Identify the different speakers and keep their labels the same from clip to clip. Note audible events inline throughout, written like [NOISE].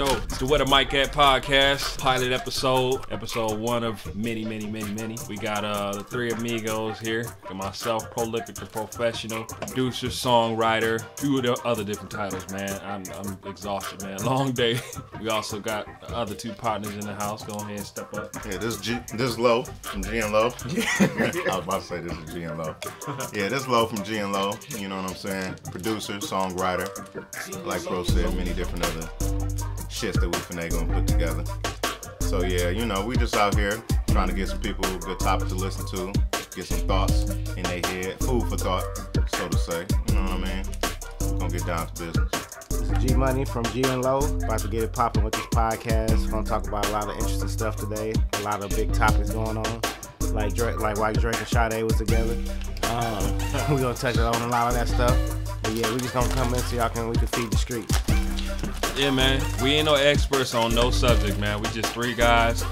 Speaker 1: It's the Where the Mic at podcast, pilot episode, episode one of many, many, many, many. We got uh the three amigos here. Got myself, Prolyphic the Professional, producer, songwriter, few of the other different titles, man. I'm, I'm exhausted, man. [LAUGHS] Long day. We also got the other two partners in the house. Go ahead and step up.
Speaker 2: Yeah, this is G, this is Low from G and Low. [LAUGHS] I was about to say this is G and Low. Yeah, this is Low from G and Low. You know what I'm saying? Producer, songwriter, like Bro said, many different other shits that we finna gonna put together. So yeah, you know, we just out here trying to get some people good topics to listen to, get some thoughts in their head, food for thought, so to say. You know what I mean? We're gonna get down to business.
Speaker 3: This is G Money from G and Low. About to get it popping with this podcast. We're gonna talk about a lot of interesting stuff today. A lot of big topics going on. Like Drake, like why Drake and Sade was together. Um, [LAUGHS] we're gonna touch on a lot of that stuff. But yeah, we just gonna come in so y'all can we can feed the streets.
Speaker 1: Yeah, man. We ain't no experts on no subject, man. We just three guys.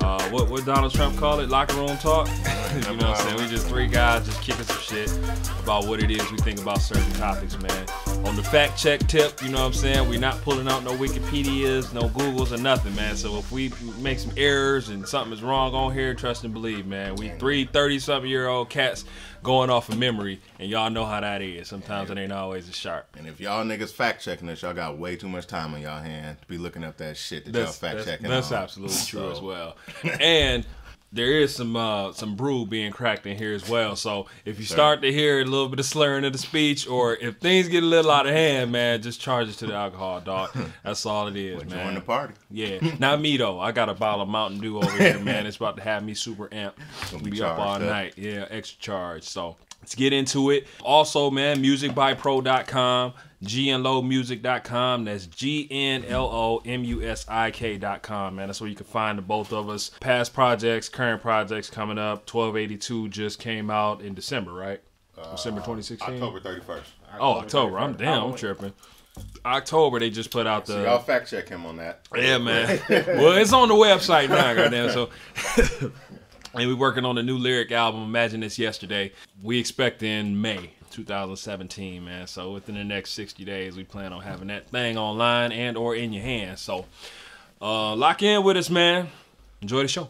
Speaker 1: Uh, what what Donald Trump call it? Locker room talk. [LAUGHS] you know what I'm saying? We just three guys just kicking some shit about what it is we think about certain topics, man. On the fact check tip, you know what I'm saying? We're not pulling out no Wikipedias, no Googles, or nothing, man. So if we make some errors and something is wrong on here, trust and believe, man. We three 30 something year old cats going off of memory, and y'all know how that is. Sometimes it ain't always as sharp.
Speaker 2: And if y'all niggas fact checking this, y'all got way too much time on y'all hand to be looking up that shit that y'all
Speaker 1: That's,
Speaker 2: fact
Speaker 1: that's,
Speaker 2: checking.
Speaker 1: that's
Speaker 2: on.
Speaker 1: absolutely true
Speaker 2: So,
Speaker 1: as well. [LAUGHS] and there is some uh, some brew being cracked in here as well. So if you start to hear a little bit of slurring of the speech, or if things get a little out of hand, man, just charge it to the alcohol, dog. That's all it is, man.
Speaker 2: join the party.
Speaker 1: Yeah, not me though. I got a bottle of Mountain Dew over here, man. It's about to have me super amped.
Speaker 2: Gonna
Speaker 1: be,
Speaker 2: be
Speaker 1: up all
Speaker 2: up.
Speaker 1: night. Yeah, extra charge. So let's get into it. Also, man, musicbypro.com, gnlomusik.com. That's G N L O M U S I K.com, man. That's where you can find the both of us. Past projects, current projects coming up. 1282 just came out in December, right? December uh, 2016.
Speaker 2: October 31st.
Speaker 1: Oh, October. I'm damn. I'm tripping. October they just put out the.
Speaker 2: So y'all fact check him on that.
Speaker 1: Yeah, man. [LAUGHS] well, it's on the website now, goddamn. So, [LAUGHS] and we're working on a new Lyricq album. Imagine this yesterday. We expect in May 2017, man. So within the next 60 days, we plan on having that thing online and or in your hands. So, uh, lock in with us, man. Enjoy the show.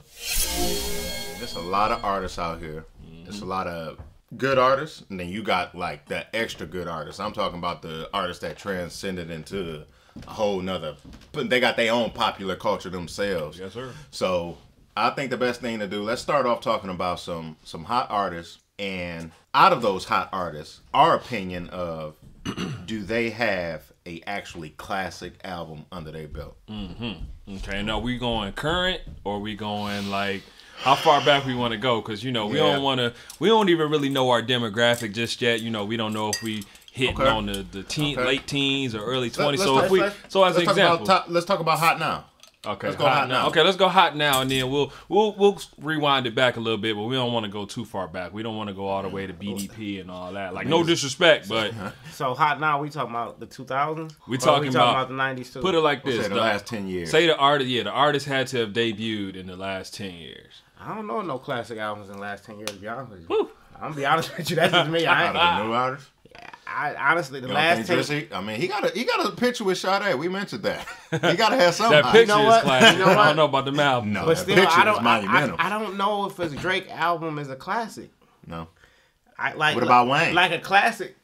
Speaker 2: There's a lot of artists out here. There's a lot of good artists, and then you got like the extra good artists. I'm talking about the artists that transcended into a whole nother. But they got their own popular culture themselves.
Speaker 1: Yes, sir.
Speaker 2: So I think the best thing to do. Let's start off talking about some some hot artists, and out of those hot artists, our opinion of [CLEARS THROAT] do they have a actually classic album under their belt? Mm-hmm.
Speaker 1: Okay, now we going current or we going like how far back we want to go? Because you know we
Speaker 2: Yeah.
Speaker 1: don't want to. We don't even really know our demographic just yet. You know we don't know if we hitting
Speaker 2: Okay.
Speaker 1: on the the teen,
Speaker 2: Okay.
Speaker 1: late teens or early twenties. So if we so as an example,
Speaker 2: about top, let's talk about hot now.
Speaker 1: Okay,
Speaker 2: let's go hot now.
Speaker 1: Okay, let's go hot now, and then we'll we'll we'll rewind it back a little bit, but we don't want to go too far back. We don't want to go all the way to BDP and all that. Like no disrespect, but
Speaker 3: So hot now we talking about the 2000s.
Speaker 1: We
Speaker 3: Or
Speaker 1: talking
Speaker 3: we
Speaker 1: about-
Speaker 3: the 90s too.
Speaker 1: put it like
Speaker 2: We'll
Speaker 1: this:
Speaker 2: say the
Speaker 1: the-
Speaker 2: last ten years.
Speaker 1: Say the artist, yeah, the artist had to have debuted in the last ten years.
Speaker 3: I don't know no classic albums in the last 10 years. To be honest with you. I'm gonna be honest with you. That's just me. [LAUGHS] I,
Speaker 2: out
Speaker 3: ain't,
Speaker 2: of the new artists.
Speaker 3: I honestly the
Speaker 2: You don't think
Speaker 3: last 10
Speaker 2: Jesse- I mean, he got a he got a picture with Sade. We mentioned that. [LAUGHS] He got to have something.
Speaker 1: That picture
Speaker 3: know
Speaker 1: is
Speaker 3: what?
Speaker 1: classic.
Speaker 3: You know
Speaker 1: I don't know about the album.
Speaker 2: No,
Speaker 3: But
Speaker 2: that
Speaker 3: still,
Speaker 2: picture
Speaker 3: I don't.
Speaker 2: is
Speaker 3: I,
Speaker 2: monumental.
Speaker 3: I, I don't know if his Drake album is a classic.
Speaker 2: no.
Speaker 3: I like.
Speaker 2: What about Wayne?
Speaker 3: Like a classic.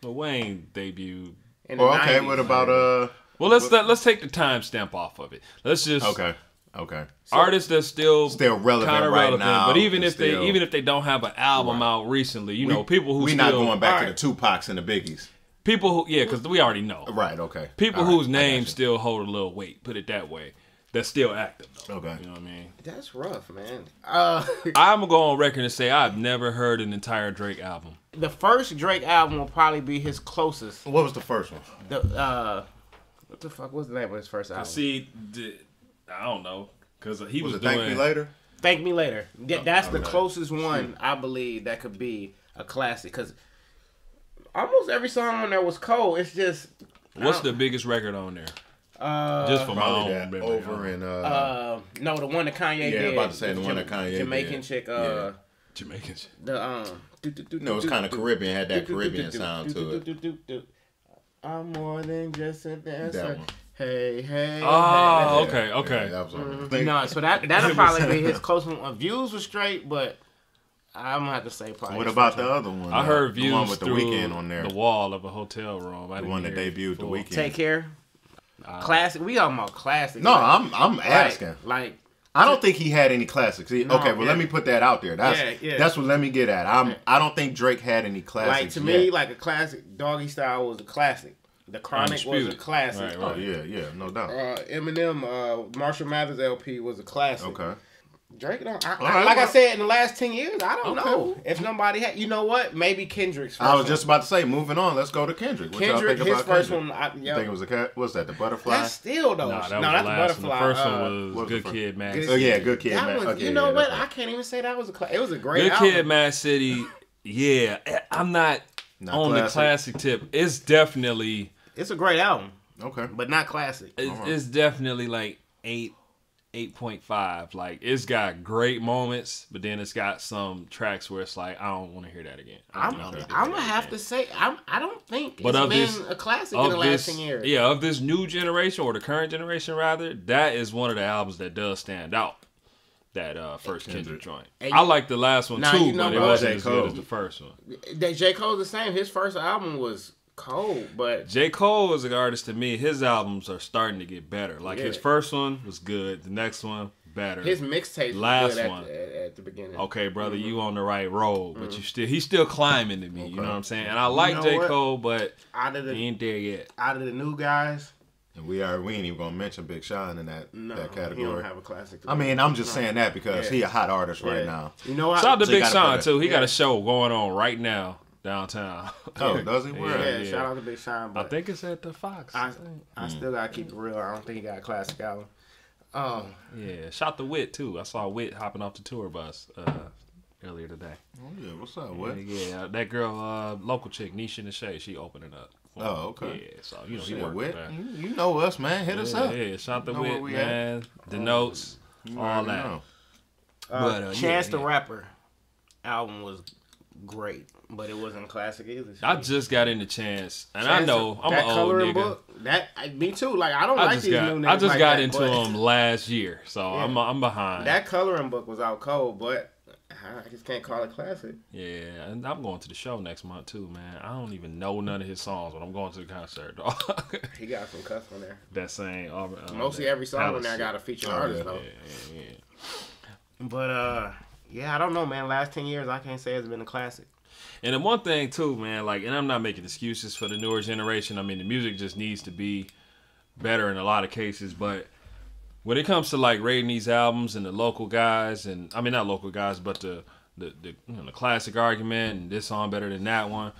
Speaker 1: But Wayne debuted.
Speaker 3: In the
Speaker 2: Well, okay.
Speaker 3: 90s.
Speaker 2: What about uh?
Speaker 1: Well, let's let, let's take the timestamp off of it. Let's just
Speaker 2: Okay. Okay.
Speaker 1: artists that's still
Speaker 2: Still relevant right
Speaker 1: relevant,
Speaker 2: now.
Speaker 1: But even
Speaker 2: It's
Speaker 1: if they even if they don't have an album
Speaker 2: Right.
Speaker 1: out recently, you know, people who still
Speaker 2: we
Speaker 1: still
Speaker 2: not going back
Speaker 3: Alright.
Speaker 2: to the Tupacs and the Biggies.
Speaker 1: people who yeah, because we already know
Speaker 2: Right. Okay.
Speaker 1: people
Speaker 2: All right,
Speaker 1: whose
Speaker 2: I got
Speaker 1: names still hold a little weight. Put it that way. That's still active though.
Speaker 2: Okay.
Speaker 1: You know what I mean?
Speaker 3: That's rough, man. [LAUGHS] Uh,
Speaker 1: I'm gonna go on record and say I've never heard an entire Drake album.
Speaker 3: the first Drake album will probably be his closest.
Speaker 2: What was the first one?
Speaker 3: The uh, what the fuck was the name of his first album?
Speaker 1: See, d- I don't know because he was,
Speaker 2: Was it
Speaker 1: doing.
Speaker 2: Thank Me Later?
Speaker 3: Thank Me Later. Th- That's the closest one I believe that could be a classic because almost every song on there was cold. It's just
Speaker 1: What's the biggest record on there?
Speaker 3: uh,
Speaker 1: Just for my
Speaker 2: Probably
Speaker 1: own
Speaker 2: that
Speaker 1: memory.
Speaker 2: over in uh,
Speaker 3: uh no the one that Kanye did.
Speaker 2: Yeah,
Speaker 3: did.
Speaker 2: about to say the one that Kanye
Speaker 3: Jamaican
Speaker 2: did.
Speaker 3: chick. Uh,
Speaker 2: Yeah.
Speaker 1: Jamaicans.
Speaker 3: the um.
Speaker 2: No, it was kinda Caribbean, had that Caribbean sound to it.
Speaker 3: it. I'm more than just a dancer.
Speaker 2: That one.
Speaker 3: Hey, hey.
Speaker 1: Oh,
Speaker 3: hey.
Speaker 1: okay, okay.
Speaker 2: Yeah, that was on
Speaker 3: Mhm. No, so that that'll probably be [LAUGHS] his close one. Uh, Views was straight, but I'm gonna have to say probably.
Speaker 2: What about the other one?
Speaker 1: I
Speaker 2: uh,
Speaker 1: heard
Speaker 2: the
Speaker 1: views
Speaker 2: one with the Weeknd on there.
Speaker 1: the wall of a hotel room. I
Speaker 2: The one that
Speaker 1: hear it
Speaker 2: debuted the Weeknd.
Speaker 3: Take care.
Speaker 1: Uh,
Speaker 3: Classic. We talking about classic.
Speaker 2: No,
Speaker 3: like,
Speaker 2: I'm I'm asking.
Speaker 3: Like,
Speaker 2: I don't think he had any classics. He-
Speaker 3: No,
Speaker 2: okay, well
Speaker 3: yeah.
Speaker 2: let me put that out there. That's
Speaker 3: Yeah, yeah.
Speaker 2: that's what let me get at. I'm I don't think Drake had any classics.
Speaker 3: like to
Speaker 2: yet.
Speaker 3: me, like a classic. Doggystyle was a classic. The Chronic was a classic.
Speaker 1: Right,
Speaker 2: Oh yeah, yeah, no doubt.
Speaker 3: Uh, Eminem, uh, Marshall Mathers LP was a classic.
Speaker 2: Okay.
Speaker 3: Drake, don't, I, I-
Speaker 2: right,
Speaker 3: like I said, in the last ten years, I don't
Speaker 2: Okay.
Speaker 3: know if nobody had. You know what? Maybe Kendrick's. First
Speaker 2: I was
Speaker 3: one.
Speaker 2: just about to say, moving on. Let's go to Kendrick. What y'all
Speaker 3: Kendrick.
Speaker 2: think
Speaker 3: His
Speaker 2: about
Speaker 3: first
Speaker 2: Kendrick?
Speaker 3: one. I,
Speaker 2: You think it was a cat? What's that? The butterfly?
Speaker 3: that's still though.
Speaker 1: No, that
Speaker 3: no,
Speaker 1: was
Speaker 3: not
Speaker 1: the
Speaker 3: the
Speaker 1: last one.
Speaker 3: butterfly.
Speaker 1: The first
Speaker 3: uh,
Speaker 1: one
Speaker 2: what
Speaker 1: was
Speaker 2: was
Speaker 1: Good
Speaker 2: first-
Speaker 1: Kid, Mad
Speaker 3: Good-
Speaker 2: Oh yeah, good kid,
Speaker 3: That
Speaker 2: man.
Speaker 3: was,
Speaker 2: okay,
Speaker 3: you know
Speaker 2: yeah,
Speaker 3: what?
Speaker 2: that's
Speaker 3: I can't even say that was a. Cla- it was a great
Speaker 1: Good
Speaker 3: album.
Speaker 1: Kid, Mad City. Yeah, I'm not,
Speaker 2: Not
Speaker 1: on the
Speaker 2: classic.
Speaker 1: classic tip. It's definitely,
Speaker 3: It's a great album,
Speaker 2: Okay.
Speaker 3: but not classic.
Speaker 1: it's,
Speaker 2: Uh-huh.
Speaker 1: it's definitely like eight, eight point five. Like it's got great moments, but then it's got some tracks where it's like I don't want to hear that again. I
Speaker 3: I'm,
Speaker 1: don't wanna hear
Speaker 3: I'm
Speaker 1: that
Speaker 3: gonna have
Speaker 1: again.
Speaker 3: to say I'm, I don't think
Speaker 1: But
Speaker 3: it's
Speaker 1: of
Speaker 3: been
Speaker 1: this-
Speaker 3: a classic in the
Speaker 1: of
Speaker 3: last ten years.
Speaker 1: yeah, of this new generation or the current generation rather, that is one of the albums that does stand out. That uh, first Kendrick joint.
Speaker 3: And
Speaker 1: I like the last one
Speaker 3: Now,
Speaker 1: too,
Speaker 3: you know
Speaker 1: but it wasn't
Speaker 2: J.
Speaker 1: as
Speaker 2: Cole.
Speaker 1: good as the first one.
Speaker 3: That J Cole's the same. His first album was cold, but
Speaker 1: J. Cole is an artist to me. His albums are starting to get better. Like his first one was good. The next one better.
Speaker 3: his mixtape
Speaker 1: Last
Speaker 3: was good
Speaker 1: one.
Speaker 3: At, at, at the beginning.
Speaker 1: okay, brother,
Speaker 3: Mm-hmm.
Speaker 1: you on the right road, but you still he's still climbing to me. You know what I'm saying? And I like
Speaker 3: know
Speaker 1: J.
Speaker 3: what?
Speaker 1: Cole, but
Speaker 3: Out of
Speaker 1: he
Speaker 3: the
Speaker 1: ain't there yet.
Speaker 3: out of the new guys,
Speaker 2: And we are we ain't even gonna mention Big Sean in that
Speaker 3: no,
Speaker 2: that
Speaker 3: he
Speaker 2: category.
Speaker 3: don't have a classic.
Speaker 2: I mean, I'm just saying that because
Speaker 3: Yeah.
Speaker 2: he a hot artist right now.
Speaker 3: You know what?
Speaker 1: Shout out to
Speaker 2: So
Speaker 1: Big
Speaker 2: gotta
Speaker 1: Sean too. He got a show going on right now downtown. [LAUGHS]
Speaker 2: Oh, does he?
Speaker 3: yeah,
Speaker 2: Where?
Speaker 1: yeah.
Speaker 3: shout out to Big Sean.
Speaker 1: I think it's at the Fox.
Speaker 3: I,
Speaker 1: I think.
Speaker 3: I still gotta keep it real. I don't think he got a classic album. Um,
Speaker 1: Yeah, shout to Wit too. I saw Wit hopping off the tour bus uh, earlier today.
Speaker 2: Oh yeah, what's up? Wit?
Speaker 1: Yeah, yeah, that girl, uh, local chick, Nisha and the Shay, she opening up.
Speaker 2: Oh, okay.
Speaker 1: Yeah, so you know he
Speaker 2: Shit, Wit, you, you know us, man. Hit us up.
Speaker 1: Yeah, shout to
Speaker 2: know
Speaker 1: Wit,
Speaker 2: we at.
Speaker 1: man. The notes,
Speaker 2: You
Speaker 1: all that.
Speaker 2: know.
Speaker 3: uh,
Speaker 1: But, uh,
Speaker 3: Chance
Speaker 1: yeah,
Speaker 3: the
Speaker 1: yeah.
Speaker 3: Rapper album was great, but it wasn't a classic either.
Speaker 1: I just got in the chance, and I know I'm
Speaker 3: that
Speaker 1: an old
Speaker 3: coloring
Speaker 1: nigga.
Speaker 3: book. That I, me too. Like I don't
Speaker 1: I
Speaker 3: like these
Speaker 1: got,
Speaker 3: new
Speaker 1: I just
Speaker 3: like
Speaker 1: got
Speaker 3: that,
Speaker 1: into them last year, so [LAUGHS]
Speaker 3: Yeah.
Speaker 1: I'm I'm behind.
Speaker 3: That coloring book was out cold, but I just can't call it classic.
Speaker 1: yeah, and I'm going to the show next month too, man. I don't even know none of his songs, but I'm going to the concert, [LAUGHS] dog.
Speaker 3: He got some cuss on there.
Speaker 1: that same. Uh,
Speaker 3: Mostly every song on there got a featured
Speaker 2: Oh,
Speaker 3: artist
Speaker 2: yeah.
Speaker 3: though.
Speaker 1: Yeah, yeah, yeah.
Speaker 3: But uh, yeah, I don't know, man. Last ten years, I can't say it's been a classic.
Speaker 1: And the one thing too, man, like, and I'm not making excuses for the newer generation. I mean, the music just needs to be better in a lot of cases. But when it comes to like rating these albums and the local guys, and I mean not local guys, but the the, the you know the classic argument and this song better than that one,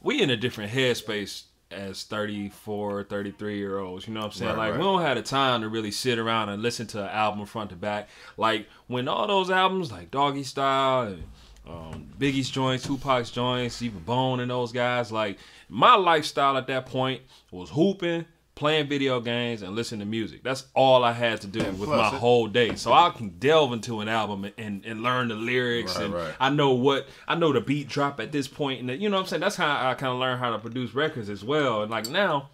Speaker 1: we in a different headspace as 34, 33 year olds. You know what I'm saying?
Speaker 2: Right,
Speaker 1: like
Speaker 2: right.
Speaker 1: we don't have the time to really sit around and listen to an album front to back. Like when all those albums like Doggystyle and um, Biggie's joints, Tupac's joints, even Bone and those guys. Like my lifestyle at that point was hooping, playing video games, and listening to music. That's all I had to do with my
Speaker 2: it-
Speaker 1: whole day. So I can delve into an album and, and, and learn the lyrics,
Speaker 2: Right,
Speaker 1: and
Speaker 2: right.
Speaker 1: I know what I know the beat drop at this point, and the, you know what I'm saying. That's how I kind of learned how to produce records as well. And like now,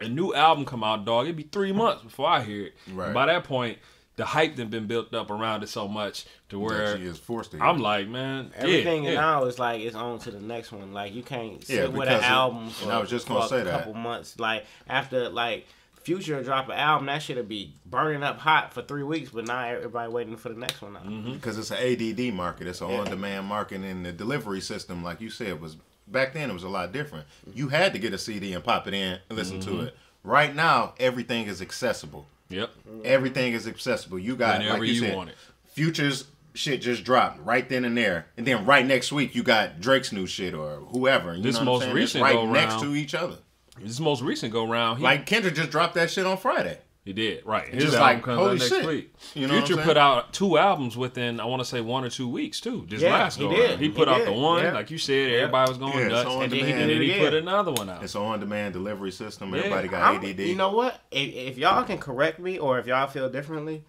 Speaker 1: a new album come out, dog. It'd be three months before I hear it.
Speaker 2: Right.
Speaker 1: By that point. The hype done been built up around it so much to
Speaker 2: That
Speaker 1: where
Speaker 2: she is forced to.
Speaker 1: I'm like, man,
Speaker 3: Everything
Speaker 1: yeah, yeah.
Speaker 3: now is like it's on to the next one. Like you can't sit
Speaker 2: Yeah,
Speaker 3: with
Speaker 2: because
Speaker 3: an
Speaker 2: it-
Speaker 3: album
Speaker 2: and
Speaker 3: for,
Speaker 2: I was just gonna
Speaker 3: a
Speaker 2: say that.
Speaker 3: couple months. Like after like Future drop an album, that should be burning up hot for three weeks. But now everybody waiting for the next one now.
Speaker 1: Mm-hmm.
Speaker 2: because it's an ADD market. It's an
Speaker 3: Yeah.
Speaker 2: on-demand market, and the delivery system, like you said, was back then. It was a lot different. You had to get a CD and pop it in and listen
Speaker 1: Mm-hmm.
Speaker 2: to it. Right now, everything is accessible.
Speaker 1: Yep.
Speaker 2: Everything is accessible. You got
Speaker 1: Whenever
Speaker 2: like you,
Speaker 1: you
Speaker 2: said,
Speaker 1: want it.
Speaker 2: Futures shit just dropped right then and there, and then right next week you got Drake's new shit or whoever. You
Speaker 1: This
Speaker 2: know what I'm
Speaker 1: most
Speaker 2: saying? It's
Speaker 1: recent
Speaker 2: right
Speaker 1: go
Speaker 2: next
Speaker 1: round-
Speaker 2: to each other.
Speaker 1: This most recent go round, he,
Speaker 2: Like Kendrick just dropped that shit on Friday.
Speaker 1: He did right. His
Speaker 2: Just
Speaker 1: album
Speaker 2: like,
Speaker 1: comes
Speaker 2: holy
Speaker 1: out next
Speaker 2: shit.
Speaker 1: week.
Speaker 2: You know
Speaker 1: Future put out two albums within I want to say one or two weeks too. This
Speaker 3: Yeah,
Speaker 1: last
Speaker 3: he
Speaker 1: go
Speaker 3: did.
Speaker 1: around. he
Speaker 3: He
Speaker 1: put out the one,
Speaker 3: yeah.
Speaker 1: like you said,
Speaker 3: Yeah.
Speaker 1: everybody was going
Speaker 2: Yeah,
Speaker 1: nuts,
Speaker 2: on
Speaker 1: and then he,
Speaker 2: demand.
Speaker 1: and then he put another one out.
Speaker 2: It's an on-demand delivery system.
Speaker 1: Yeah.
Speaker 2: Everybody got
Speaker 3: I'm-
Speaker 2: ADD.
Speaker 3: You know what? If, if y'all can correct me or if y'all feel differently,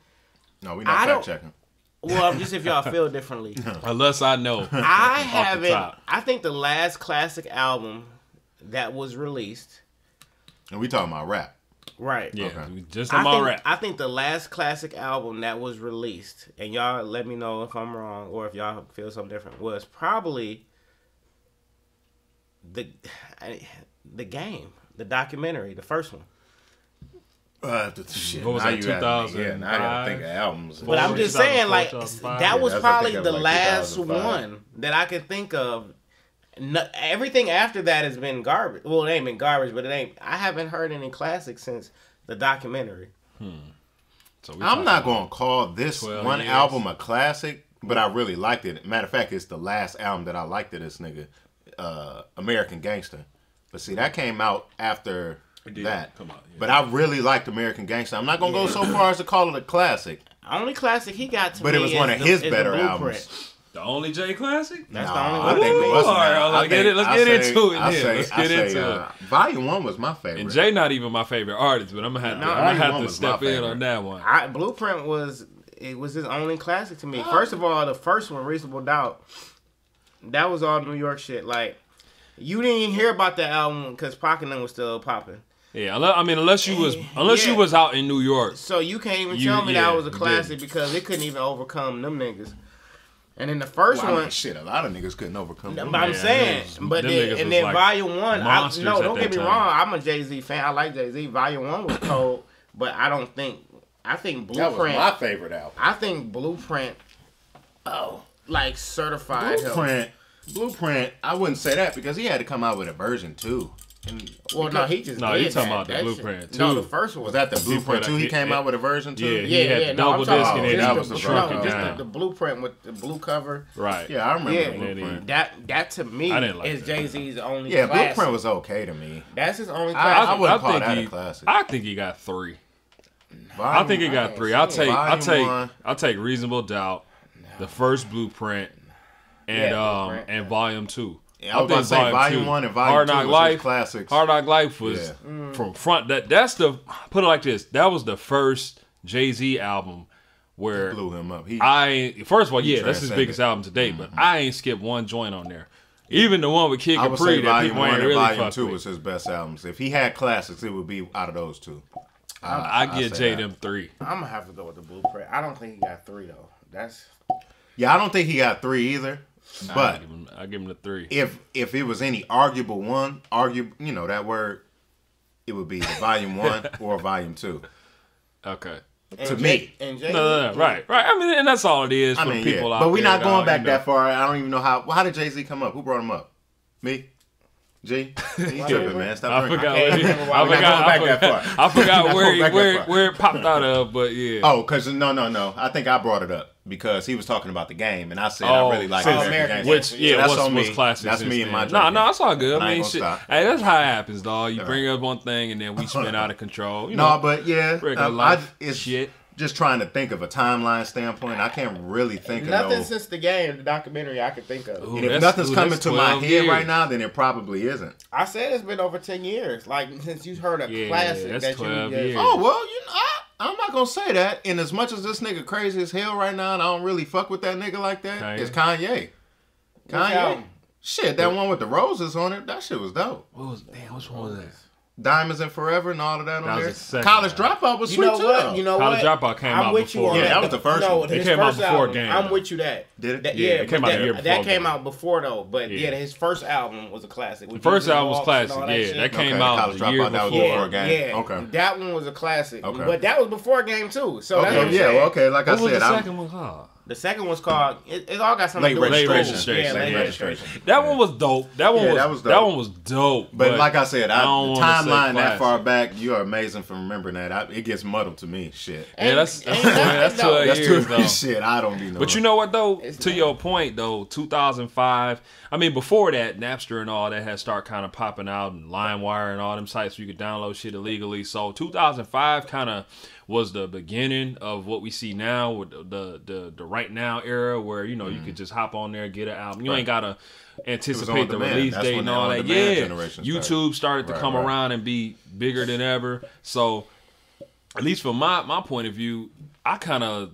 Speaker 2: no, we not fact checking.
Speaker 3: well, [LAUGHS] just if y'all feel differently,
Speaker 1: Unless I know.
Speaker 3: I haven't. I think the last classic album that was released
Speaker 2: And we talking about rap.
Speaker 3: Right.
Speaker 1: Yeah,
Speaker 2: Okay.
Speaker 1: just
Speaker 3: I
Speaker 1: on my
Speaker 3: think,
Speaker 1: rap.
Speaker 3: I think the last classic album that was released, and y'all let me know if I'm wrong or if y'all feel something different, was probably the the game, the documentary, the first one.
Speaker 2: Uh, the, shit,
Speaker 1: What was
Speaker 2: now
Speaker 1: that,
Speaker 2: you had me- Yeah, now I gotta think of albums.
Speaker 3: But I'm just saying, like that was
Speaker 2: that's
Speaker 3: probably the
Speaker 2: like,
Speaker 3: last one that I could think of. No, everything after that has been garbage. Well, it ain't been garbage, but it ain't. I haven't heard any classics since the documentary.
Speaker 1: So we
Speaker 2: I'm not gonna call this one
Speaker 1: years.
Speaker 2: album a classic, but I really liked it. Matter of fact, it's the last album that I liked of this nigga, uh, American Gangster. But see, that came out after that.
Speaker 1: come out, yeah.
Speaker 2: But I really liked American Gangster. I'm not gonna go so far as to call it a classic,
Speaker 3: Only classic he got to
Speaker 2: but
Speaker 3: me
Speaker 2: it was one of
Speaker 3: the-
Speaker 2: his better albums.
Speaker 1: The only J classic.
Speaker 3: That's
Speaker 2: Nah,
Speaker 3: the only
Speaker 2: I
Speaker 3: one.
Speaker 2: think
Speaker 1: Ooh,
Speaker 2: Bustin'
Speaker 1: all right,
Speaker 2: Out-
Speaker 1: let's
Speaker 2: I
Speaker 1: get
Speaker 2: think-
Speaker 1: it- let's get
Speaker 2: say-
Speaker 1: into it
Speaker 2: I
Speaker 1: then.
Speaker 2: say-
Speaker 1: Let's get
Speaker 2: say,
Speaker 1: into
Speaker 2: uh, Volume One was my favorite.
Speaker 1: And Jay not even my favorite artist, but I'm gonna have to, I'm gonna have to step in on that one.
Speaker 3: I, Blueprint was it was his only classic to me. First of all, the first one, Reasonable Doubt, that was all New York shit. Like you didn't even hear about that album because Pocket was still popping.
Speaker 1: Yeah, I mean, unless you was unless
Speaker 3: Yeah.
Speaker 1: you was out in New York.
Speaker 3: So you can't even
Speaker 1: You-
Speaker 3: tell me
Speaker 1: yeah,
Speaker 3: that was a classic
Speaker 1: didn't.
Speaker 3: because it couldn't even overcome them niggas. And then the first
Speaker 2: Well, I mean,
Speaker 3: one,
Speaker 2: shit, a lot of niggas couldn't overcome.
Speaker 3: but. I'm
Speaker 1: Yeah,
Speaker 3: saying, but then and then
Speaker 1: like
Speaker 3: Volume One, I, no, don't get me
Speaker 1: time.
Speaker 3: wrong. I'm a Jay Z fan. I like Jay Z. Volume One was [CLEARS THROAT] cold, but I don't think I think Blueprint.
Speaker 2: that was my favorite album.
Speaker 3: I think Blueprint, oh, like certified.
Speaker 2: Blueprint, Blueprint. I wouldn't say that because he had to come out with a version too. And
Speaker 3: Well, no, he just
Speaker 1: No,
Speaker 3: did
Speaker 1: you talking
Speaker 3: that.
Speaker 1: about the
Speaker 3: That
Speaker 1: Blueprint,
Speaker 3: shit- No, the first one
Speaker 2: was that the Blueprint
Speaker 1: put
Speaker 2: too? He
Speaker 1: he-
Speaker 2: came out with a version too.
Speaker 1: Yeah,
Speaker 3: Yeah,
Speaker 1: He had
Speaker 3: yeah,
Speaker 1: the
Speaker 3: no,
Speaker 1: double
Speaker 3: I'm talking
Speaker 1: disc
Speaker 3: about
Speaker 1: and then
Speaker 2: that
Speaker 3: the-
Speaker 2: was the
Speaker 3: no, just the,
Speaker 1: down.
Speaker 3: the blueprint with the blue cover.
Speaker 1: Right.
Speaker 2: Yeah, I remember
Speaker 3: Yeah.
Speaker 2: the Blueprint.
Speaker 3: That that to me
Speaker 1: I didn't like
Speaker 3: is
Speaker 1: that.
Speaker 3: Jay Z's only.
Speaker 2: Yeah,
Speaker 3: classic.
Speaker 2: Blueprint was okay to me.
Speaker 3: That's his only
Speaker 2: I-
Speaker 3: classic.
Speaker 2: I wouldn't call
Speaker 1: think
Speaker 2: that a
Speaker 1: he,
Speaker 2: classic.
Speaker 1: I think he got three. I think he got three. I'll take. I'll take. I'll take reasonable doubt. The first blueprint. And um and volume two.
Speaker 2: Yeah, I was about to say volume
Speaker 1: two-
Speaker 2: one and volume
Speaker 1: Hard Knock
Speaker 2: was
Speaker 1: Life.
Speaker 2: his classics.
Speaker 1: Hard Knock Life was
Speaker 2: Yeah.
Speaker 3: Mm.
Speaker 1: from front. That that's the put it like this. That was the first Jay Z album where he
Speaker 2: blew him up. He,
Speaker 1: I first of all, yeah, that's his.
Speaker 2: Mm-hmm.
Speaker 1: biggest album to date. But I ain't skipped one joint on there. Even the one with Kid
Speaker 2: I would
Speaker 1: Capri
Speaker 2: say
Speaker 1: that
Speaker 2: volume
Speaker 1: people
Speaker 2: one
Speaker 1: ain't
Speaker 2: and
Speaker 1: really
Speaker 2: volume two
Speaker 1: with.
Speaker 2: was his best albums. If he had classics, it would be out of those two.
Speaker 1: I,
Speaker 2: I
Speaker 1: get Jay
Speaker 2: that.
Speaker 1: them three.
Speaker 3: I'm gonna have to go with the blueprint. I don't think he got three though. That's
Speaker 2: Yeah, I don't think he got three either.
Speaker 1: I
Speaker 2: But
Speaker 1: give him, I give him the three.
Speaker 2: if if it was any arguable one, argue, you know that word, it would be volume [LAUGHS] one or volume two.
Speaker 1: Okay.
Speaker 3: and
Speaker 2: To
Speaker 3: Jay-
Speaker 2: me.
Speaker 3: and Jay.
Speaker 1: No, no, no, right, right. I mean, and that's all it is
Speaker 2: I
Speaker 1: for
Speaker 2: mean,
Speaker 1: the
Speaker 2: yeah,
Speaker 1: people out
Speaker 2: but we're not going back
Speaker 1: you know.
Speaker 2: that far. I don't even know how. Well, How did Jay Z come up? Who brought him up? Me. G. [LAUGHS] He tripping, man. Stop
Speaker 1: I
Speaker 2: drinking.
Speaker 1: forgot.
Speaker 3: can't
Speaker 1: Where, I
Speaker 3: why we're not
Speaker 1: forgot. I
Speaker 2: back that
Speaker 1: forgot,
Speaker 2: far.
Speaker 1: I forgot [LAUGHS] where
Speaker 2: going
Speaker 1: he,
Speaker 2: back that
Speaker 1: where where it popped out of, but yeah.
Speaker 2: Oh, because no, no, no. I think I brought it up because he was talking about the game, and I said
Speaker 1: Oh,
Speaker 2: I really like
Speaker 1: so
Speaker 2: American,
Speaker 3: American
Speaker 2: Gangster.
Speaker 1: Which
Speaker 3: So
Speaker 1: yeah,
Speaker 2: that's
Speaker 1: was,
Speaker 2: on
Speaker 1: was
Speaker 2: me.
Speaker 1: classic.
Speaker 2: That's me and my
Speaker 1: No,
Speaker 2: drinking.
Speaker 1: no, it's all good.
Speaker 2: I
Speaker 1: I
Speaker 2: ain't
Speaker 1: mean,
Speaker 2: gonna
Speaker 1: shit.
Speaker 2: stop.
Speaker 1: Hey, that's how it happens, dog. You bring up one thing and then we spin out of control. You [LAUGHS]
Speaker 2: No,
Speaker 1: know,
Speaker 2: but yeah,
Speaker 1: regular
Speaker 2: um, I,
Speaker 1: life
Speaker 2: it's
Speaker 1: shit.
Speaker 2: just trying to think of a timeline standpoint. I can't really think of
Speaker 3: Nothing since the game, the documentary I could think of.
Speaker 1: Ooh,
Speaker 2: And if nothing's
Speaker 1: ooh,
Speaker 2: coming to my head
Speaker 1: years.
Speaker 2: right now, then it probably isn't.
Speaker 3: I said it's been over ten years. Like since you heard a
Speaker 1: Yeah,
Speaker 3: classic
Speaker 1: that's
Speaker 3: that
Speaker 1: 12
Speaker 3: you
Speaker 1: years.
Speaker 2: Oh well, you know, I, I'm not gonna say that. And as much as this nigga crazy as hell right now, and I don't really fuck with that nigga like that,
Speaker 1: Kanye?
Speaker 2: it's Kanye.
Speaker 3: Which
Speaker 2: Kanye. Shit, that one with the roses on it, that shit was dope.
Speaker 1: What was damn? Which one was that?
Speaker 2: Diamonds and Forever and all of that on
Speaker 1: That was
Speaker 2: there.
Speaker 1: second
Speaker 2: College
Speaker 1: one.
Speaker 2: Dropout was
Speaker 3: You
Speaker 2: sweet
Speaker 3: know
Speaker 2: too.
Speaker 3: what? You know
Speaker 1: College
Speaker 3: what?
Speaker 1: Dropout came
Speaker 3: I'm
Speaker 1: out
Speaker 3: with
Speaker 1: before.
Speaker 3: on
Speaker 2: Yeah,
Speaker 3: that.
Speaker 2: that was the first
Speaker 3: no,
Speaker 2: one.
Speaker 3: his
Speaker 1: It came out
Speaker 3: first
Speaker 1: before
Speaker 3: album,
Speaker 1: Game,
Speaker 3: I'm with you that.
Speaker 2: Did it?
Speaker 3: That-
Speaker 1: Yeah,
Speaker 3: yeah,
Speaker 1: it came out the
Speaker 3: that,
Speaker 1: year
Speaker 3: That came
Speaker 1: Game.
Speaker 3: out before though, but
Speaker 1: Yeah.
Speaker 3: yeah, his first album was a classic.
Speaker 1: The first album was classic.
Speaker 3: all
Speaker 1: Yeah,
Speaker 3: shit.
Speaker 1: that came
Speaker 2: Okay,
Speaker 1: out
Speaker 2: College
Speaker 1: the year
Speaker 2: Dropout, that was
Speaker 1: before.
Speaker 2: before
Speaker 3: Yeah,
Speaker 2: Game.
Speaker 3: yeah,
Speaker 2: Okay.
Speaker 3: that one was a classic.
Speaker 2: Okay.
Speaker 3: But that was before Game too. So
Speaker 2: Okay, yeah, okay, like I said,
Speaker 1: the
Speaker 2: I'm,
Speaker 1: second one called?
Speaker 3: The second one's called. It, it all got something
Speaker 2: Late
Speaker 3: to do with
Speaker 2: registration.
Speaker 3: Yeah, late
Speaker 1: yeah.
Speaker 3: registration.
Speaker 1: That one was dope. That one
Speaker 2: Yeah,
Speaker 1: was
Speaker 2: that was
Speaker 1: that
Speaker 2: dope.
Speaker 1: one was dope.
Speaker 2: But, like I said, I,
Speaker 1: don't
Speaker 2: the timeline that far back, you are amazing for remembering that. I, it gets muddled to me. Shit.
Speaker 1: yeah, that's [LAUGHS] that's,
Speaker 3: Ain't nothing,
Speaker 1: that's
Speaker 3: though.
Speaker 1: twelve
Speaker 2: That's
Speaker 1: years
Speaker 2: too
Speaker 1: though.
Speaker 2: shit. I don't be knowing.
Speaker 1: But you know what though?
Speaker 3: It's
Speaker 1: to
Speaker 3: not.
Speaker 1: your point though, 2005. I mean, before that, Napster and all that had start kind of popping out, and LimeWire and all them sites where you could download shit illegally. So 2005 kind of was the beginning of what we see now with the the the, right now era, where you know you could just hop on there and get an album. You
Speaker 2: Mm. Right.
Speaker 1: ain't gotta anticipate the release
Speaker 2: That's
Speaker 1: date and all that. Yeah,
Speaker 2: generation started.
Speaker 1: YouTube started to
Speaker 2: Right,
Speaker 1: come
Speaker 2: right.
Speaker 1: around and be bigger than ever. So at least from my my point of view, I kind of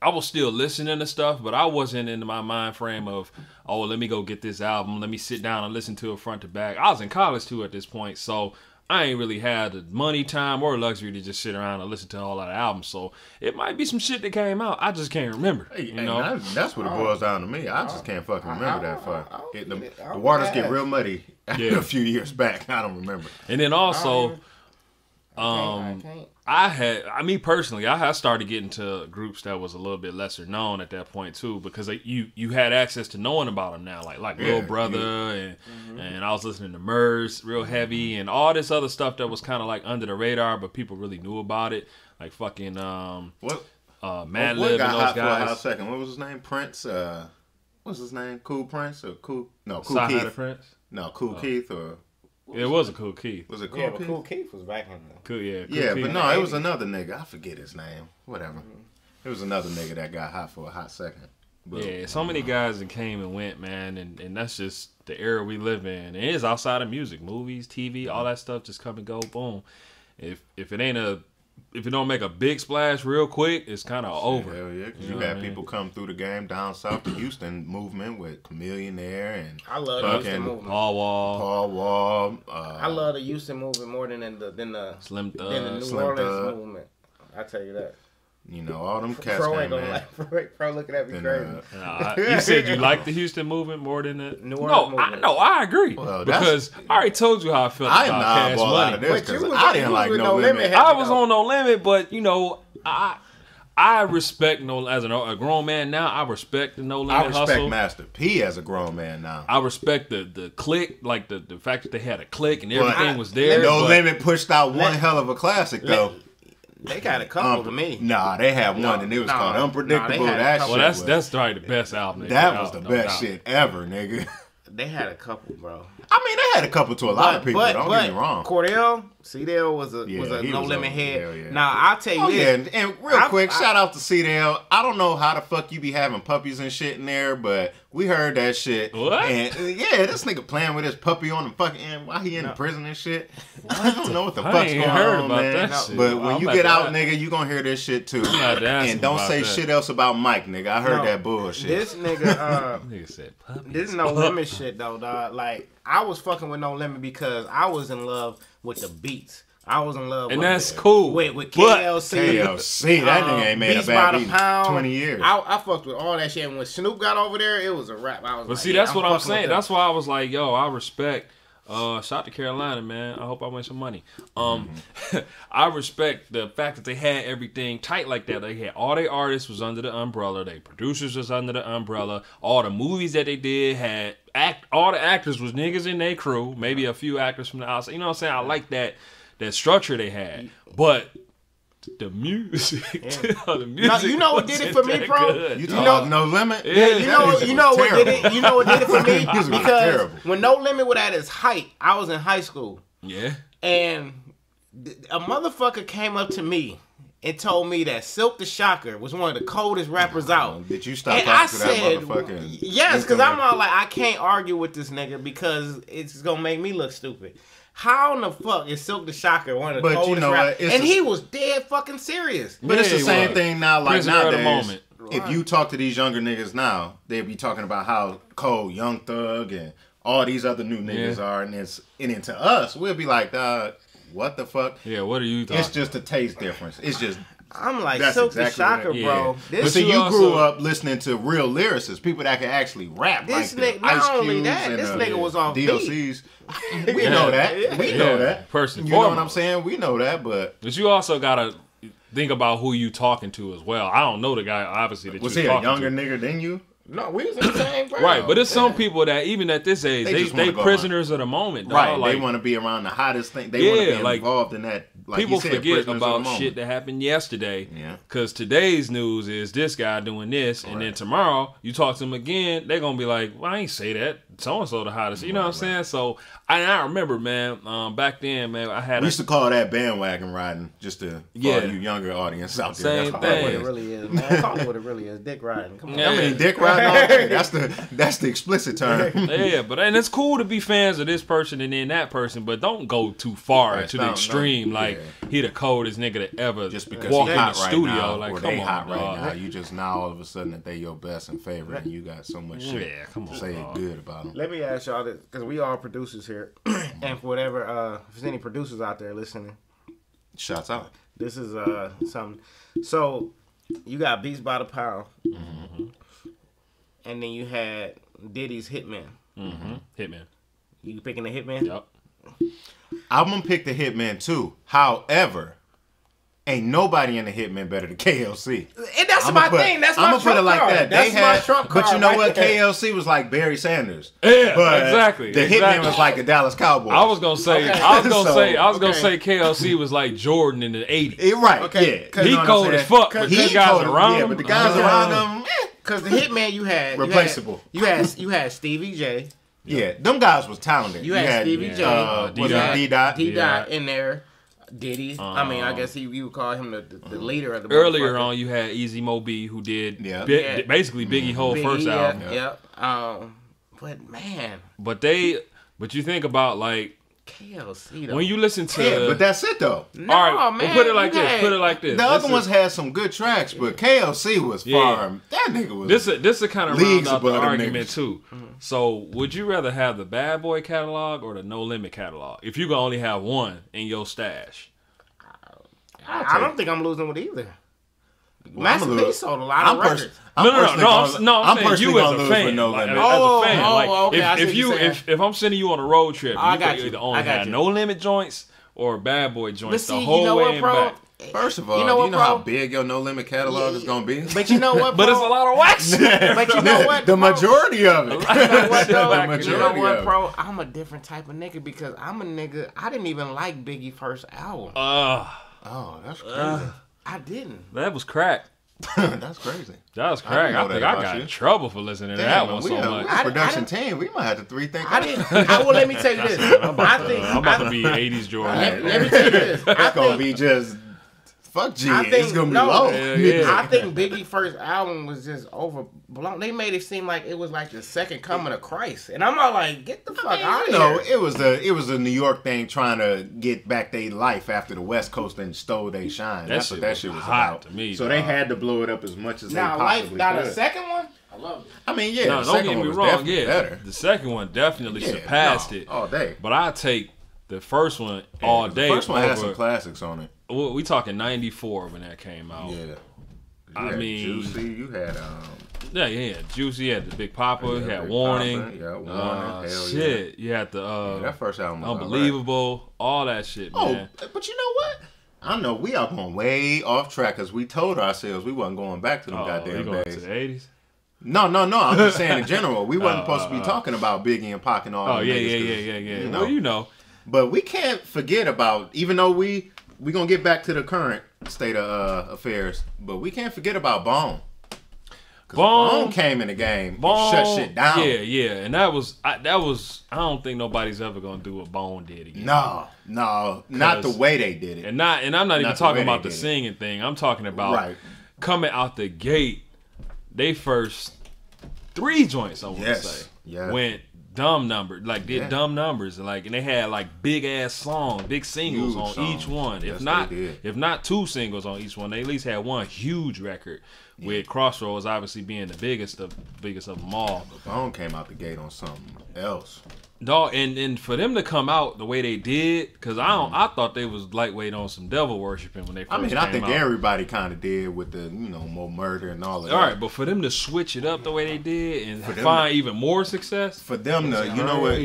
Speaker 1: I was still listening to stuff, but I wasn't in my mind frame of, oh, let me go get this album. Let me sit down and listen to it front to back. I was in college too at this point, so I ain't really had the money, time, or luxury to just sit around and listen to all that albums. So it might be some shit that came out. I just can't remember.
Speaker 2: Hey,
Speaker 1: you
Speaker 2: hey,
Speaker 1: know,
Speaker 2: that's, that's what it boils down to me. I just can't fucking remember that far.
Speaker 3: I don't
Speaker 2: It- the,
Speaker 3: it.
Speaker 2: The waters
Speaker 3: get
Speaker 2: get real muddy [LAUGHS] after
Speaker 1: Yeah.
Speaker 2: a few years back. I don't remember.
Speaker 1: and then also.
Speaker 3: even-
Speaker 1: Um,
Speaker 3: I
Speaker 1: had, I mean personally, I had started getting to groups that was a little bit lesser known at that point too, because you you had access to knowing about them now, like like
Speaker 2: Yeah,
Speaker 1: Lil Brother and
Speaker 3: Mm-hmm.
Speaker 1: and I was listening to Murs real heavy and all this other stuff that was kind of like under the radar, but people really knew about it, like fucking um
Speaker 2: What?
Speaker 1: uh
Speaker 2: What,
Speaker 1: Madlib
Speaker 2: what
Speaker 1: and
Speaker 2: got
Speaker 1: those
Speaker 2: hot for a hot second? What was his name? Prince. Uh, what's his name? Cool Prince or Cool? No, Cool
Speaker 1: Sci-Hi
Speaker 2: Keith.
Speaker 1: Prince.
Speaker 2: No, Kool Keith or
Speaker 1: It was a Kool Keith.
Speaker 2: was it Cool
Speaker 3: Yeah, but Kool Keith was back in the.
Speaker 1: Cool, yeah. Cool
Speaker 2: yeah,
Speaker 1: Keith.
Speaker 2: but no, it was another nigga. I forget his name. Whatever. Mm-hmm. It was another nigga that got hot for a hot second. But,
Speaker 1: Yeah, so many guys that came and went, man, and, and that's just the era we live in. It is outside of music, movies, TV, all mm-hmm. that stuff just come and go, boom. If if it ain't a if it don't make a big splash real quick, it's kind of over.
Speaker 2: Hell yeah, 'cause
Speaker 1: You
Speaker 2: you,
Speaker 1: know what
Speaker 2: got
Speaker 1: I mean?
Speaker 2: people come through the game down south, the Houston movement with Chamillionaire and
Speaker 3: I love the Houston movement.
Speaker 1: Paul Wall,
Speaker 2: Paul Wall. Uh,
Speaker 3: I love the Houston movement more than the than the
Speaker 1: Slim
Speaker 3: than the New
Speaker 2: Slim
Speaker 3: Orleans
Speaker 2: Thug.
Speaker 3: movement. I tell you that.
Speaker 2: You know all them cats
Speaker 3: Pro ain't
Speaker 2: came
Speaker 3: gonna
Speaker 2: in.
Speaker 3: like Pro, Pro looking at me [LAUGHS]
Speaker 2: And,
Speaker 3: crazy.
Speaker 2: uh,
Speaker 1: Nah, I- you said you like the Houston movement more than the
Speaker 3: New
Speaker 1: No,
Speaker 3: Orleans
Speaker 1: I,
Speaker 3: movement.
Speaker 1: no, I agree
Speaker 2: Well, that's-
Speaker 1: because I already told you how I felt
Speaker 2: I
Speaker 1: about
Speaker 2: not
Speaker 1: Cash
Speaker 2: ball out
Speaker 1: Money.
Speaker 2: of this
Speaker 3: But you was
Speaker 2: I
Speaker 3: on-
Speaker 2: didn't like no
Speaker 3: No
Speaker 2: limit.
Speaker 3: Limit.
Speaker 1: I was on no limit, but you know, I I respect no as an, a grown man now. I respect the no limit
Speaker 2: I respect
Speaker 1: hustle.
Speaker 2: Master P as a grown man now.
Speaker 1: I respect the the click, like the, the fact that they had a click and everything
Speaker 2: I-
Speaker 1: was there.
Speaker 2: no
Speaker 1: but-
Speaker 2: limit pushed out one
Speaker 3: Let-
Speaker 2: hell of a classic though.
Speaker 3: They got a couple um, to me.
Speaker 2: Nah, they had one
Speaker 3: No,
Speaker 2: and it was
Speaker 3: no,
Speaker 2: called Unpredictable.
Speaker 3: they had a
Speaker 2: that shit
Speaker 1: Well, that's
Speaker 2: was,
Speaker 1: that's probably the best album. they
Speaker 2: that was the
Speaker 1: no
Speaker 2: best
Speaker 1: doubt.
Speaker 2: shit ever, nigga.
Speaker 3: They had a couple, bro.
Speaker 2: I mean, they had a couple to a lot of people. But, don't get me wrong.
Speaker 3: Cordell, Cordell was a
Speaker 2: Yeah,
Speaker 3: was a no
Speaker 2: was
Speaker 3: limit
Speaker 2: a-
Speaker 3: head.
Speaker 2: hell yeah.
Speaker 3: Now I'll tell you
Speaker 2: Oh
Speaker 3: this.
Speaker 2: yeah, and, and real
Speaker 3: I-
Speaker 2: quick,
Speaker 3: I-
Speaker 2: shout out to CDL. I don't know how the fuck you be having puppies and shit in there, but we heard that shit.
Speaker 1: What?
Speaker 2: And uh, yeah, this nigga playing with his puppy on the fucking end while he in
Speaker 3: No.
Speaker 2: prison and shit. I don't know what the
Speaker 1: I
Speaker 2: fuck's
Speaker 1: ain't
Speaker 2: going
Speaker 1: heard
Speaker 2: on,
Speaker 1: about
Speaker 2: man.
Speaker 1: that shit.
Speaker 2: But when
Speaker 1: I'm
Speaker 2: you
Speaker 1: about
Speaker 2: get out,
Speaker 1: ask.
Speaker 2: nigga, you gonna hear this shit too.
Speaker 1: about to ask
Speaker 2: And don't say
Speaker 1: that.
Speaker 2: shit else about Mike, nigga. I heard
Speaker 3: No,
Speaker 2: that bullshit.
Speaker 3: This nigga, uh, [LAUGHS]
Speaker 1: Nigga said puppy.
Speaker 3: this is no limit shit though, dog. Like I was fucking with no limit because I was in love with the beats. I was in love
Speaker 1: and
Speaker 3: with
Speaker 1: that's
Speaker 3: the-
Speaker 1: cool.
Speaker 3: with with KLC.
Speaker 2: KLC, that
Speaker 3: um,
Speaker 2: nigga ain't made a
Speaker 3: Beats
Speaker 2: bad beat
Speaker 3: pound.
Speaker 2: in 20 years.
Speaker 3: I, I fucked with all that shit. And when Snoop got over there, it was a rap. I was
Speaker 1: But
Speaker 3: like,
Speaker 1: see,
Speaker 3: yeah,
Speaker 1: that's what I'm
Speaker 3: fucking with
Speaker 1: saying. That's why I was like, yo, I respect. Uh, shout to Carolina, man. I hope I win some money. Um, [LAUGHS] I respect the fact that they had everything tight like that. They had all their artists was under the umbrella. They producers was under the umbrella. All the movies that they did had act. All the actors was niggas in their crew. Maybe a few actors from the outside. You know what I'm saying? I like that that structure they had, but. The music, [LAUGHS] the music.
Speaker 3: you know what did it for [LAUGHS] me,
Speaker 1: that
Speaker 3: bro?
Speaker 1: good,
Speaker 2: you
Speaker 1: dog.
Speaker 2: talking no limit?
Speaker 1: Yeah,
Speaker 3: Yeah, you know, you know what did it. You know what did it for me because when No Limit was at its height, I was in high school,
Speaker 1: yeah.
Speaker 3: and a motherfucker came up to me and told me that Silk the Shocker was one of the coldest rappers out.
Speaker 2: Did you stop
Speaker 3: And
Speaker 2: talking
Speaker 3: I
Speaker 2: to
Speaker 3: said,
Speaker 2: that motherfucking?
Speaker 3: yes, because I'm
Speaker 2: instrument?
Speaker 3: all like, I can't argue with this nigga because it's gonna make me look stupid. How in the fuck is Silk the Shocker one of the
Speaker 2: But you
Speaker 3: coldest
Speaker 2: know
Speaker 3: rappers? And
Speaker 2: a-
Speaker 3: he was dead fucking serious.
Speaker 2: But it's the same
Speaker 1: was.
Speaker 2: thing now. Like
Speaker 1: Prisoner of the
Speaker 2: nowadays,
Speaker 1: moment.
Speaker 2: if you talk to these younger niggas now, they'll be talking about how cold Young Thug and all these other new niggas
Speaker 1: Yeah.
Speaker 2: are, and it's and then to us, we'll be like, uh, what the fuck?
Speaker 1: Yeah, what are you talking?
Speaker 2: It's just a taste difference. It's just.
Speaker 3: I'm like
Speaker 2: That's
Speaker 3: Silk
Speaker 2: exactly
Speaker 3: the Shocker,
Speaker 2: it-
Speaker 3: bro.
Speaker 1: yeah.
Speaker 3: This
Speaker 2: But see,
Speaker 1: you
Speaker 2: you grew up listening to real lyricists, people that can actually rap.
Speaker 3: This
Speaker 2: like
Speaker 3: nigga- not only that, this
Speaker 2: the
Speaker 3: nigga was off beat.
Speaker 2: DLCs. [LAUGHS] we
Speaker 1: Yeah.
Speaker 2: know that. We know that.
Speaker 1: First and
Speaker 2: you know what I'm saying? We know that, but
Speaker 1: But you also gotta think about who you talking to as well. I don't know the guy obviously that
Speaker 2: was
Speaker 1: you
Speaker 2: he a younger
Speaker 1: to.
Speaker 2: nigga than you?
Speaker 3: No, we was in the same grade. [COUGHS]
Speaker 1: Right, but it's some people that even at this age,
Speaker 2: They
Speaker 1: they they,
Speaker 2: wanna go
Speaker 1: prisoners of the moment. Dog.
Speaker 2: Right,
Speaker 1: Like,
Speaker 2: they want to be around the hottest thing. They want to be
Speaker 1: like,
Speaker 2: involved in that. Like
Speaker 1: people
Speaker 2: said,
Speaker 1: forget
Speaker 2: prisoners of the
Speaker 1: about shit that happened yesterday.
Speaker 2: Yeah.
Speaker 1: Cause today's news is this guy doing this, and then tomorrow you talk to them again, they're gonna be like, "Well, I ain't say that. So and so the hottest." You know what I'm saying? So I, I remember, man. Um, back then, man, I had
Speaker 2: We
Speaker 1: a,
Speaker 2: used to call that bandwagon riding, just to
Speaker 1: Yeah.
Speaker 2: all you younger audience out there.
Speaker 1: Same
Speaker 2: That's
Speaker 3: Call
Speaker 2: all
Speaker 3: it what
Speaker 2: it
Speaker 3: it
Speaker 2: is.
Speaker 3: really is, man. Call it what it really is. Dick riding. Come on.
Speaker 1: Yeah.
Speaker 2: I mean, dick riding. All day. That's the [LAUGHS] that's the explicit term.
Speaker 1: yeah, but and it's cool to be fans of this person and then that person, but don't go too far
Speaker 2: Right,
Speaker 1: to the extreme.
Speaker 2: don't-
Speaker 1: like
Speaker 2: yeah.
Speaker 1: he the coldest nigga that ever
Speaker 2: Just because
Speaker 1: walk
Speaker 2: he
Speaker 1: in the
Speaker 2: hot right
Speaker 1: studio.
Speaker 2: now,
Speaker 1: like
Speaker 2: or
Speaker 1: come
Speaker 2: they
Speaker 1: on,
Speaker 2: hot right
Speaker 1: dog.
Speaker 2: now, you just now all of a sudden that they your best and favorite, and you got so much shit
Speaker 1: Yeah, come on,
Speaker 2: to say
Speaker 1: dog.
Speaker 2: good about So
Speaker 3: Let me ask y'all this, because we all producers here, [CLEARS THROAT] and for whatever, uh, if there's any producers out there listening,
Speaker 2: shots out.
Speaker 3: this is uh something. So you got Beats by the Pound,
Speaker 1: Mm-hmm.
Speaker 3: and then you had Diddy's Hitman.
Speaker 1: Mm-hmm. Hitman.
Speaker 3: You picking the Hitman?
Speaker 1: Yep.
Speaker 2: I'm gonna pick the Hitman too. However, ain't nobody in the Hitman better than KLC.
Speaker 3: And that's
Speaker 2: I'ma
Speaker 3: my
Speaker 2: put,
Speaker 3: thing. That's my
Speaker 2: I'ma put it like
Speaker 3: card.
Speaker 2: that.
Speaker 3: That's
Speaker 2: they
Speaker 3: my
Speaker 2: had,
Speaker 3: trump card.
Speaker 2: but you know
Speaker 3: right
Speaker 2: what?
Speaker 3: there.
Speaker 2: KLC was like Barry Sanders.
Speaker 1: Yeah,
Speaker 2: But
Speaker 1: exactly.
Speaker 2: The
Speaker 1: exactly.
Speaker 2: Hitman was like a Dallas Cowboy.
Speaker 1: I was gonna say,
Speaker 3: Okay.
Speaker 1: I was gonna [LAUGHS]
Speaker 2: So,
Speaker 1: say, I was gonna say, KLC was like Jordan in the '80s.
Speaker 2: Eh, right.
Speaker 3: Okay,
Speaker 2: Yeah.
Speaker 3: 'cause
Speaker 2: You
Speaker 1: He
Speaker 2: know
Speaker 1: cold as fuck, but
Speaker 2: He
Speaker 1: the guys
Speaker 2: cold-
Speaker 1: around
Speaker 2: yeah, but the guys
Speaker 1: uh,
Speaker 2: around him, eh,
Speaker 3: Because the Hitman you had
Speaker 2: Replaceable.
Speaker 3: You had you had Stevie J.
Speaker 2: yeah, them guys was talented.
Speaker 3: You had, Stevie J.
Speaker 2: Uh,
Speaker 1: D Dot.
Speaker 2: D Dot?
Speaker 3: D
Speaker 1: D-Dot.
Speaker 3: Dot in there. Diddy. I mean, I
Speaker 1: Um,
Speaker 3: guess he you would call him the, the, the leader of the
Speaker 1: Earlier on, you had Easy Mo Bee, who did
Speaker 2: Yeah.
Speaker 1: bi-
Speaker 3: Yeah.
Speaker 1: basically Biggie whole
Speaker 3: Biggie,
Speaker 1: first
Speaker 3: yeah,
Speaker 1: album.
Speaker 3: Yep. Um, but man,
Speaker 1: But they, but you think about like
Speaker 3: KLC though.
Speaker 1: when you listen to,
Speaker 2: Yeah, but that's it though.
Speaker 3: no,
Speaker 1: all right,
Speaker 3: man,
Speaker 1: well, put it like
Speaker 3: you
Speaker 1: this.
Speaker 3: had-
Speaker 1: Put it like this.
Speaker 2: The
Speaker 1: this
Speaker 2: other
Speaker 1: is,
Speaker 2: ones had some good tracks, but KLC was
Speaker 1: Yeah.
Speaker 2: far. That nigga was.
Speaker 1: This is this is kind of round
Speaker 2: Leagues
Speaker 1: out the argument
Speaker 2: niggas.
Speaker 1: too. So, would you rather have the Bad Boy catalog or the No Limit catalog? If you can only have one in your stash,
Speaker 3: I, I don't think I'm losing with either. Master
Speaker 2: I'ma
Speaker 3: P
Speaker 2: lose.
Speaker 3: sold a lot
Speaker 2: I'm
Speaker 3: of
Speaker 2: pers-
Speaker 3: records.
Speaker 2: I'm
Speaker 1: no, no, no,
Speaker 2: personally
Speaker 1: no, I'm, no. I'm, saying
Speaker 2: personally
Speaker 1: you as a
Speaker 2: lose with
Speaker 1: fan.
Speaker 2: No
Speaker 1: like,
Speaker 2: Limit.
Speaker 1: as
Speaker 3: Oh,
Speaker 1: a fan,
Speaker 3: oh,
Speaker 1: like
Speaker 3: okay,
Speaker 1: if,
Speaker 3: what
Speaker 1: if
Speaker 3: you're
Speaker 1: you
Speaker 3: saying.
Speaker 1: if, if I'm sending you on a road trip,
Speaker 3: I
Speaker 1: you
Speaker 3: got you.
Speaker 1: either only
Speaker 3: I got
Speaker 1: have
Speaker 3: you.
Speaker 1: No Limit joints or Bad Boy
Speaker 3: But
Speaker 1: joints
Speaker 3: see,
Speaker 1: the whole
Speaker 3: you know
Speaker 1: way
Speaker 3: what,
Speaker 1: and
Speaker 3: bro?
Speaker 1: back.
Speaker 2: First of all,
Speaker 3: You
Speaker 2: you
Speaker 3: know
Speaker 2: know,
Speaker 3: what,
Speaker 2: you know how big your No Limit catalog is gonna be. [LAUGHS]
Speaker 3: But you know what? [LAUGHS]
Speaker 1: But it's a lot of wax. [LAUGHS]
Speaker 3: But you know what?
Speaker 2: the
Speaker 3: bro?
Speaker 2: majority of it.
Speaker 3: You know what, though?
Speaker 1: The
Speaker 3: You know what, bro? I'm a different type of nigga because I'm a nigga. I didn't even like Biggie first album.
Speaker 1: Uh,
Speaker 2: Oh, that's crazy.
Speaker 3: I didn't.
Speaker 1: that was crack. [LAUGHS]
Speaker 2: that's crazy.
Speaker 1: That was crack.
Speaker 2: didn't
Speaker 1: I, think I got
Speaker 2: you.
Speaker 1: in trouble for listening to that one
Speaker 2: we
Speaker 1: so
Speaker 2: a,
Speaker 1: much.
Speaker 2: we a
Speaker 3: I- I
Speaker 2: production
Speaker 3: didn't-
Speaker 2: team. We might have to rethink.
Speaker 3: I didn't. [LAUGHS] I, well, let me tell you this.
Speaker 1: I'm about,
Speaker 3: I
Speaker 1: to,
Speaker 3: think.
Speaker 1: I'm about
Speaker 3: I,
Speaker 1: to be 80s Jordan.
Speaker 3: let, let me tell you this. I
Speaker 2: It's gonna
Speaker 3: think,
Speaker 2: be just fuck G.
Speaker 3: I
Speaker 2: it's
Speaker 3: think-
Speaker 2: gonna be
Speaker 3: no.
Speaker 2: low.
Speaker 1: Yeah, yeah.
Speaker 3: I [LAUGHS] think Biggie first album was just overblown. They made it seem like it was like the second coming of Christ, and I'm all like, get the fuck out
Speaker 2: You
Speaker 3: of
Speaker 2: know,
Speaker 3: here.
Speaker 2: it was the it was a New York thing trying to get back their life after the West Coast and stole their shine.
Speaker 1: That
Speaker 2: That's
Speaker 1: shit
Speaker 2: what that
Speaker 1: was
Speaker 2: shit was
Speaker 1: hot
Speaker 2: about.
Speaker 1: to me,
Speaker 2: so they had to blow it up as much as
Speaker 3: Now,
Speaker 2: they
Speaker 3: life,
Speaker 2: possibly
Speaker 3: now
Speaker 2: could.
Speaker 3: the second one, I love it.
Speaker 2: I mean, yeah,
Speaker 1: No,
Speaker 2: the
Speaker 1: don't get me
Speaker 2: was
Speaker 1: wrong.
Speaker 2: definitely
Speaker 1: Yeah,
Speaker 2: better.
Speaker 1: the second one definitely
Speaker 2: Yeah,
Speaker 1: surpassed
Speaker 2: no,
Speaker 1: it.
Speaker 2: all day.
Speaker 1: But I take the first one all
Speaker 2: The
Speaker 1: day.
Speaker 2: first one
Speaker 1: over,
Speaker 2: had some classics on it.
Speaker 1: Well, we talking '94 when that came out.
Speaker 2: Yeah.
Speaker 1: I
Speaker 2: You had
Speaker 1: mean-
Speaker 2: Juicy. You had um.
Speaker 1: Yeah, yeah, Juicy you had the Big Poppa, you
Speaker 2: Yeah,
Speaker 1: had
Speaker 2: Big
Speaker 1: Warning.
Speaker 2: Papa, yeah, Warning,
Speaker 1: uh,
Speaker 2: hell yeah.
Speaker 1: shit, you had the uh,
Speaker 2: Yeah, that first album was
Speaker 1: Unbelievable, all that shit,
Speaker 2: Oh, but you know what? I know we are going way off track because we told ourselves we wasn't going back to them
Speaker 1: Oh,
Speaker 2: goddamn
Speaker 1: going
Speaker 2: days.
Speaker 1: to the '80s?
Speaker 2: No, no, no. I'm just saying in [LAUGHS] general. We wasn't
Speaker 1: Oh,
Speaker 2: supposed to be
Speaker 1: oh, oh.
Speaker 2: talking about Biggie and Pac and all.
Speaker 1: Oh yeah,
Speaker 2: niggas
Speaker 1: yeah, yeah, yeah.
Speaker 2: You know,
Speaker 1: Well, you know,
Speaker 2: but we can't forget about even though we we gonna get back to the current state of uh, affairs, but we can't forget about Bone.
Speaker 1: Bone-
Speaker 2: Bone came in the game,
Speaker 1: Bone,
Speaker 2: shut shit down.
Speaker 1: Yeah, yeah, and that was I, that was. I don't think nobody's ever gonna do what Bone did again.
Speaker 2: No, no, not the way they did it.
Speaker 1: and not and I'm not, even
Speaker 2: Not the
Speaker 1: talking
Speaker 2: they
Speaker 1: about the
Speaker 2: did it.
Speaker 1: singing thing. I'm talking about
Speaker 2: Right.
Speaker 1: coming out the gate. They first three joints. I want to
Speaker 2: Yes,
Speaker 1: say
Speaker 2: yeah.
Speaker 1: went dumb numbers, like did
Speaker 2: Yeah.
Speaker 1: dumb numbers, like and they had like big ass songs, big singles
Speaker 2: Huge
Speaker 1: on each one.
Speaker 2: Yes,
Speaker 1: if not, if not two singles on each one, they at least had one huge record. With Crossroads obviously being the biggest of biggest of them all.
Speaker 2: Bone came out the gate on something else.
Speaker 1: Dog, and and for them to come out the way they did, because I don't, I thought they was lightweight on some devil worshiping when they first
Speaker 2: I mean, I think
Speaker 1: out.
Speaker 2: everybody kind of did with the you know more murder and all of
Speaker 1: All
Speaker 2: that.
Speaker 1: All right, but for them to switch it up the way they did and find even more success,
Speaker 2: for them to, you know what,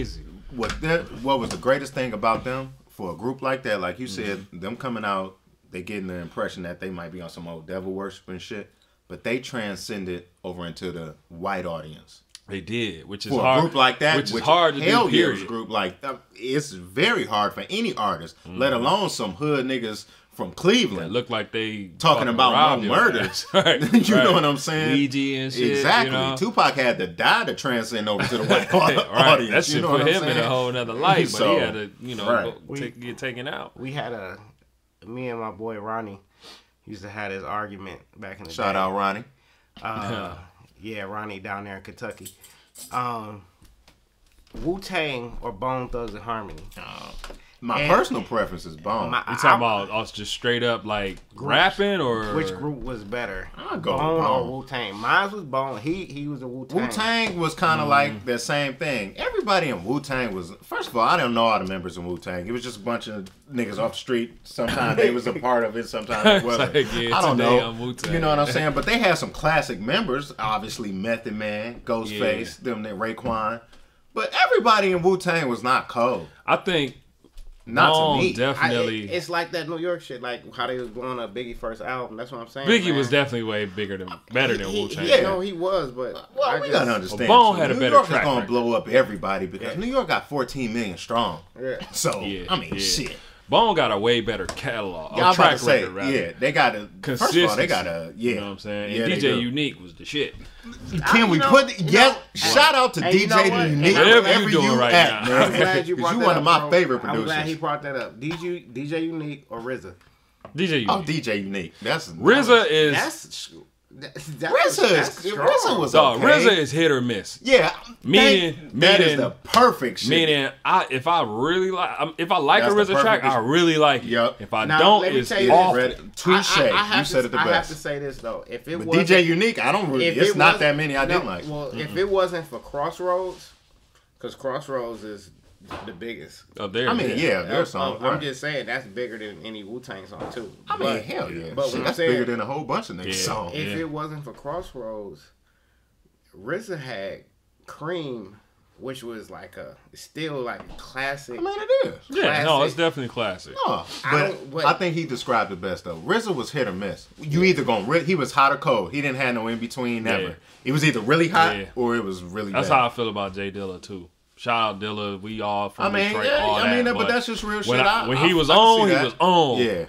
Speaker 2: what that, what was the greatest thing about them for a group like that? Like you said,
Speaker 1: Mm-hmm.
Speaker 2: them coming out, they getting the impression that they might be on some old devil worshiping shit, but they transcended over into the white audience.
Speaker 1: They did, which is
Speaker 2: For
Speaker 1: hard.
Speaker 2: a group like that,
Speaker 1: which is hard to
Speaker 2: hell
Speaker 1: do.
Speaker 2: yeah,
Speaker 1: Period.
Speaker 2: a group like that, it's very hard for any artist, let
Speaker 1: Mm-hmm.
Speaker 2: alone some hood niggas from
Speaker 1: That
Speaker 2: Cleveland.
Speaker 1: look like they
Speaker 2: Talking about
Speaker 1: robbed
Speaker 2: no
Speaker 1: your
Speaker 2: murder.
Speaker 1: ass. [LAUGHS] right, [LAUGHS]
Speaker 2: You know what I'm saying?
Speaker 1: Ouija and shit.
Speaker 2: exactly.
Speaker 1: You know?
Speaker 2: Tupac had to die to transcend over to the [LAUGHS] white
Speaker 1: right.
Speaker 2: audience.
Speaker 1: That
Speaker 2: you
Speaker 1: shit
Speaker 2: know
Speaker 1: put
Speaker 2: what I'm
Speaker 1: him in a
Speaker 2: saying?
Speaker 1: whole nother light, but
Speaker 2: So,
Speaker 1: he had to, you know,
Speaker 2: right.
Speaker 1: go, take, get taken out.
Speaker 3: We had a me and my boy Ronnie used to have this argument back in the
Speaker 2: Shout
Speaker 3: day.
Speaker 2: out Ronnie.
Speaker 3: Uh, yeah, Ronnie down there in Kentucky. Um, Wu Tang or Bone Thugs and Harmony.
Speaker 2: My
Speaker 3: And-
Speaker 2: personal preference is Bone.
Speaker 3: My-
Speaker 1: You talking about us just straight up like rapping or
Speaker 3: Which group was better?
Speaker 2: I'll go with
Speaker 3: Bone or Wu Tang? Mine was Bone. He he was a Wu Tang.
Speaker 2: Wu Tang was kind of
Speaker 1: Mm-hmm.
Speaker 2: like the same thing. Everybody in Wu Tang was first of all, I don't know all the members in Wu Tang. It was just a bunch of niggas off the street. Sometimes they was a part of it, sometimes it [LAUGHS] wasn't.
Speaker 1: like, yeah,
Speaker 2: I don't know. You know what I'm saying? But they had some classic members. Obviously, Method Man, Ghostface, them, that Raekwon. But everybody in Wu Tang was not cold.
Speaker 1: I think
Speaker 2: Not
Speaker 1: Bone
Speaker 2: to me.
Speaker 3: I,
Speaker 1: definitely.
Speaker 3: it- it's like that New York shit, like how they was blowing up Biggie first album. That's what I'm saying.
Speaker 1: Biggie
Speaker 3: man.
Speaker 1: was definitely way bigger than better than Wu Tang.
Speaker 3: he-
Speaker 2: Yeah.
Speaker 3: No, he was, but
Speaker 2: well,
Speaker 3: I
Speaker 2: we
Speaker 3: just-
Speaker 2: gotta understand.
Speaker 1: Bone
Speaker 2: too.
Speaker 1: had a
Speaker 2: New
Speaker 1: better
Speaker 2: York is
Speaker 1: track
Speaker 2: gonna blow up everybody because
Speaker 3: Yeah.
Speaker 2: New York got 14 million strong.
Speaker 3: Yeah.
Speaker 2: So
Speaker 1: Yeah,
Speaker 2: I mean,
Speaker 1: yeah.
Speaker 2: shit.
Speaker 1: Bone got a way better catalog.
Speaker 2: Yeah, I'm about
Speaker 1: track
Speaker 2: to say,
Speaker 1: record,
Speaker 2: yeah, they got a. First of all, they got a yeah.
Speaker 1: You know what I'm saying?
Speaker 2: Yeah,
Speaker 1: and DJ. U-Neek was the shit.
Speaker 2: Can
Speaker 3: I-
Speaker 2: we
Speaker 3: know-
Speaker 2: put
Speaker 3: you
Speaker 2: yes?
Speaker 3: know-
Speaker 2: shout out to
Speaker 3: Hey, you know
Speaker 2: DJ? U-Neek,
Speaker 3: And I'm
Speaker 1: Whatever
Speaker 3: glad-
Speaker 1: you doing right
Speaker 2: at,
Speaker 1: now.
Speaker 2: man.
Speaker 3: I'm glad you [LAUGHS]
Speaker 2: 'Cause
Speaker 3: brought
Speaker 2: you
Speaker 3: that
Speaker 2: one
Speaker 3: up,
Speaker 2: of my
Speaker 3: bro.
Speaker 2: favorite producers.
Speaker 3: I'm glad he brought that up. DJ DJ U-Neek or RZA?
Speaker 1: DJ U-Neek.
Speaker 2: Oh, DJ U-Neek. That's
Speaker 1: RZA is
Speaker 3: That's that's, that's
Speaker 2: RZA.
Speaker 3: that's
Speaker 2: Is. RZA was
Speaker 1: dog.
Speaker 2: okay.
Speaker 1: RZA is hit or miss.
Speaker 2: yeah.
Speaker 1: Meaning-
Speaker 2: that- that is
Speaker 1: meaning-
Speaker 2: the perfect shit.
Speaker 1: Meaning, I if I really like, um, if I like
Speaker 2: That's
Speaker 1: a RZA track,
Speaker 2: perfect-
Speaker 1: I really like it.
Speaker 2: Yup.
Speaker 1: If I
Speaker 3: Now,
Speaker 1: don't,
Speaker 3: let
Speaker 1: it's
Speaker 3: tell you
Speaker 1: awful.
Speaker 2: Touche.
Speaker 3: I- I- I have
Speaker 2: you
Speaker 3: to-
Speaker 2: said it the best.
Speaker 3: I have to say this though. If it was
Speaker 2: DJ U-Neek, I don't really.
Speaker 3: if
Speaker 2: It's
Speaker 3: it
Speaker 2: not that many I
Speaker 3: no,
Speaker 2: didn't like.
Speaker 3: Well, if it wasn't for Crossroads, because Crossroads is the biggest.
Speaker 1: Of there,
Speaker 2: I mean, yeah, their
Speaker 3: Uh,
Speaker 2: song.
Speaker 3: I'm
Speaker 2: right.
Speaker 3: just saying that's bigger than any Wu Tang song too.
Speaker 2: I mean,
Speaker 3: But
Speaker 2: hell yeah.
Speaker 3: but
Speaker 2: Shit, that's
Speaker 3: saying-
Speaker 2: bigger than a whole bunch of niggas'
Speaker 1: Yeah.
Speaker 2: songs.
Speaker 3: If
Speaker 1: Yeah.
Speaker 3: it wasn't for Crossroads, RZA had Cream, which was like a still like a classic.
Speaker 2: I mean, it is.
Speaker 1: yeah, no, it's definitely classic.
Speaker 2: No, but
Speaker 3: don't- but-
Speaker 2: I think he described it best though. RZA was hit or miss. You either gonna he was hot or cold. He didn't have no in between
Speaker 1: Yeah.
Speaker 2: never. It was either really hot
Speaker 1: Yeah.
Speaker 2: or it was really.
Speaker 1: That's
Speaker 2: bad.
Speaker 1: how I feel about J Dilla too. Shout out Dilla. We all from
Speaker 2: I mean,
Speaker 1: Detroit.
Speaker 2: yeah,
Speaker 1: all
Speaker 2: I mean,
Speaker 1: that,
Speaker 2: but, that's just real
Speaker 1: when,
Speaker 2: shit.
Speaker 1: I-
Speaker 2: I-
Speaker 1: when
Speaker 2: I-
Speaker 1: he was
Speaker 2: I
Speaker 1: on, he
Speaker 2: that.
Speaker 1: was on.
Speaker 2: Yeah,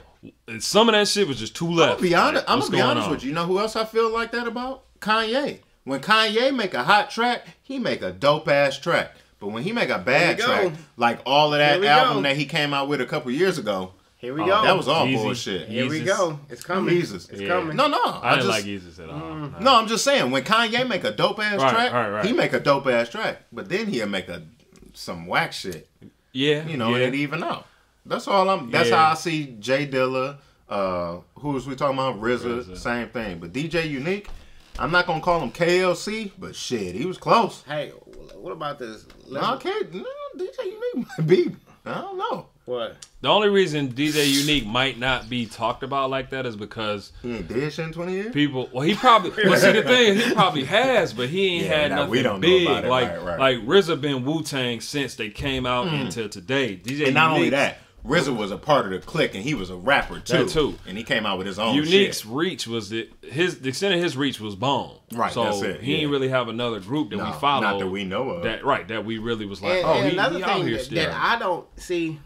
Speaker 1: And some of that shit was just too
Speaker 2: I'm
Speaker 1: left.
Speaker 2: gonna be honest.
Speaker 1: Like,
Speaker 2: I'm gonna be honest
Speaker 1: on?
Speaker 2: with you. You know who else I feel like that about? Kanye. When Kanye make a hot track, he make a dope ass track. But when he make a bad track,
Speaker 3: go.
Speaker 2: like all of that album
Speaker 3: go.
Speaker 2: that he came out with a couple years ago,
Speaker 3: Here we
Speaker 1: Oh,
Speaker 3: go.
Speaker 2: that was all
Speaker 1: Yeezy.
Speaker 2: bullshit.
Speaker 3: Here we go. It's coming.
Speaker 2: Yeezus.
Speaker 3: It's
Speaker 1: Yeah.
Speaker 3: coming.
Speaker 2: No, no,
Speaker 1: I, didn't
Speaker 2: just,
Speaker 1: like Jesus at all.
Speaker 3: Mm.
Speaker 2: No, I'm just saying when Kanye make a dope ass
Speaker 1: Right,
Speaker 2: track,
Speaker 1: right, right.
Speaker 2: he make a dope ass track, but then he'll make a some whack shit.
Speaker 1: Yeah,
Speaker 2: You know,
Speaker 1: yeah.
Speaker 2: it even out. That's all I'm. That's
Speaker 1: Yeah.
Speaker 2: how I see J Dilla. Uh, who was we talking about? RZA,
Speaker 1: RZA.
Speaker 2: same thing. But DJ U-Neek, I'm not gonna call him KLC, but shit, he was close.
Speaker 3: Hey, what about this?
Speaker 2: No,
Speaker 3: Let's-
Speaker 2: okay, no, DJ U-Neek might be. I don't know.
Speaker 3: What?
Speaker 1: The only reason DJ U-Neek might not be talked about like that is because
Speaker 2: He ain't dead shit in 20 years.
Speaker 1: people. Well, he probably. [LAUGHS] Well, see, the thing he probably has, but he ain't
Speaker 2: Yeah,
Speaker 1: had
Speaker 2: nah,
Speaker 1: nothing
Speaker 2: we don't know
Speaker 1: big.
Speaker 2: about it.
Speaker 1: Like,
Speaker 2: Right, right.
Speaker 1: like RZA been Wu Tang since they came out hmm. until today. DJ
Speaker 2: and not only that, RZA was a part of the clique, and he was a rapper too.
Speaker 1: That too.
Speaker 2: And he came out with his own
Speaker 1: U-Neek's
Speaker 2: shit.
Speaker 1: reach was the his the extent of his reach was Bone.
Speaker 2: Right,
Speaker 1: So
Speaker 2: that's it,
Speaker 1: he
Speaker 2: yeah.
Speaker 1: didn't really have another group that
Speaker 2: No,
Speaker 1: we follow.
Speaker 2: not that we know of.
Speaker 1: That right, that we really was like,
Speaker 3: And,
Speaker 1: oh,
Speaker 3: and
Speaker 1: he,
Speaker 3: another
Speaker 1: he out
Speaker 3: thing
Speaker 1: here
Speaker 3: that,
Speaker 1: still.
Speaker 3: that I don't see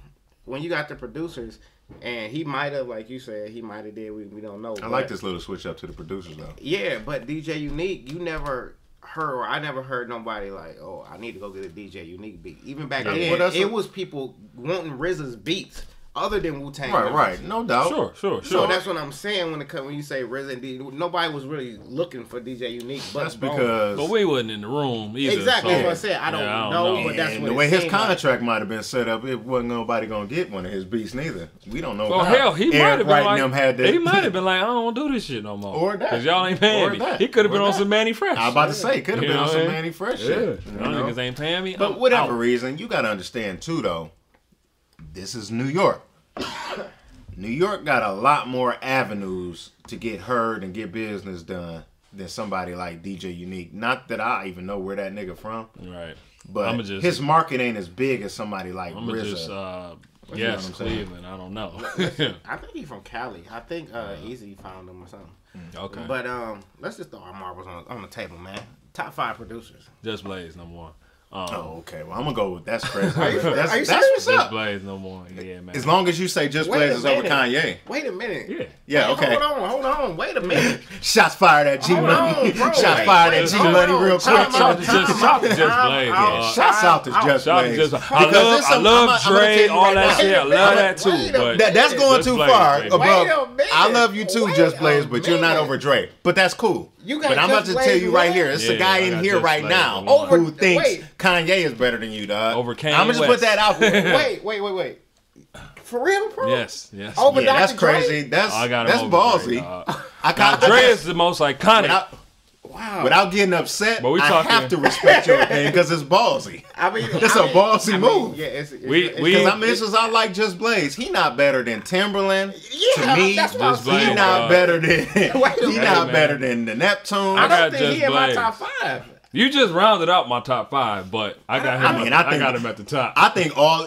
Speaker 3: when you got the producers, and he might have, like you said, he might have did. We, we don't know.
Speaker 2: I like this little switch up to the producers though.
Speaker 3: Yeah, but DJ U-Neek, you never heard. Or I never heard nobody like, oh, I need to go get a DJ U-Neek beat. Even back
Speaker 2: Yeah.
Speaker 3: then, it
Speaker 2: a-
Speaker 3: was people wanting RZA's beats other than Wu Tang.
Speaker 2: Right, right, no doubt.
Speaker 1: sure, sure, sure.
Speaker 3: So that's what I'm saying when it comes when you say RZA and D. Nobody was really looking for DJ U-Neek, but
Speaker 2: That's
Speaker 3: Bone.
Speaker 2: because
Speaker 1: but we wasn't in the room either.
Speaker 3: Exactly,
Speaker 1: so-
Speaker 3: that's what I said. I don't
Speaker 1: Yeah,
Speaker 3: know, but that's what
Speaker 2: the
Speaker 3: it
Speaker 2: way his
Speaker 3: seemed like.
Speaker 2: contract might have been set up, it wasn't nobody gonna get one of his beats neither. We don't know.
Speaker 1: Well,
Speaker 2: how.
Speaker 1: hell, he might have been like,
Speaker 2: them had that.
Speaker 1: he might have been like, I don't do this shit no more,
Speaker 2: Or that.
Speaker 1: because y'all ain't paying
Speaker 2: Or
Speaker 1: me.
Speaker 2: that.
Speaker 1: He could have been
Speaker 2: Or
Speaker 1: on some Manny Fresh.
Speaker 2: I was about to say, could have been on some Manny Fresh
Speaker 1: Yeah,
Speaker 2: shit. you
Speaker 1: y'all niggas ain't paying me.
Speaker 2: But whatever reason, you gotta understand too, though. This is New York. New York got a lot more avenues to get heard and get business done than somebody like DJ U-Neek. Not that I even know where that nigga from,
Speaker 1: Right.
Speaker 2: but
Speaker 1: just-
Speaker 2: his market ain't as big as somebody like
Speaker 1: I'm
Speaker 2: RZA.
Speaker 1: just uh,
Speaker 2: You know
Speaker 1: yes,
Speaker 2: what I'm saying?
Speaker 1: Cleveland. I don't know. [LAUGHS]
Speaker 3: I think he's from Cali. I think uh, Easy found him or something.
Speaker 1: okay,
Speaker 3: But um, let's just throw our marbles on on the table, man. Top five producers.
Speaker 1: just Blaze number one. Um,
Speaker 2: Oh, okay. Well, I'm gonna go with that's crazy. [LAUGHS]
Speaker 3: Are you-
Speaker 2: that's
Speaker 3: are you
Speaker 2: that's
Speaker 3: serious?
Speaker 2: what's
Speaker 1: just
Speaker 2: up.
Speaker 1: Blaze number one. Yeah, man.
Speaker 2: As long as you say just Blaze is over. Kanye.
Speaker 3: Wait a minute.
Speaker 1: yeah.
Speaker 2: Yeah,
Speaker 3: Wait,
Speaker 2: okay.
Speaker 3: Hold on, hold on. Wait a minute. [LAUGHS]
Speaker 2: Shots fired at G
Speaker 3: Hold
Speaker 2: Money. Shots
Speaker 3: Wait,
Speaker 2: fired
Speaker 3: wait,
Speaker 2: at G Money real quick.
Speaker 3: out,
Speaker 1: Shout out to
Speaker 3: time
Speaker 1: just, shout out to just Blaze.
Speaker 3: out.
Speaker 1: dog.
Speaker 2: Out to Just
Speaker 1: Shout out
Speaker 2: Blaze.
Speaker 1: I love,
Speaker 2: this
Speaker 1: I love
Speaker 2: I'ma- I'ma tell
Speaker 1: Dre,
Speaker 2: you
Speaker 1: all
Speaker 2: right
Speaker 1: that shit. I love that too. But
Speaker 2: that's going too far above.
Speaker 3: Wait a minute.
Speaker 2: I love you too, Just Blaze, but you're not over Dre. But that's cool.
Speaker 3: You got
Speaker 2: but I'm about to tell you right here. It's
Speaker 1: Yeah,
Speaker 2: a guy in here right
Speaker 1: Blaze
Speaker 2: now
Speaker 1: on one.
Speaker 2: who thinks
Speaker 3: wait.
Speaker 2: Kanye is better than you, dog.
Speaker 1: Over Kanye
Speaker 2: I'm gonna just
Speaker 1: West.
Speaker 2: put that out. [LAUGHS] there.
Speaker 3: Wait, wait, wait, wait. For real, bro?
Speaker 1: Yes, yes.
Speaker 3: Over
Speaker 2: Yeah, that's
Speaker 3: Dr. Dre?
Speaker 2: crazy. That's
Speaker 1: I got
Speaker 2: that's ballsy.
Speaker 1: Dre.
Speaker 2: I got
Speaker 1: Dre is the most iconic.
Speaker 2: Without,
Speaker 3: Wow.
Speaker 2: without getting upset.
Speaker 1: But we
Speaker 2: I
Speaker 1: talking-
Speaker 2: have to respect your opinion because it's ballsy. [LAUGHS]
Speaker 3: I mean,
Speaker 2: It's
Speaker 3: I
Speaker 2: a
Speaker 3: mean-
Speaker 2: ballsy
Speaker 3: I mean,
Speaker 2: move.
Speaker 3: yeah, it's, it's,
Speaker 1: We-
Speaker 3: it's,
Speaker 1: we-
Speaker 2: Because
Speaker 3: it's-
Speaker 2: I mean, as I like Just Blaze, he not better than Timbaland.
Speaker 3: Yeah,
Speaker 2: to me,
Speaker 3: that's what I'm
Speaker 1: Just
Speaker 3: saying.
Speaker 2: he not
Speaker 1: dog.
Speaker 2: better than [LAUGHS] he
Speaker 3: minute,
Speaker 2: not
Speaker 1: man.
Speaker 2: better than the Neptune.
Speaker 3: I
Speaker 1: I
Speaker 3: don't
Speaker 1: got
Speaker 3: think
Speaker 1: Just
Speaker 3: he in my
Speaker 1: Blaze.
Speaker 3: top five.
Speaker 1: You just rounded out my top five, but I got him.
Speaker 2: I mean,
Speaker 1: at,
Speaker 2: I
Speaker 1: I, got him at the top.
Speaker 2: I think all,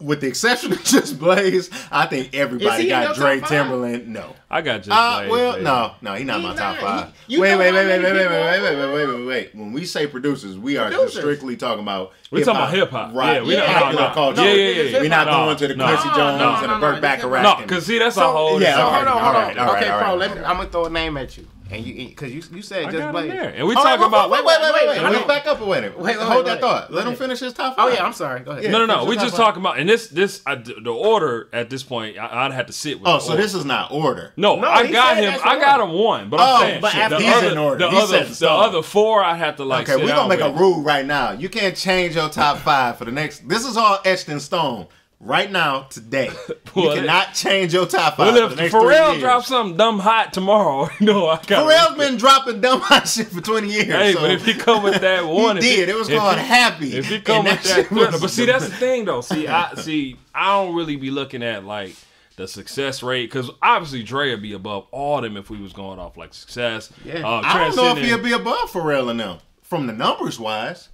Speaker 2: with the exception of [LAUGHS] Just Blaze, I think everybody got
Speaker 3: your
Speaker 2: Dre
Speaker 3: top five?
Speaker 2: Timbaland. No.
Speaker 1: I got just.
Speaker 2: Uh,
Speaker 1: Blaze,
Speaker 2: well,
Speaker 1: baby.
Speaker 2: no, no, he not
Speaker 3: He
Speaker 2: my top five.
Speaker 3: You
Speaker 2: wait,
Speaker 3: know
Speaker 2: wait,
Speaker 3: how
Speaker 2: wait, wait, wait, wait, wait, wait, wait, wait, wait, wait. When we say producers, we are just strictly talking about.
Speaker 1: We talking about
Speaker 2: hip-hop. right?
Speaker 1: Yeah, we
Speaker 3: Yeah,
Speaker 1: not-
Speaker 2: popular
Speaker 1: no, no.
Speaker 2: culture.
Speaker 1: Yeah, yeah, yeah.
Speaker 2: We're not
Speaker 1: No,
Speaker 2: going to the
Speaker 1: no,
Speaker 2: Quincy Jones
Speaker 3: no,
Speaker 2: and the
Speaker 3: no,
Speaker 2: Burt
Speaker 3: no,
Speaker 2: Bacharach.
Speaker 1: No,
Speaker 2: and-
Speaker 1: because see, that's a whole.
Speaker 2: yeah,
Speaker 3: hold on, hold on. okay,
Speaker 2: right, all
Speaker 3: Pro,
Speaker 2: right.
Speaker 3: let me, I'm gonna throw a name at you, and you because you you said
Speaker 1: I
Speaker 3: just
Speaker 1: got him there. And we
Speaker 2: All right,
Speaker 1: talking about.
Speaker 2: wait, wait, wait, wait, wait.
Speaker 3: wait,
Speaker 2: Let me
Speaker 3: wait.
Speaker 2: back up a minute.
Speaker 3: Wait, wait,
Speaker 2: Hold
Speaker 3: wait,
Speaker 2: that thought.
Speaker 3: wait.
Speaker 2: Let him finish his top
Speaker 3: Oh
Speaker 2: five.
Speaker 3: yeah, I'm sorry. Go ahead.
Speaker 2: Yeah.
Speaker 1: No, no, no. We just talking about, and this, this, I, the order at this point, I, I'd have to sit with.
Speaker 2: Oh,
Speaker 1: the
Speaker 2: so
Speaker 1: order.
Speaker 2: this is not order.
Speaker 1: No,
Speaker 3: No,
Speaker 1: I got him. I got
Speaker 3: order.
Speaker 1: him one, but
Speaker 2: Oh,
Speaker 1: I'm saying
Speaker 2: but
Speaker 1: shit,
Speaker 2: after
Speaker 1: the
Speaker 2: he's
Speaker 1: other,
Speaker 2: in order,
Speaker 1: the
Speaker 2: he
Speaker 1: other,
Speaker 2: the
Speaker 1: the other four, I had to like.
Speaker 2: Okay, we're gonna make a rule right now. You can't change your top five for the next. This is all etched in stone right now, today. [LAUGHS] You
Speaker 1: Well,
Speaker 2: cannot change your top five
Speaker 1: Well, if Pharrell drops something dumb hot tomorrow, [LAUGHS] you know I got.
Speaker 2: Pharrell's been dropping dumb hot shit for 20 years.
Speaker 1: Hey,
Speaker 2: so
Speaker 1: but if he come with that [LAUGHS] one,
Speaker 2: he did. It was called
Speaker 1: he-
Speaker 2: Happy.
Speaker 1: If he come with that,
Speaker 2: was-
Speaker 1: but see, that's the thing though. See, I see. I don't really be looking at like the success rate because obviously Dre would be above all them if we was going off like success.
Speaker 3: Yeah.
Speaker 1: uh,
Speaker 2: I don't know if he'll be above Pharrell and them from the numbers wise.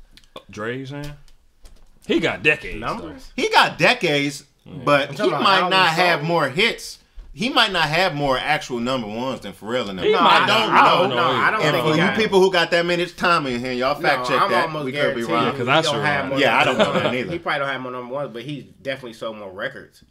Speaker 1: Dre, you saying? He got decades. though.
Speaker 3: Numbers.
Speaker 2: He got decades, but he might not have
Speaker 3: songs.
Speaker 2: more hits. He might not have more actual number ones than Pharrell and them.
Speaker 1: He
Speaker 3: No, I don't
Speaker 1: I
Speaker 3: know.
Speaker 1: don't
Speaker 3: No,
Speaker 1: know
Speaker 3: I don't
Speaker 2: And
Speaker 3: think
Speaker 2: for you
Speaker 3: got
Speaker 2: people who got that many Tommy in here, y'all fact
Speaker 3: No,
Speaker 2: check
Speaker 3: I'm
Speaker 2: that.
Speaker 3: almost
Speaker 2: We could be wrong.
Speaker 1: Yeah, 'cause
Speaker 3: he
Speaker 1: I
Speaker 3: don't
Speaker 1: sure
Speaker 3: have more
Speaker 2: Yeah, I don't know
Speaker 3: numbers.
Speaker 2: that neither.
Speaker 3: He probably don't have more number ones, but he's definitely sold more records.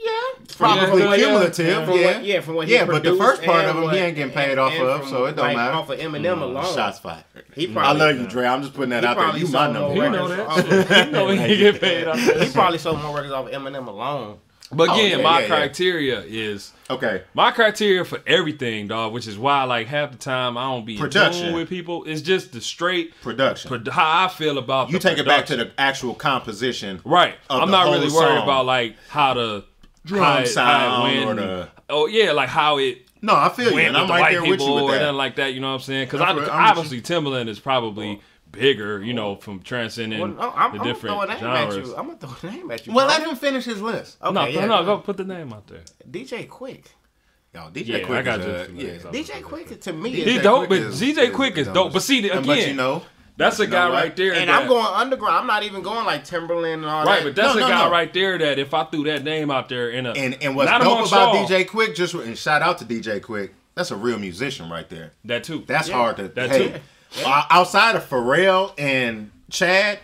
Speaker 2: Yeah,
Speaker 1: Yeah,
Speaker 2: probably
Speaker 1: yeah,
Speaker 2: cumulative.
Speaker 1: yeah.
Speaker 3: From
Speaker 2: Yeah,
Speaker 3: what, yeah, from what he
Speaker 2: Yeah, but the first part of him, he ain't getting paid
Speaker 3: and-
Speaker 2: off
Speaker 3: and
Speaker 2: of, so it don't
Speaker 3: like,
Speaker 2: matter.
Speaker 3: Off of Eminem mm, alone,
Speaker 2: Shots fired.
Speaker 3: he
Speaker 2: mm.
Speaker 3: I
Speaker 2: love you, Dre. I'm just putting that out there. You
Speaker 3: sold
Speaker 2: my number
Speaker 1: He
Speaker 2: one.
Speaker 1: know that.
Speaker 3: off-
Speaker 1: he [LAUGHS] know he get paid off that
Speaker 3: He probably sold more records off of Eminem alone.
Speaker 1: But
Speaker 2: Oh,
Speaker 1: again,
Speaker 2: yeah,
Speaker 1: my
Speaker 2: yeah, yeah.
Speaker 1: criteria is
Speaker 2: Okay,
Speaker 1: my criteria for everything, dog. Which is why, like half the time, I don't be in
Speaker 2: Production.
Speaker 1: with people. It's just the straight
Speaker 2: production.
Speaker 1: pro- how I feel about
Speaker 2: you
Speaker 1: the
Speaker 2: take it back to the actual composition.
Speaker 1: right.
Speaker 2: of
Speaker 1: I'm
Speaker 2: the
Speaker 1: not
Speaker 2: whole
Speaker 1: really worried
Speaker 2: song.
Speaker 1: about like how the
Speaker 2: Drum
Speaker 1: how it,
Speaker 2: sound
Speaker 1: how it
Speaker 2: or the-
Speaker 1: oh yeah, like how it
Speaker 2: No, I feel you,
Speaker 1: went
Speaker 2: and I'm
Speaker 1: the
Speaker 2: right
Speaker 1: white
Speaker 2: there with
Speaker 1: people
Speaker 2: you
Speaker 1: or
Speaker 2: with
Speaker 1: nothing
Speaker 2: that.
Speaker 1: like that. You know what I'm saying? Because
Speaker 2: I'm with- I'm with
Speaker 1: obviously Timbaland is probably bigger. You know, from transcending
Speaker 3: Well, I'm, I'm,
Speaker 1: the
Speaker 3: I'm gonna
Speaker 1: different
Speaker 3: throw a name
Speaker 1: genres.
Speaker 3: at you. I'm gonna throw a name at you.
Speaker 2: Well,
Speaker 3: bro.
Speaker 2: let him finish his list.
Speaker 3: Okay,
Speaker 1: no,
Speaker 3: yeah,
Speaker 1: no, go put the name out there.
Speaker 3: DJ Quik.
Speaker 2: Yo, DJ
Speaker 1: Yeah,
Speaker 2: Quick
Speaker 1: I got
Speaker 2: is,
Speaker 1: just
Speaker 2: uh, yeah.
Speaker 3: DJ Quik to me
Speaker 2: DJ
Speaker 3: is
Speaker 1: He's dope, but DJ Quik is
Speaker 2: the
Speaker 1: dope. But see,
Speaker 2: And
Speaker 1: again,
Speaker 2: but you know,
Speaker 1: that's a
Speaker 2: you
Speaker 1: guy
Speaker 2: what?
Speaker 1: right there.
Speaker 3: and
Speaker 1: that-
Speaker 3: I'm going underground. I'm not even going like Timbaland and all
Speaker 1: Right,
Speaker 3: that.
Speaker 1: Right, but that's
Speaker 2: No,
Speaker 1: a
Speaker 2: no,
Speaker 1: guy
Speaker 2: no.
Speaker 1: right there that if I threw that name out there in a
Speaker 2: and and what's
Speaker 1: not
Speaker 2: dope
Speaker 1: amongst
Speaker 2: about DJ Quik, just and shout out to DJ Quik. That's a real musician right there.
Speaker 1: that too.
Speaker 2: That's
Speaker 3: Yeah,
Speaker 2: hard to.
Speaker 1: that
Speaker 2: hey,
Speaker 1: too.
Speaker 2: o- outside of Pharrell and Chad,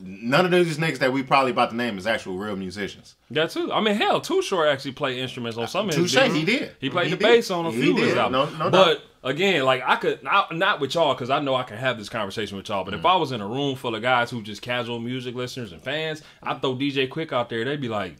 Speaker 2: none of these niggas that we probably about to name is actual real musicians.
Speaker 1: that too. I mean, hell, Too Short actually played instruments on some of his
Speaker 2: Touche, he did.
Speaker 1: He played
Speaker 2: He
Speaker 1: the
Speaker 2: did.
Speaker 1: bass on a
Speaker 2: He
Speaker 1: few of his albums.
Speaker 2: No- no
Speaker 1: but
Speaker 2: doubt.
Speaker 1: again, like I could not, not with y'all because I know I can have this conversation with y'all. But
Speaker 2: Mm.
Speaker 1: if I was in a room full of guys who just casual music listeners and fans, I'd throw DJ Quik out there. They'd be like,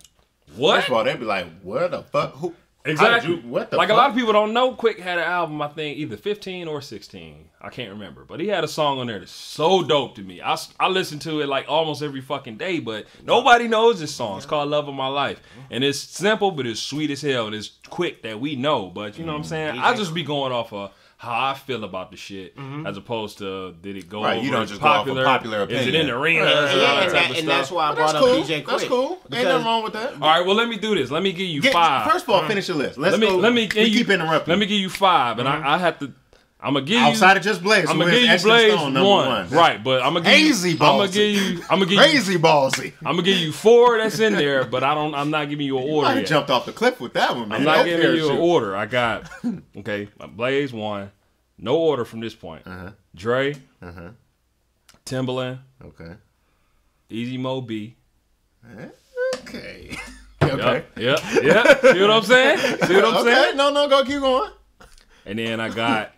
Speaker 1: "What?"
Speaker 2: First of all, they'd be like, "Where the fuck? Who?
Speaker 1: Exactly.
Speaker 2: you- what the
Speaker 1: like
Speaker 2: fuck?
Speaker 1: a lot of people don't know, Quik had an album. I think either 15 or 16. I can't remember, but he had a song on there that's so dope to me. I I listen to it like almost every fucking day, but nobody knows this song. It's called "Love of My Life," and it's simple, but it's sweet as hell, and it's quick that we know. But you know what I'm saying? I just be going off of. How I feel about the shit, mm-hmm. as opposed to did it go
Speaker 2: Right,
Speaker 1: over?
Speaker 2: you don't just
Speaker 1: it
Speaker 2: go off of
Speaker 1: popular?
Speaker 2: popular
Speaker 1: Is it
Speaker 2: opinion.
Speaker 1: in the arena?
Speaker 2: Right,
Speaker 1: and
Speaker 2: right,
Speaker 3: yeah,
Speaker 1: that
Speaker 3: and,
Speaker 1: type
Speaker 3: that,
Speaker 1: of
Speaker 3: and that's why I
Speaker 2: Well,
Speaker 3: brought
Speaker 2: that's
Speaker 3: up
Speaker 2: cool.
Speaker 3: DJ Quik.
Speaker 2: That's cool. Ain't nothing wrong with that.
Speaker 1: All right, well, let me do this. Let me give you
Speaker 2: Get-
Speaker 1: five.
Speaker 2: First of all, mm. finish your list. Let's
Speaker 1: let me
Speaker 2: go.
Speaker 1: let me
Speaker 2: we
Speaker 1: give you,
Speaker 2: keep interrupting.
Speaker 1: Let me give you five, and I, mm-hmm. I have to. I'm gonna give you
Speaker 2: outside of just Blaze.
Speaker 1: I'm gonna give you Blaze
Speaker 2: Stone,
Speaker 1: one,
Speaker 2: one.
Speaker 1: right? But I'm gonna give
Speaker 2: Hazy
Speaker 1: you. I'm gonna give you. I'm gonna give you.
Speaker 2: Crazy ballsy.
Speaker 1: I'm gonna give you four that's in there, but I don't. I'm not giving you an order. Yet.
Speaker 2: jumped off the cliff with that one, man.
Speaker 1: I'm not
Speaker 2: That
Speaker 1: giving you an order. I got [LAUGHS] okay. Blaze one, no order from this point.
Speaker 2: Uh-huh.
Speaker 1: Dre,
Speaker 2: Uh-huh.
Speaker 1: Timbaland,
Speaker 2: Okay.
Speaker 1: Easy Mo Bee.
Speaker 2: Okay. [LAUGHS] Okay.
Speaker 1: Yep, yep, yep. See what I'm saying? See what I'm [LAUGHS]
Speaker 2: okay.
Speaker 1: saying?
Speaker 2: No, no, go keep going.
Speaker 1: And then I got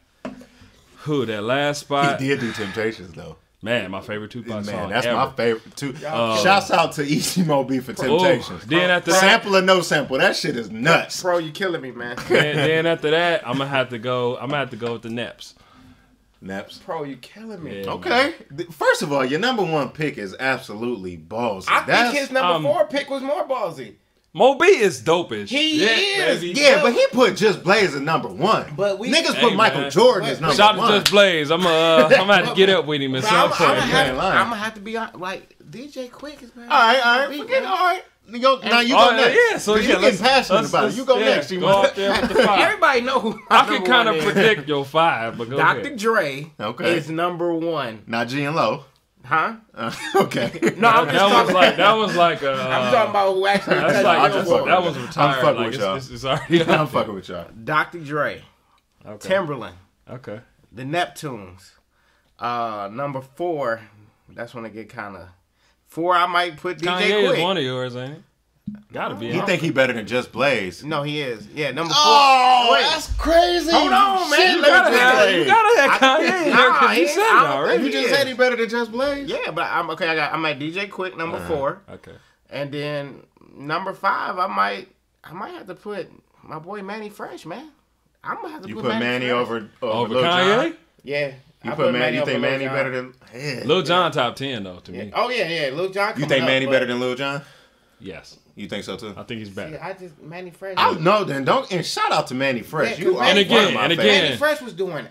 Speaker 1: who that last spot.
Speaker 2: He did do Temptations though.
Speaker 1: Man, my favorite Tupac
Speaker 2: Man,
Speaker 1: song
Speaker 2: that's
Speaker 1: ever.
Speaker 2: my favorite too. Shouts out to Easy Mo Bee for Temptations.
Speaker 1: Ooh, then after that,
Speaker 2: Sample or no sample, that shit is nuts.
Speaker 3: Bro, you killing me, man.
Speaker 1: then, then after that, I'm gonna have to go. I'm gonna have to go with the Neps.
Speaker 2: Neps.
Speaker 3: Bro, you killing me.
Speaker 1: Yeah.
Speaker 2: Okay. Th- First of all, your number one pick is absolutely ballsy.
Speaker 3: I
Speaker 2: That's,
Speaker 3: think his number
Speaker 1: um,
Speaker 3: four pick was more ballsy.
Speaker 1: Mo Bee is dopish.
Speaker 3: He
Speaker 1: yeah,
Speaker 3: is.
Speaker 1: baby.
Speaker 2: yeah, but he put Just Blaze at number one.
Speaker 3: But we-
Speaker 2: niggas
Speaker 1: Hey,
Speaker 2: put Michael
Speaker 1: man.
Speaker 2: Jordan
Speaker 3: But-
Speaker 2: as number
Speaker 1: Shout out
Speaker 2: one.
Speaker 1: to Just Blaze. I'm uh, [LAUGHS] I'm gonna have to get up with him at
Speaker 3: But
Speaker 1: some
Speaker 3: I'm, I'm, gonna
Speaker 2: You
Speaker 3: have,
Speaker 2: ain't
Speaker 3: I'm gonna have to be hon- like DJ Quik is man.
Speaker 2: all right, all right,
Speaker 3: Beat,
Speaker 2: forget.
Speaker 3: man.
Speaker 2: All right, Yo, now you
Speaker 1: Oh,
Speaker 2: go next.
Speaker 1: yeah, so
Speaker 2: you
Speaker 1: yeah,
Speaker 2: getting
Speaker 1: let's-
Speaker 2: passionate
Speaker 1: let's-
Speaker 2: about it.
Speaker 1: let's-
Speaker 2: You go
Speaker 1: yeah,
Speaker 2: next.
Speaker 1: Go
Speaker 2: You
Speaker 1: up there with the five. [LAUGHS]
Speaker 3: Everybody know who
Speaker 1: I can kind of predict your five, but go
Speaker 3: Dr.
Speaker 1: ahead.
Speaker 3: Dre
Speaker 2: Okay.
Speaker 3: is number one.
Speaker 2: Not GNLo.
Speaker 3: Huh?
Speaker 2: Uh, [LAUGHS] okay.
Speaker 3: No, I'm just
Speaker 1: That was
Speaker 3: talking.
Speaker 1: like that was like uh,
Speaker 3: I'm talking about who actually
Speaker 1: That's like
Speaker 2: just
Speaker 3: billboard.
Speaker 1: that was
Speaker 2: I'm fucking
Speaker 1: like,
Speaker 2: with
Speaker 1: it's,
Speaker 2: y'all.
Speaker 1: it's, it's already. [LAUGHS]
Speaker 2: I'm fucking with y'all.
Speaker 3: Dr. Dre,
Speaker 1: Okay.
Speaker 3: Timbaland,
Speaker 1: Okay.
Speaker 3: the Neptunes. Uh, number four. That's when it get kind of. Four, I might put DJ
Speaker 1: Kanye
Speaker 3: Quick.
Speaker 1: is one of yours, ain't it? Gotta be.
Speaker 2: You
Speaker 1: huh?
Speaker 2: think he better than Just Blaze?
Speaker 3: No, he is. Yeah, number four.
Speaker 2: Oh,
Speaker 3: Wait.
Speaker 2: that's crazy.
Speaker 3: Hold on, man.
Speaker 2: Shit,
Speaker 1: You
Speaker 3: Let me
Speaker 1: gotta have,
Speaker 3: say-
Speaker 1: you gotta have Kanye in there
Speaker 3: Nah,
Speaker 1: because
Speaker 3: he-
Speaker 1: said it already.
Speaker 2: You just
Speaker 3: Yeah.
Speaker 2: said he better than Just Blaze?
Speaker 3: Yeah, but I'm okay. I got. I'm at DJ Quik number
Speaker 2: Uh-huh.
Speaker 3: four,
Speaker 1: Okay.
Speaker 3: and then number five. I might. I might have to put my boy Manny Fresh, man. I'm gonna have to
Speaker 2: You
Speaker 3: put,
Speaker 2: put Manny
Speaker 3: Fresh.
Speaker 2: over over,
Speaker 1: Over
Speaker 2: Lil
Speaker 1: Kanye?
Speaker 2: John?
Speaker 3: Yeah,
Speaker 2: You
Speaker 3: I
Speaker 2: put Manny. You think Manny
Speaker 3: Jon.
Speaker 2: better than? Yeah.
Speaker 1: Lil Jon top ten though to me.
Speaker 3: Oh yeah, yeah, Lil Jon.
Speaker 2: You think
Speaker 3: up,
Speaker 2: Manny
Speaker 3: but-
Speaker 2: better than Lil Jon?
Speaker 1: Yes,
Speaker 2: You think so too?
Speaker 1: I think he's
Speaker 3: Yeah,
Speaker 1: better.
Speaker 3: I just Manny Fresh.
Speaker 2: I no, then don't. And shout out to Manny Fresh.
Speaker 3: Yeah,
Speaker 2: you
Speaker 3: 'cause
Speaker 2: are
Speaker 3: And
Speaker 2: one
Speaker 1: again,
Speaker 2: of my
Speaker 1: and
Speaker 2: favorites.
Speaker 1: again.
Speaker 3: Manny Fresh was doing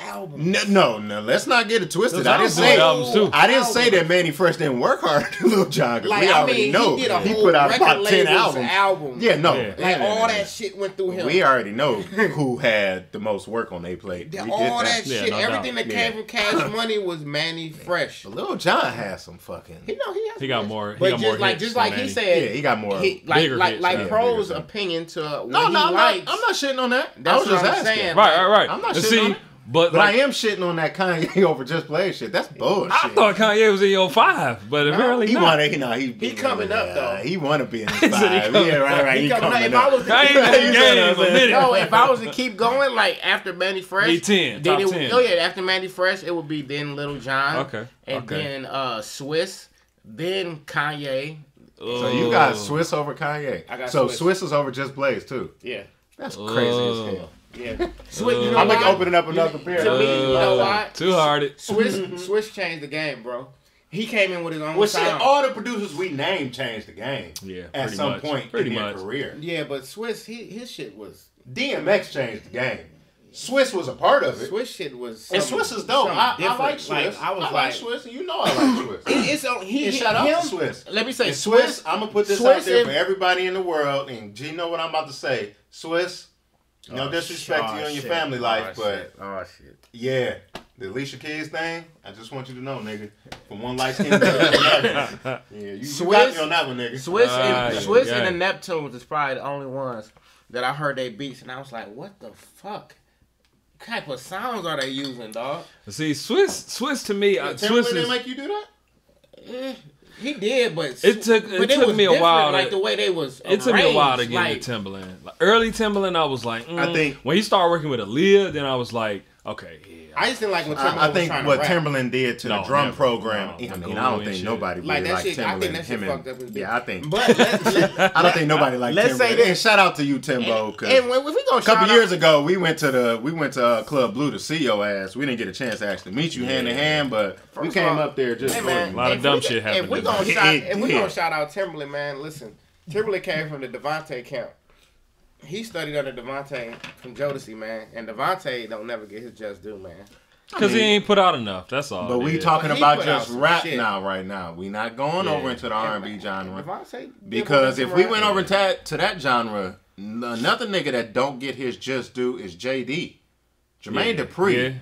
Speaker 3: albums.
Speaker 2: No, no, no. Let's not get it twisted. I didn't say
Speaker 1: albums, too.
Speaker 2: I didn't say that Manny Fresh didn't work hard than [LAUGHS] Lil Jon. 'cause
Speaker 3: Like
Speaker 2: we
Speaker 3: I
Speaker 2: already
Speaker 3: mean,
Speaker 2: know
Speaker 3: he did a whole
Speaker 2: put out
Speaker 3: record
Speaker 2: about ten albums.
Speaker 3: albums.
Speaker 2: Yeah, no,
Speaker 1: Yeah.
Speaker 3: like
Speaker 2: Yeah,
Speaker 3: all
Speaker 2: yeah, yeah.
Speaker 3: that shit went through him.
Speaker 2: We already know [LAUGHS] who had the most work on their plate.
Speaker 3: The-
Speaker 2: We
Speaker 3: all
Speaker 2: get
Speaker 3: that,
Speaker 1: Yeah,
Speaker 3: shit,
Speaker 1: no
Speaker 3: everything
Speaker 1: doubt.
Speaker 3: that came from Cash [LAUGHS] Money was Manny Fresh.
Speaker 2: But Lil Jon had some fucking.
Speaker 3: He know he has
Speaker 1: He got more- he
Speaker 3: But
Speaker 1: got
Speaker 3: just
Speaker 1: more
Speaker 3: like just like he said,
Speaker 2: Yeah, he got more.
Speaker 3: like like like pros opinion to
Speaker 2: no, no, I'm not. Shitting on that. I
Speaker 3: That's
Speaker 2: was
Speaker 3: what I'm saying.
Speaker 1: Right, right, right.
Speaker 2: I'm not shitting on it.
Speaker 1: But
Speaker 2: But
Speaker 1: like,
Speaker 2: I am shitting on that Kanye [LAUGHS] over Just Blaze shit. That's bullshit.
Speaker 1: I thought Kanye was in your five, but apparently
Speaker 2: he
Speaker 1: not.
Speaker 2: want to. Nah, he,
Speaker 3: He coming up, though.
Speaker 2: He want to be in [LAUGHS] his
Speaker 1: He said
Speaker 2: five.
Speaker 1: coming
Speaker 2: yeah, right, right.
Speaker 3: He
Speaker 2: He,
Speaker 3: coming up.
Speaker 2: coming
Speaker 3: If I was to
Speaker 1: Kanye
Speaker 3: keep
Speaker 1: been in the [LAUGHS]
Speaker 2: You know
Speaker 1: game
Speaker 2: what
Speaker 1: a
Speaker 2: I'm
Speaker 1: minute.
Speaker 3: no, if I was to keep going, like after Manny Fresh,
Speaker 1: He 10,
Speaker 3: then
Speaker 1: top
Speaker 3: it would,
Speaker 1: 10.
Speaker 3: Oh yeah, after Manny Fresh, it would be then Little John.
Speaker 1: Okay,
Speaker 3: And
Speaker 1: okay.
Speaker 3: then uh Swizz, then Kanye.
Speaker 2: So you got. Swizz over Kanye.
Speaker 3: I got
Speaker 2: so
Speaker 3: Swizz.
Speaker 2: Swizz is over Just Blaze too.
Speaker 3: Yeah.
Speaker 2: That's crazy
Speaker 1: Oh.
Speaker 2: as hell.
Speaker 3: Yeah. [LAUGHS] Swizz, you know
Speaker 2: I'm
Speaker 3: why?
Speaker 2: like opening up another beer.
Speaker 3: To me, you know why? [LAUGHS]
Speaker 1: Too hard.
Speaker 3: Swizz Swizz changed the game, bro. He came in with his own
Speaker 2: Well, shit,
Speaker 3: sound.
Speaker 2: all the producers we named changed the game.
Speaker 1: Yeah,
Speaker 2: at some
Speaker 1: much.
Speaker 2: point
Speaker 1: Pretty
Speaker 2: in
Speaker 1: much.
Speaker 2: their career.
Speaker 3: yeah, but Swizz, he, his shit was
Speaker 2: DMX changed the game. Swizz was a part of it.
Speaker 3: Swizz shit was.
Speaker 2: and Swizz is dope. I, I like Swizz.
Speaker 3: I was
Speaker 2: like,
Speaker 3: like,
Speaker 2: Swizz, and you know I like Swizz.
Speaker 3: it- [CLEARS THROAT] it's on. He
Speaker 2: and
Speaker 3: he-
Speaker 2: shout out
Speaker 3: him,
Speaker 2: to Swizz.
Speaker 3: Let me say
Speaker 2: And
Speaker 3: Swizz.
Speaker 2: Swizz, I'm gonna put this
Speaker 3: Swizz
Speaker 2: out there
Speaker 3: and-
Speaker 2: for everybody in the world, and you know what I'm about to say. Swizz, no
Speaker 3: Oh,
Speaker 2: disrespect to
Speaker 3: oh,
Speaker 2: you and your
Speaker 3: shit.
Speaker 2: family life,
Speaker 3: Oh,
Speaker 2: but
Speaker 3: shit. oh shit.
Speaker 2: yeah, the Alicia Keys thing. I just want you to know, nigga, from one light skin to another. [LAUGHS] Yeah, you, you got me on that one, nigga.
Speaker 3: Swizz
Speaker 1: Ah,
Speaker 3: and
Speaker 1: yeah,
Speaker 3: Swizz
Speaker 1: yeah.
Speaker 3: and the Neptunes is probably the only ones that I heard they beats, and I was like, what the fuck? What type of sounds are they using, dog?
Speaker 1: See, Swizz, Swizz to me, uh,
Speaker 2: Timbaland
Speaker 1: Swizz
Speaker 2: didn't make you do that.
Speaker 3: Eh, he did, but
Speaker 1: It took- it
Speaker 3: but
Speaker 1: took
Speaker 3: was
Speaker 1: me a while
Speaker 3: Like
Speaker 1: to-
Speaker 3: the way they was.
Speaker 1: It took me a while to get
Speaker 3: like,
Speaker 1: into Timbaland. Like, early Timbaland, I was like, mm.
Speaker 2: I think-
Speaker 1: when he started working with Aaliyah, then I was like, okay, yeah.
Speaker 3: I just didn't like when Timbaland
Speaker 2: I, I think
Speaker 3: trying
Speaker 2: what
Speaker 3: to.
Speaker 2: Timbaland did to the drum
Speaker 1: never.
Speaker 2: program.
Speaker 1: No,
Speaker 2: I mean,
Speaker 1: no,
Speaker 2: I don't think
Speaker 1: shit.
Speaker 2: nobody
Speaker 3: Like,
Speaker 2: really
Speaker 3: that
Speaker 2: liked
Speaker 3: shit- I think that shit
Speaker 2: Him and-
Speaker 3: fucked up his
Speaker 2: yeah, I think.
Speaker 3: But let, let, [LAUGHS]
Speaker 2: I don't think [LAUGHS] nobody liked
Speaker 3: Let's say this.
Speaker 2: And shout out to you, Timbo. 'cause
Speaker 3: and when, if we gonna
Speaker 2: a couple
Speaker 3: shout
Speaker 2: years
Speaker 3: out,
Speaker 2: ago, we went to the we went to uh, Club Blue to see your ass. We didn't get a chance to actually meet you hand in hand, but we came
Speaker 3: all,
Speaker 2: up there just
Speaker 3: Hey man.
Speaker 1: A lot of dumb
Speaker 3: we,
Speaker 1: shit
Speaker 3: If
Speaker 1: happened [LAUGHS]
Speaker 3: we gonna shout, if we
Speaker 2: did.
Speaker 3: gonna shout out Timbaland, man, listen, Timbaland came from the DeVante camp. He studied under DeVante from Jodeci, man, and DeVante don't never get his just due, man.
Speaker 1: Because he
Speaker 2: mean-
Speaker 1: ain't put out enough. That's all.
Speaker 2: But we
Speaker 1: is.
Speaker 2: talking
Speaker 3: he
Speaker 2: about just rap
Speaker 3: shit.
Speaker 2: now, right now. We not going
Speaker 1: Yeah.
Speaker 2: over into the R and B genre
Speaker 3: DeVante
Speaker 2: because if we
Speaker 3: rap.
Speaker 2: went over to, to that genre, another nigga that don't get his just due is JD. Jermaine
Speaker 1: Yeah.
Speaker 2: Dupri
Speaker 1: Yeah.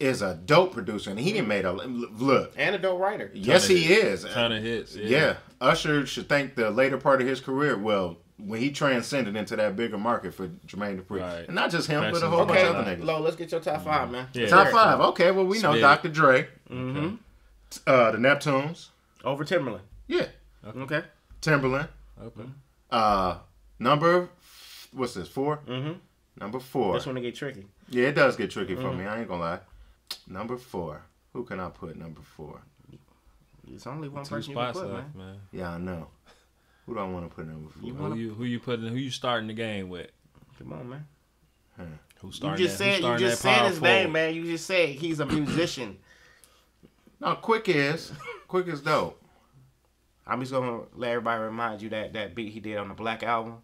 Speaker 2: is a dope producer, and he didn't made a look.
Speaker 3: and a dope writer.
Speaker 2: Yes,
Speaker 1: of
Speaker 2: he is.
Speaker 1: Ton of hits. Yeah.
Speaker 2: Yeah, Usher should thank the later part of his career. Well, when he transcended into that bigger market for Jermaine Dupri,
Speaker 1: Right.
Speaker 2: and not just him, but a whole bunch of other niggas.
Speaker 3: Lo, let's get your top five, man.
Speaker 1: Yeah.
Speaker 2: Top five. Okay, well we know
Speaker 1: Spit.
Speaker 2: Dr. Dre,
Speaker 3: Mm-hmm.
Speaker 2: uh, the Neptunes,
Speaker 3: Over Timbaland.
Speaker 2: yeah,
Speaker 3: Okay.
Speaker 2: Timbaland.
Speaker 1: Okay.
Speaker 2: Uh, number what's this four?
Speaker 3: Mm-hmm.
Speaker 2: Number four.
Speaker 3: That's when it get tricky.
Speaker 2: Yeah, it does get tricky for
Speaker 3: Mm-hmm.
Speaker 2: me. I ain't gonna lie. Number four. Who can I put number four?
Speaker 3: It's only one
Speaker 1: Two
Speaker 3: person you can
Speaker 1: spots
Speaker 3: put,
Speaker 1: left,
Speaker 3: man.
Speaker 1: man.
Speaker 2: Yeah, I know. Who do I want to put number four?
Speaker 1: Who you who you putting? Who you starting the game with?
Speaker 3: Come on, man.
Speaker 1: Who
Speaker 4: You just
Speaker 1: that,
Speaker 4: said you just said
Speaker 1: power
Speaker 4: his name, man. You just said he's a musician. [CLEARS THROAT]
Speaker 2: No, quick is quick is dope.
Speaker 4: I'm just gonna let everybody remind you that that beat he did on the Black album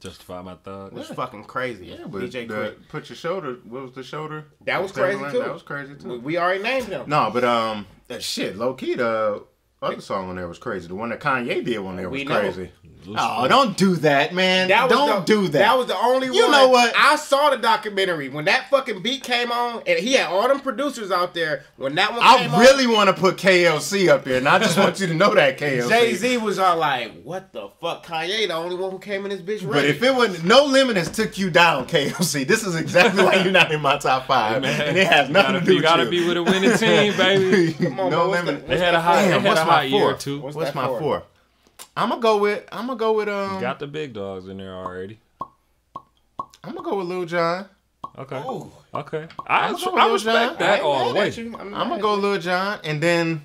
Speaker 1: Justify my thug.
Speaker 4: was fucking crazy.
Speaker 2: Yeah, but
Speaker 4: DJ
Speaker 2: the,
Speaker 4: Quick.
Speaker 2: put your shoulder. What was the shoulder?
Speaker 3: That was crazy,
Speaker 2: Timbaland?
Speaker 3: too.
Speaker 2: That was crazy
Speaker 3: We,
Speaker 2: too.
Speaker 3: we already named him.
Speaker 2: No, but um, that shit, low key, the other song on there was crazy. The one that Kanye did on there was
Speaker 3: We know.
Speaker 2: crazy. Oh, don't do that, man.
Speaker 3: That
Speaker 2: don't
Speaker 3: the,
Speaker 2: do that.
Speaker 3: That was the only one.
Speaker 2: You know what?
Speaker 3: I saw the documentary when that fucking beat came on, and he had all them producers out there. When that one
Speaker 2: I
Speaker 3: came
Speaker 2: really want to put KLC up there, and I just want you to know that KLC.
Speaker 3: Jay Z was all like, "What the fuck?" Kanye, the only one who came in this bitch.
Speaker 2: But if it wasn't, no limit has took you down, KLC. This is exactly why you're not in my top five,
Speaker 1: Man,
Speaker 2: and it has nothing
Speaker 1: gotta,
Speaker 2: to do
Speaker 1: you
Speaker 2: with
Speaker 1: gotta
Speaker 2: you.
Speaker 1: be with a winning team, baby.
Speaker 3: Come on,
Speaker 2: no
Speaker 3: man,
Speaker 2: limit.
Speaker 3: the-
Speaker 1: They had a hot, they had
Speaker 2: what's
Speaker 1: a
Speaker 2: my
Speaker 1: hot year or
Speaker 2: four?
Speaker 1: two.
Speaker 3: What's
Speaker 2: What's my
Speaker 3: for?
Speaker 2: four? I'm gonna go with. I'm gonna go with um.
Speaker 1: Got the big dogs in there already.
Speaker 2: I'm gonna go with Lil Jon.
Speaker 1: Okay.
Speaker 3: Ooh.
Speaker 1: Okay. I,
Speaker 2: I'ma go
Speaker 1: I
Speaker 2: Lil
Speaker 1: respect
Speaker 2: Jon.
Speaker 1: that
Speaker 3: I
Speaker 1: all the way.
Speaker 3: I'm,
Speaker 2: I'm gonna go Lil Jon, and then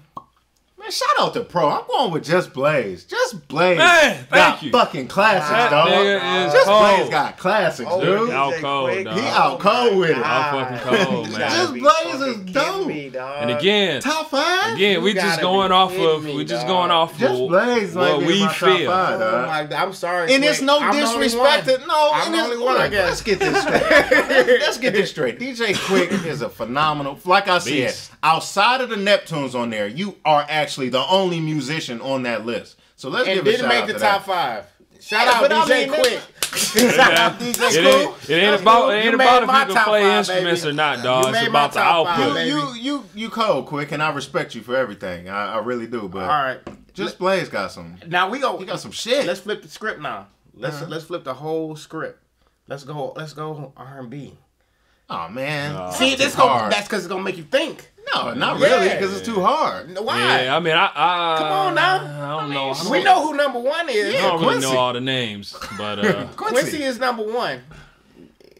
Speaker 2: man, shout out to Pro. I'm going with Just Blaze. Just Blaze.
Speaker 1: Man, thank
Speaker 2: got
Speaker 1: you.
Speaker 2: fucking classics,
Speaker 1: That
Speaker 2: dog.
Speaker 1: nigga is
Speaker 2: Just
Speaker 1: cold.
Speaker 2: Blaze got classics,
Speaker 3: Oh,
Speaker 2: dude.
Speaker 1: He out
Speaker 4: DJ
Speaker 1: cold, dog.
Speaker 2: He out cold with it.
Speaker 1: Out fucking cold, man.
Speaker 2: Just Blaze is dope.
Speaker 1: And again,
Speaker 2: Top five.
Speaker 1: again, we
Speaker 3: You
Speaker 1: just going off
Speaker 3: kidding
Speaker 1: of
Speaker 3: me,
Speaker 1: we just
Speaker 3: dog.
Speaker 1: going off
Speaker 2: Just
Speaker 1: of
Speaker 2: Blaze might
Speaker 1: what
Speaker 2: be
Speaker 1: we
Speaker 2: my top
Speaker 1: feel.
Speaker 2: five,
Speaker 3: Oh
Speaker 2: dog.
Speaker 3: my, I'm sorry.
Speaker 2: And it's no
Speaker 3: I'm
Speaker 2: disrespect. to- No,
Speaker 3: I'm the only one, I guess.
Speaker 2: Let's get this straight. [LAUGHS] let's get this straight. DJ Quik is a phenomenal. Like I said, outside of the Neptunes on there, you are actually the only musician on that list. So let's
Speaker 3: And
Speaker 2: give a
Speaker 3: didn't
Speaker 2: shout
Speaker 3: make
Speaker 2: out
Speaker 3: the
Speaker 2: to
Speaker 3: top
Speaker 2: that.
Speaker 3: five. Shout
Speaker 2: Yeah,
Speaker 3: out
Speaker 2: but I
Speaker 3: DJ
Speaker 2: mean,
Speaker 3: Quick. [LAUGHS]
Speaker 2: Shout out DJ
Speaker 1: It
Speaker 2: Cool.
Speaker 1: ain't, it ain't
Speaker 3: That's
Speaker 1: about
Speaker 3: cool.
Speaker 1: it ain't about if you can play
Speaker 3: five,
Speaker 1: instruments
Speaker 3: baby.
Speaker 1: or not,
Speaker 3: You
Speaker 1: dog. It's about
Speaker 3: my
Speaker 1: the
Speaker 3: top five,
Speaker 1: output.
Speaker 2: You, you, you, you cold, Quick, and I respect you for everything. I, I really do. But
Speaker 3: All right.
Speaker 2: just Blaze got some.
Speaker 3: Now we go.
Speaker 2: He got some shit.
Speaker 3: Let's flip the script now. Let's
Speaker 2: Uh-huh.
Speaker 3: let's flip the whole script. Let's go. Let's go R and B.
Speaker 2: oh man.
Speaker 1: No.
Speaker 3: See, this
Speaker 2: too
Speaker 3: go.
Speaker 2: hard.
Speaker 3: That's because it's gonna make you think.
Speaker 2: No, not
Speaker 3: Yeah.
Speaker 2: really, because it's too hard.
Speaker 3: Why?
Speaker 1: Yeah, I mean, I, I
Speaker 3: Come on now.
Speaker 1: I don't know. I
Speaker 3: we
Speaker 1: don't-
Speaker 3: know who number one is.
Speaker 1: I
Speaker 2: Yeah.
Speaker 1: don't really know all the names, but [LAUGHS] uh,
Speaker 3: Quincy is number one.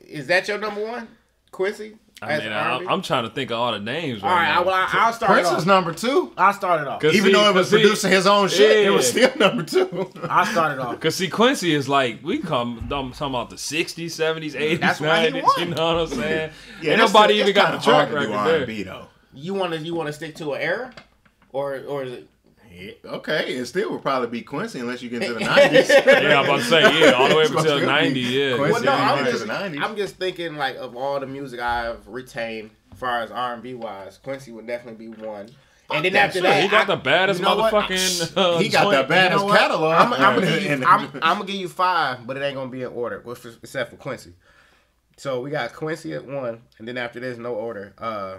Speaker 3: Is that your number one, Quincy?
Speaker 1: I mean, I, I'm trying to think of all the names
Speaker 3: all
Speaker 1: right
Speaker 3: right. I,
Speaker 1: now.
Speaker 3: well, I, I'll start
Speaker 2: Prince
Speaker 3: it
Speaker 2: is
Speaker 3: off.
Speaker 2: number two.
Speaker 3: I started start it off.
Speaker 1: 'Cause
Speaker 2: Even
Speaker 1: see-
Speaker 2: though it was
Speaker 1: 'cause see-
Speaker 2: producing his own shit, yeah, it was still [LAUGHS] number two.
Speaker 3: I started off.
Speaker 1: Cause see, Quincy is like we come I'm talking about the '60s, '70s, '80s,
Speaker 3: That's why he
Speaker 1: '90s.
Speaker 3: won.
Speaker 1: You know what I'm saying? Ain't
Speaker 2: that's
Speaker 1: nobody
Speaker 2: the-
Speaker 1: even got
Speaker 2: kinda
Speaker 1: the track
Speaker 2: to
Speaker 1: record
Speaker 2: do
Speaker 1: there.
Speaker 2: R&B though.
Speaker 3: You want to you want to stick to an era, or or is it?
Speaker 2: Yeah, okay, it still would probably be Quincy unless you get into the [LAUGHS] nineties.
Speaker 1: Yeah, I'm about to say yeah, all the way up until
Speaker 2: supposed to be
Speaker 1: '90. Yeah,
Speaker 2: Quincy.
Speaker 3: Well, no, I'm just I'm just thinking like of all the music I've retained, as far as R and B wise, Quincy would definitely be one. And then after
Speaker 2: shit.
Speaker 3: that,
Speaker 1: he got
Speaker 3: I-
Speaker 1: the baddest
Speaker 3: you know
Speaker 1: motherfucking. Uh,
Speaker 2: he got
Speaker 1: joint.
Speaker 2: the baddest
Speaker 3: You know
Speaker 2: catalog.
Speaker 3: I'm, I'm gonna give you. [LAUGHS] I'm, I'm gonna give you five, but it ain't gonna be in order, with- except for Quincy. So we got Quincy at one, and then after this, no order. Uh,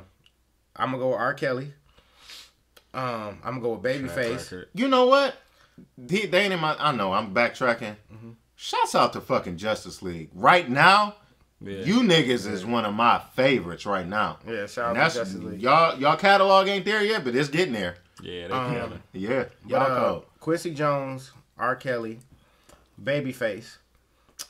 Speaker 3: I'm gonna go with R. Kelly. Um, I'm gonna go with Babyface.
Speaker 2: you know what? He, they ain't in my. I know. I'm backtracking.
Speaker 3: Mm-hmm.
Speaker 2: Shouts out to fucking Justice League. Right now,
Speaker 1: Yeah.
Speaker 2: you niggas is one of my favorites right now.
Speaker 3: Yeah, shout
Speaker 2: And
Speaker 3: out to Justice League.
Speaker 2: y'all. Y'all catalog ain't there yet, but it's getting there.
Speaker 1: yeah, they
Speaker 3: Um.
Speaker 2: Yeah, y'all
Speaker 3: uh. Quincy Jones, R. Kelly, Babyface.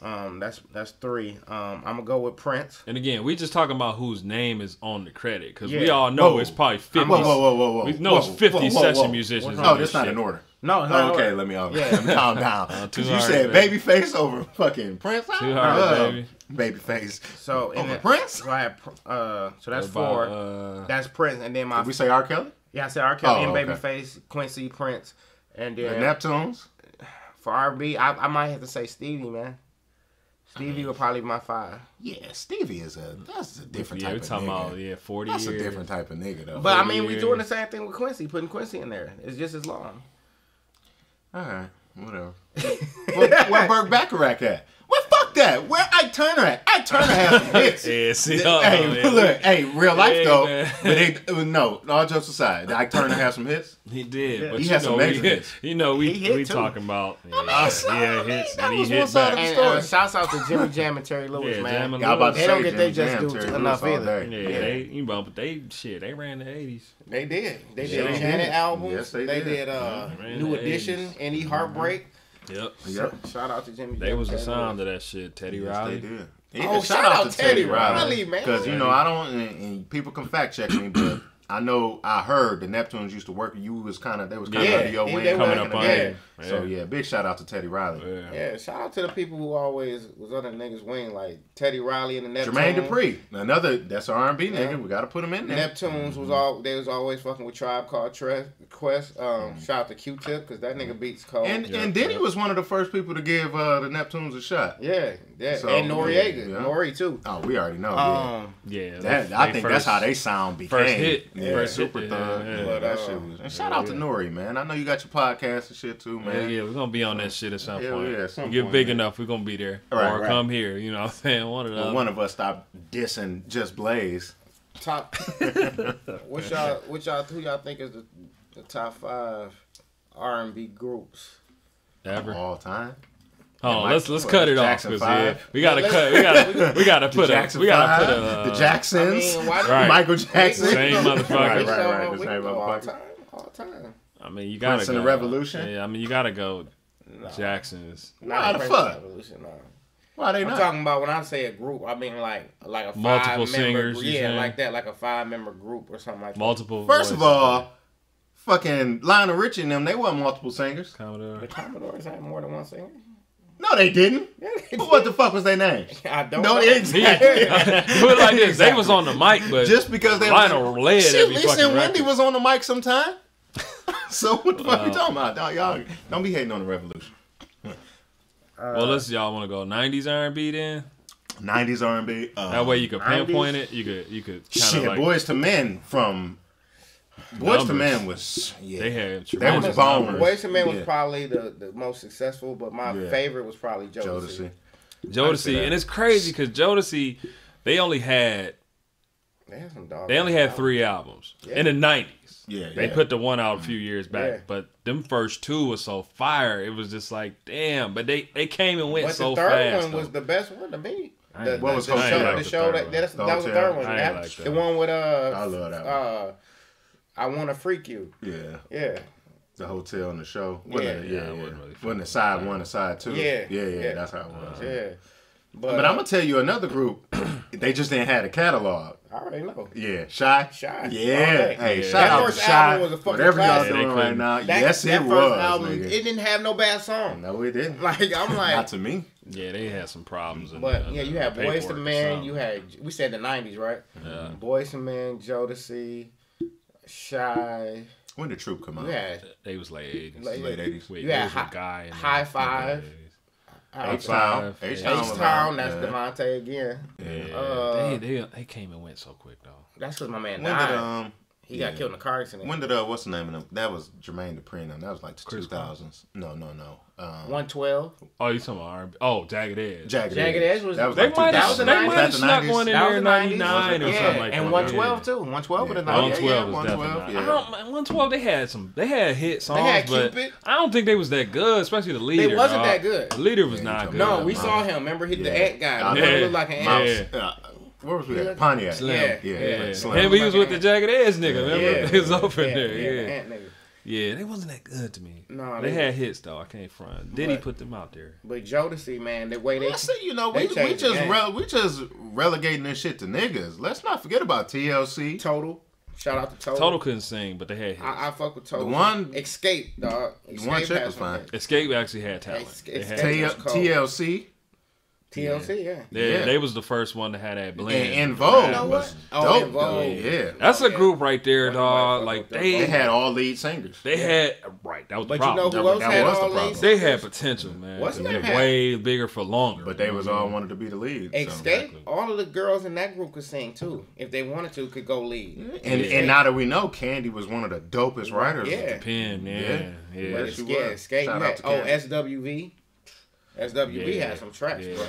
Speaker 3: Um, that's that's three. Um, I'm gonna go with Prince.
Speaker 1: And again, we just talking about whose name is on the credit because we all know
Speaker 2: Whoa.
Speaker 1: it's probably 50.
Speaker 2: Whoa, whoa, whoa, whoa, whoa.
Speaker 1: We know it's 50
Speaker 2: whoa, whoa,
Speaker 1: session
Speaker 2: whoa.
Speaker 1: musicians.
Speaker 2: No,
Speaker 1: on
Speaker 2: that's not
Speaker 1: shit.
Speaker 2: in order.
Speaker 3: No, it's
Speaker 2: Oh, okay,
Speaker 3: order.
Speaker 2: let me off.
Speaker 3: Yeah.
Speaker 2: Let [LAUGHS] me calm down.
Speaker 1: Uh,
Speaker 2: Cause you
Speaker 1: hard,
Speaker 2: said
Speaker 1: baby.
Speaker 2: babyface over fucking Prince.
Speaker 1: Too hard,
Speaker 2: love
Speaker 1: baby.
Speaker 2: Babyface.
Speaker 3: So in
Speaker 2: Over
Speaker 3: the-
Speaker 2: Prince?
Speaker 3: So I have, uh, so that's
Speaker 1: About,
Speaker 3: four.
Speaker 1: Uh,
Speaker 3: that's Prince, and then my
Speaker 2: Did we say R. Kelly?
Speaker 3: yeah, I said R. Kelly
Speaker 2: Oh,
Speaker 3: and
Speaker 2: okay.
Speaker 3: Babyface, Quincy, Prince, and
Speaker 2: The
Speaker 3: then
Speaker 2: Neptunes. [SIGHS]
Speaker 3: for R&B, I, I might have to say Stevie, man. Stevie would probably be my five.
Speaker 2: Yeah, Stevie is a that's a different
Speaker 1: yeah,
Speaker 2: type
Speaker 1: we're
Speaker 2: of
Speaker 1: talking
Speaker 2: nigga.
Speaker 1: about yeah, 40
Speaker 2: that's
Speaker 1: years.
Speaker 2: a different type of nigga though.
Speaker 3: But I
Speaker 1: 40
Speaker 3: mean, we
Speaker 1: years.
Speaker 3: doing the same thing with Quincy, putting Quincy in there. It's just as long.
Speaker 2: All right, whatever. where, where Burt Bacharach at? Well, fuck that. Where Ike Turner at? Ike Turner has some hits. [LAUGHS]
Speaker 1: Yeah, see,
Speaker 2: hey,
Speaker 1: oh, yeah.
Speaker 2: look, hey, real life
Speaker 1: Yeah,
Speaker 2: though.
Speaker 1: man.
Speaker 2: But they, uh, no, all jokes aside, Ike Turner has some hits. [LAUGHS]
Speaker 1: He did, but
Speaker 2: He
Speaker 1: you
Speaker 2: had
Speaker 1: know,
Speaker 2: some
Speaker 1: we,
Speaker 2: major hits.
Speaker 1: you know, we
Speaker 3: hit
Speaker 1: we
Speaker 3: too.
Speaker 1: talking about yeah,
Speaker 2: outside.
Speaker 1: yeah, hits,
Speaker 2: That
Speaker 1: and he
Speaker 2: was
Speaker 1: hit
Speaker 2: one side
Speaker 1: back.
Speaker 2: of the
Speaker 3: And
Speaker 2: story.
Speaker 3: uh, shouts out to Jimmy Jam and Terry Lewis,
Speaker 1: Yeah,
Speaker 3: man.
Speaker 1: Jam and
Speaker 2: Y'all about to
Speaker 3: They don't get their just
Speaker 2: Jam,
Speaker 3: due
Speaker 2: Terry
Speaker 3: enough
Speaker 2: Lewis
Speaker 3: either.
Speaker 2: day.
Speaker 1: Yeah, they, you know, but they shit, they ran the '80s.
Speaker 3: They did. They did
Speaker 2: they
Speaker 3: Janet
Speaker 2: did.
Speaker 3: albums.
Speaker 2: Yes, they
Speaker 3: they
Speaker 2: did.
Speaker 3: did uh,
Speaker 1: Man,
Speaker 3: New Edition, Any Heartbreak.
Speaker 1: Yep,
Speaker 2: Yep.
Speaker 3: Shout out to Jimmy.
Speaker 1: they
Speaker 3: Jam
Speaker 1: was the
Speaker 3: and
Speaker 1: sound
Speaker 3: Lewis.
Speaker 1: of that shit. Teddy
Speaker 2: Yes,
Speaker 1: Riley.
Speaker 2: they did.
Speaker 3: Oh, shout out to Teddy Riley, man.
Speaker 2: Because you know I don't, and, and people can fact check me, but I know I heard the Neptunes used to work. You was kind of they was kind of
Speaker 3: Yeah,
Speaker 2: under your
Speaker 3: he-
Speaker 2: wing
Speaker 1: Coming up on
Speaker 2: day.
Speaker 1: you.
Speaker 2: So
Speaker 1: Yeah.
Speaker 2: yeah, big shout out to Teddy Riley,
Speaker 1: Yeah.
Speaker 3: Yeah, shout out to the people who always was under the niggas' wing, like Teddy Riley and the Neptunes.
Speaker 2: Jermaine Dupri, another that's R and B
Speaker 3: Yeah.
Speaker 2: nigga. We got to put him in there.
Speaker 3: Neptunes was all they was always fucking with Tribe Called Tre- Quest. Um, shout out to Q-Tip because that nigga beats cold.
Speaker 2: And
Speaker 1: Yeah,
Speaker 2: and Diddy was one of the first people to give uh, the Neptunes a shot.
Speaker 3: yeah, yeah,
Speaker 2: So,
Speaker 3: and Noriega,
Speaker 2: yeah.
Speaker 3: Nori too.
Speaker 2: Oh, we already know. yeah.
Speaker 3: Um,
Speaker 1: Yeah,
Speaker 2: That, I think
Speaker 1: first-
Speaker 2: that's how they sound became.
Speaker 1: first hit.
Speaker 2: Yeah,
Speaker 1: First
Speaker 2: super
Speaker 1: yeah,
Speaker 2: thug.
Speaker 1: yeah.
Speaker 2: Yeah,
Speaker 3: But,
Speaker 2: that shit oh. was. And shout
Speaker 1: yeah,
Speaker 2: out to
Speaker 1: yeah.
Speaker 2: Nori, man. I know you got your podcast and shit too, man.
Speaker 1: yeah, we're gonna be on that shit at some
Speaker 2: Hell
Speaker 1: point.
Speaker 2: yeah, at some
Speaker 1: You get
Speaker 2: point,
Speaker 1: big
Speaker 2: man.
Speaker 1: enough, we're gonna be there.
Speaker 2: Right,
Speaker 1: or
Speaker 2: right.
Speaker 1: come here, you know what I'm saying? One of
Speaker 2: But
Speaker 1: them.
Speaker 2: one of us stop dissing Just Blaze.
Speaker 3: top. [LAUGHS] what y'all? What y'all? Who y'all think is the, the top five R and B groups?
Speaker 1: ever.
Speaker 2: all time.
Speaker 1: Oh,
Speaker 2: Mike-
Speaker 1: let's let's
Speaker 2: what,
Speaker 1: cut it
Speaker 2: Jackson
Speaker 1: off. 'cause, yeah, we gotta
Speaker 3: Yeah,
Speaker 1: cut. We gotta. [LAUGHS] We gotta put a.
Speaker 2: Jackson
Speaker 1: We gotta put a. uh,
Speaker 2: the
Speaker 3: I
Speaker 2: Jacksons,
Speaker 3: mean,
Speaker 1: Right.
Speaker 2: Michael Jackson,
Speaker 1: Same motherfucker.
Speaker 2: Right, right, right.
Speaker 3: we
Speaker 2: The
Speaker 3: can
Speaker 2: same
Speaker 3: go all time, all time.
Speaker 1: I mean, you gotta
Speaker 2: Prince
Speaker 1: go.
Speaker 2: and the Revolution?
Speaker 1: Yeah, I mean, you gotta go.
Speaker 3: No.
Speaker 1: Jacksons.
Speaker 2: Why the
Speaker 3: Prince
Speaker 2: fuck?
Speaker 3: Revolution, no.
Speaker 2: Why they
Speaker 3: I'm
Speaker 2: not?
Speaker 3: talking about when I say a group, I mean like like a five
Speaker 1: Multiple
Speaker 3: member,
Speaker 1: singers, you
Speaker 3: yeah, like that, like a five member group or something like that.
Speaker 1: Multiple.
Speaker 2: First of all, fucking Lionel Richie and them, they weren't multiple singers.
Speaker 1: Commodore.
Speaker 3: The Commodores had more than one singer.
Speaker 2: No, they didn't. [LAUGHS] But what the fuck was their name? [LAUGHS]
Speaker 3: I don't
Speaker 2: No,
Speaker 3: know.
Speaker 2: they exactly.
Speaker 1: Put it like this: they was on the mic, but
Speaker 2: Just because they
Speaker 1: Lionel led
Speaker 2: Shit,
Speaker 1: every
Speaker 2: Lisa
Speaker 1: fucking
Speaker 2: and Wendy was on the mic sometime. [LAUGHS] so what the fuck are
Speaker 1: you
Speaker 2: talking about? Dog, y'all don't be hating on the revolution.
Speaker 1: well, let's y'all want to go '90s R&B then.
Speaker 2: 90s R&B. Uh,
Speaker 1: That way you could
Speaker 3: 90s?
Speaker 1: pinpoint it. You could you could kind
Speaker 2: shit,
Speaker 1: like
Speaker 2: Boyz II Men from Boys to
Speaker 1: Numbers.
Speaker 2: Men was yeah.
Speaker 1: they had
Speaker 2: They was
Speaker 1: tremendous
Speaker 3: Boys and Men was
Speaker 2: Yeah.
Speaker 3: probably the, the most successful, but my
Speaker 2: Yeah.
Speaker 3: favorite was probably Jodeci.
Speaker 2: Jodeci.
Speaker 1: Jodeci, and it's crazy because Jodeci, they only had
Speaker 3: They had some dog.
Speaker 1: they only had three albums
Speaker 3: Yeah.
Speaker 1: in the '90s.
Speaker 2: Yeah,
Speaker 1: They
Speaker 2: yeah.
Speaker 1: put the one out a few years back,
Speaker 3: Yeah.
Speaker 1: but them first two was so fire. It was just like, damn. But they they came and went
Speaker 3: But
Speaker 1: so
Speaker 3: the third
Speaker 1: fast.
Speaker 3: one was the best one to me.
Speaker 1: I
Speaker 3: The,
Speaker 2: What
Speaker 3: the,
Speaker 2: was
Speaker 3: the
Speaker 2: Hotel?
Speaker 3: show, the
Speaker 2: like
Speaker 1: the
Speaker 3: show
Speaker 1: third
Speaker 3: that, that's,
Speaker 2: The
Speaker 3: that was the third one.
Speaker 1: I
Speaker 3: That-
Speaker 1: like that
Speaker 3: the
Speaker 1: one.
Speaker 3: one with uh,
Speaker 2: I love that one.
Speaker 3: uh, I want to freak you.
Speaker 2: Yeah.
Speaker 3: Yeah,
Speaker 2: The hotel and the show. Wasn't
Speaker 3: Yeah.
Speaker 2: it?
Speaker 1: Yeah,
Speaker 2: yeah,
Speaker 1: it wasn't really
Speaker 2: Wasn't it side one and side two?
Speaker 3: Yeah.
Speaker 2: Yeah, yeah,
Speaker 3: Yeah.
Speaker 2: that's how it was.
Speaker 3: yeah. But,
Speaker 2: But I'm gonna tell you another group. [CLEARS THROAT] they just didn't have a catalog.
Speaker 3: I already know.
Speaker 2: Yeah, Shai.
Speaker 3: Shai. All
Speaker 2: Yeah.
Speaker 3: day.
Speaker 2: Hey,
Speaker 1: Yeah.
Speaker 2: shout
Speaker 1: That
Speaker 2: out to
Speaker 3: first
Speaker 2: Shai.
Speaker 3: album was a fucking
Speaker 2: Whatever y'all doing right now.
Speaker 3: That,
Speaker 2: yes,
Speaker 3: that
Speaker 2: it
Speaker 3: first
Speaker 2: was.
Speaker 3: album,
Speaker 2: nigga.
Speaker 3: it didn't have no bad song.
Speaker 2: no, it didn't. [LAUGHS]
Speaker 3: Like I'm like,
Speaker 2: Not to me.
Speaker 1: yeah, they had some problems. In
Speaker 3: but
Speaker 1: the,
Speaker 3: yeah, you
Speaker 1: the
Speaker 3: had Boys to
Speaker 1: paperwork or
Speaker 3: Men. You had we said the '90s, right?
Speaker 1: Yeah.
Speaker 3: Boyz II Men, Jodeci, Shai.
Speaker 2: When did Troop come out?
Speaker 3: You had
Speaker 1: They was late 80s.
Speaker 3: Like,
Speaker 2: Late 80s.
Speaker 1: Wait,
Speaker 3: You
Speaker 1: there
Speaker 3: had
Speaker 1: was a
Speaker 3: Hi-
Speaker 1: guy in
Speaker 3: High. Five.
Speaker 2: H Town.
Speaker 1: H-Town.
Speaker 2: H Town.
Speaker 3: H Town. That's DeVante again.
Speaker 1: Yeah,
Speaker 3: Uh,
Speaker 1: they, they they came and went so quick though.
Speaker 3: That's because my man
Speaker 2: When
Speaker 3: died.
Speaker 2: did um?
Speaker 3: he got killed in a car accident.
Speaker 2: When did uh? What's the name of them? That was Jermaine Dupri. and. That was like the two thousands. No, no, no. Um,
Speaker 3: One twelve.
Speaker 1: Oh, you talking about R&B? Oh, Jagged Edge.
Speaker 2: Jagged,
Speaker 3: Jagged Edge was-
Speaker 2: that was
Speaker 1: They
Speaker 2: like
Speaker 1: might have
Speaker 3: the
Speaker 1: they might
Speaker 2: Was
Speaker 1: have snuck one in there in '99 or
Speaker 3: yeah,
Speaker 1: something like that.
Speaker 3: and one twelve too. One twelve with a
Speaker 2: Yeah.
Speaker 3: night.
Speaker 1: One
Speaker 2: yeah,
Speaker 1: twelve was
Speaker 2: 112,
Speaker 1: definitely.
Speaker 2: yeah.
Speaker 1: I don't. One twelve. They had some. They had hit songs, they
Speaker 3: had
Speaker 1: but
Speaker 3: Cupid.
Speaker 1: I don't think they was that good. Especially the leader.
Speaker 3: They wasn't
Speaker 1: dog.
Speaker 3: that good.
Speaker 1: The leader was
Speaker 2: Yeah,
Speaker 1: not good.
Speaker 3: No, we
Speaker 2: Yeah.
Speaker 3: saw him. Remember, he the
Speaker 2: Yeah.
Speaker 3: ant guy.
Speaker 2: Yeah.
Speaker 3: The one looked like an
Speaker 1: Yeah.
Speaker 3: ant.
Speaker 2: Uh, where was we at? Pontiac.
Speaker 1: Slim.
Speaker 2: Yeah,
Speaker 3: Yeah.
Speaker 2: yeah.
Speaker 1: Yeah,
Speaker 2: Slim.
Speaker 1: him, he was with the Jagged Edge nigga. Remember?
Speaker 3: Yeah. [LAUGHS]
Speaker 1: He was over
Speaker 3: Yeah,
Speaker 1: there.
Speaker 3: yeah,
Speaker 1: Yeah,
Speaker 3: the ant nigga.
Speaker 1: yeah. They wasn't that good to me.
Speaker 3: No,
Speaker 1: they
Speaker 3: they-
Speaker 1: had hits though. I can't front. Did he
Speaker 3: But-
Speaker 1: put them out there?
Speaker 3: But Jodeci, man, the way they
Speaker 2: Let's say, you know, we, we just
Speaker 3: game.
Speaker 2: rele- we just relegating this shit to niggas. Let's not forget about TLC.
Speaker 3: total. Shout out to Total.
Speaker 1: Total couldn't sing, but they had hits.
Speaker 3: I, I fuck with Total.
Speaker 2: The one-
Speaker 3: Xscape, dog.
Speaker 2: The one
Speaker 3: Xscape
Speaker 2: chick was fine.
Speaker 3: hits.
Speaker 1: Xscape actually had talent.
Speaker 3: Xscape-
Speaker 1: They, had
Speaker 2: T- TLC
Speaker 3: TLC, yeah.
Speaker 1: they,
Speaker 2: Yeah.
Speaker 1: they was the first one that had that blend.
Speaker 2: and, En Vogue
Speaker 3: You know
Speaker 2: was
Speaker 3: what? Oh,
Speaker 2: dope.
Speaker 3: and
Speaker 2: though.
Speaker 3: Vogue.
Speaker 2: Yeah,
Speaker 1: That's a group right there,
Speaker 3: One
Speaker 1: dog. Like they,
Speaker 2: they had all lead singers.
Speaker 1: they had right. That was the
Speaker 3: But you
Speaker 1: problem.
Speaker 3: know
Speaker 2: That
Speaker 3: who
Speaker 2: was-
Speaker 3: else
Speaker 2: that
Speaker 3: had
Speaker 2: was the problem.
Speaker 3: these?
Speaker 1: they had potential, man.
Speaker 3: What's
Speaker 1: to
Speaker 3: that
Speaker 1: get
Speaker 3: had?
Speaker 1: way bigger for longer.
Speaker 2: But they was all wanted to be the lead. so.
Speaker 3: Xscape.
Speaker 1: Exactly.
Speaker 3: All of the girls in that group could sing too. If they wanted to, could go lead.
Speaker 2: And
Speaker 1: Yeah.
Speaker 2: and now that we know, Kandi was one of the dopest writers.
Speaker 3: Yeah.
Speaker 1: pen, yeah,
Speaker 2: Yeah.
Speaker 1: yeah.
Speaker 3: But
Speaker 2: Yeah,
Speaker 3: it's,
Speaker 2: she
Speaker 3: yeah. Xscape.
Speaker 2: Shout out
Speaker 3: had,
Speaker 2: to
Speaker 3: oh, SWV. SWV
Speaker 1: Yeah.
Speaker 3: had some tracks,
Speaker 1: Yeah.
Speaker 3: bro.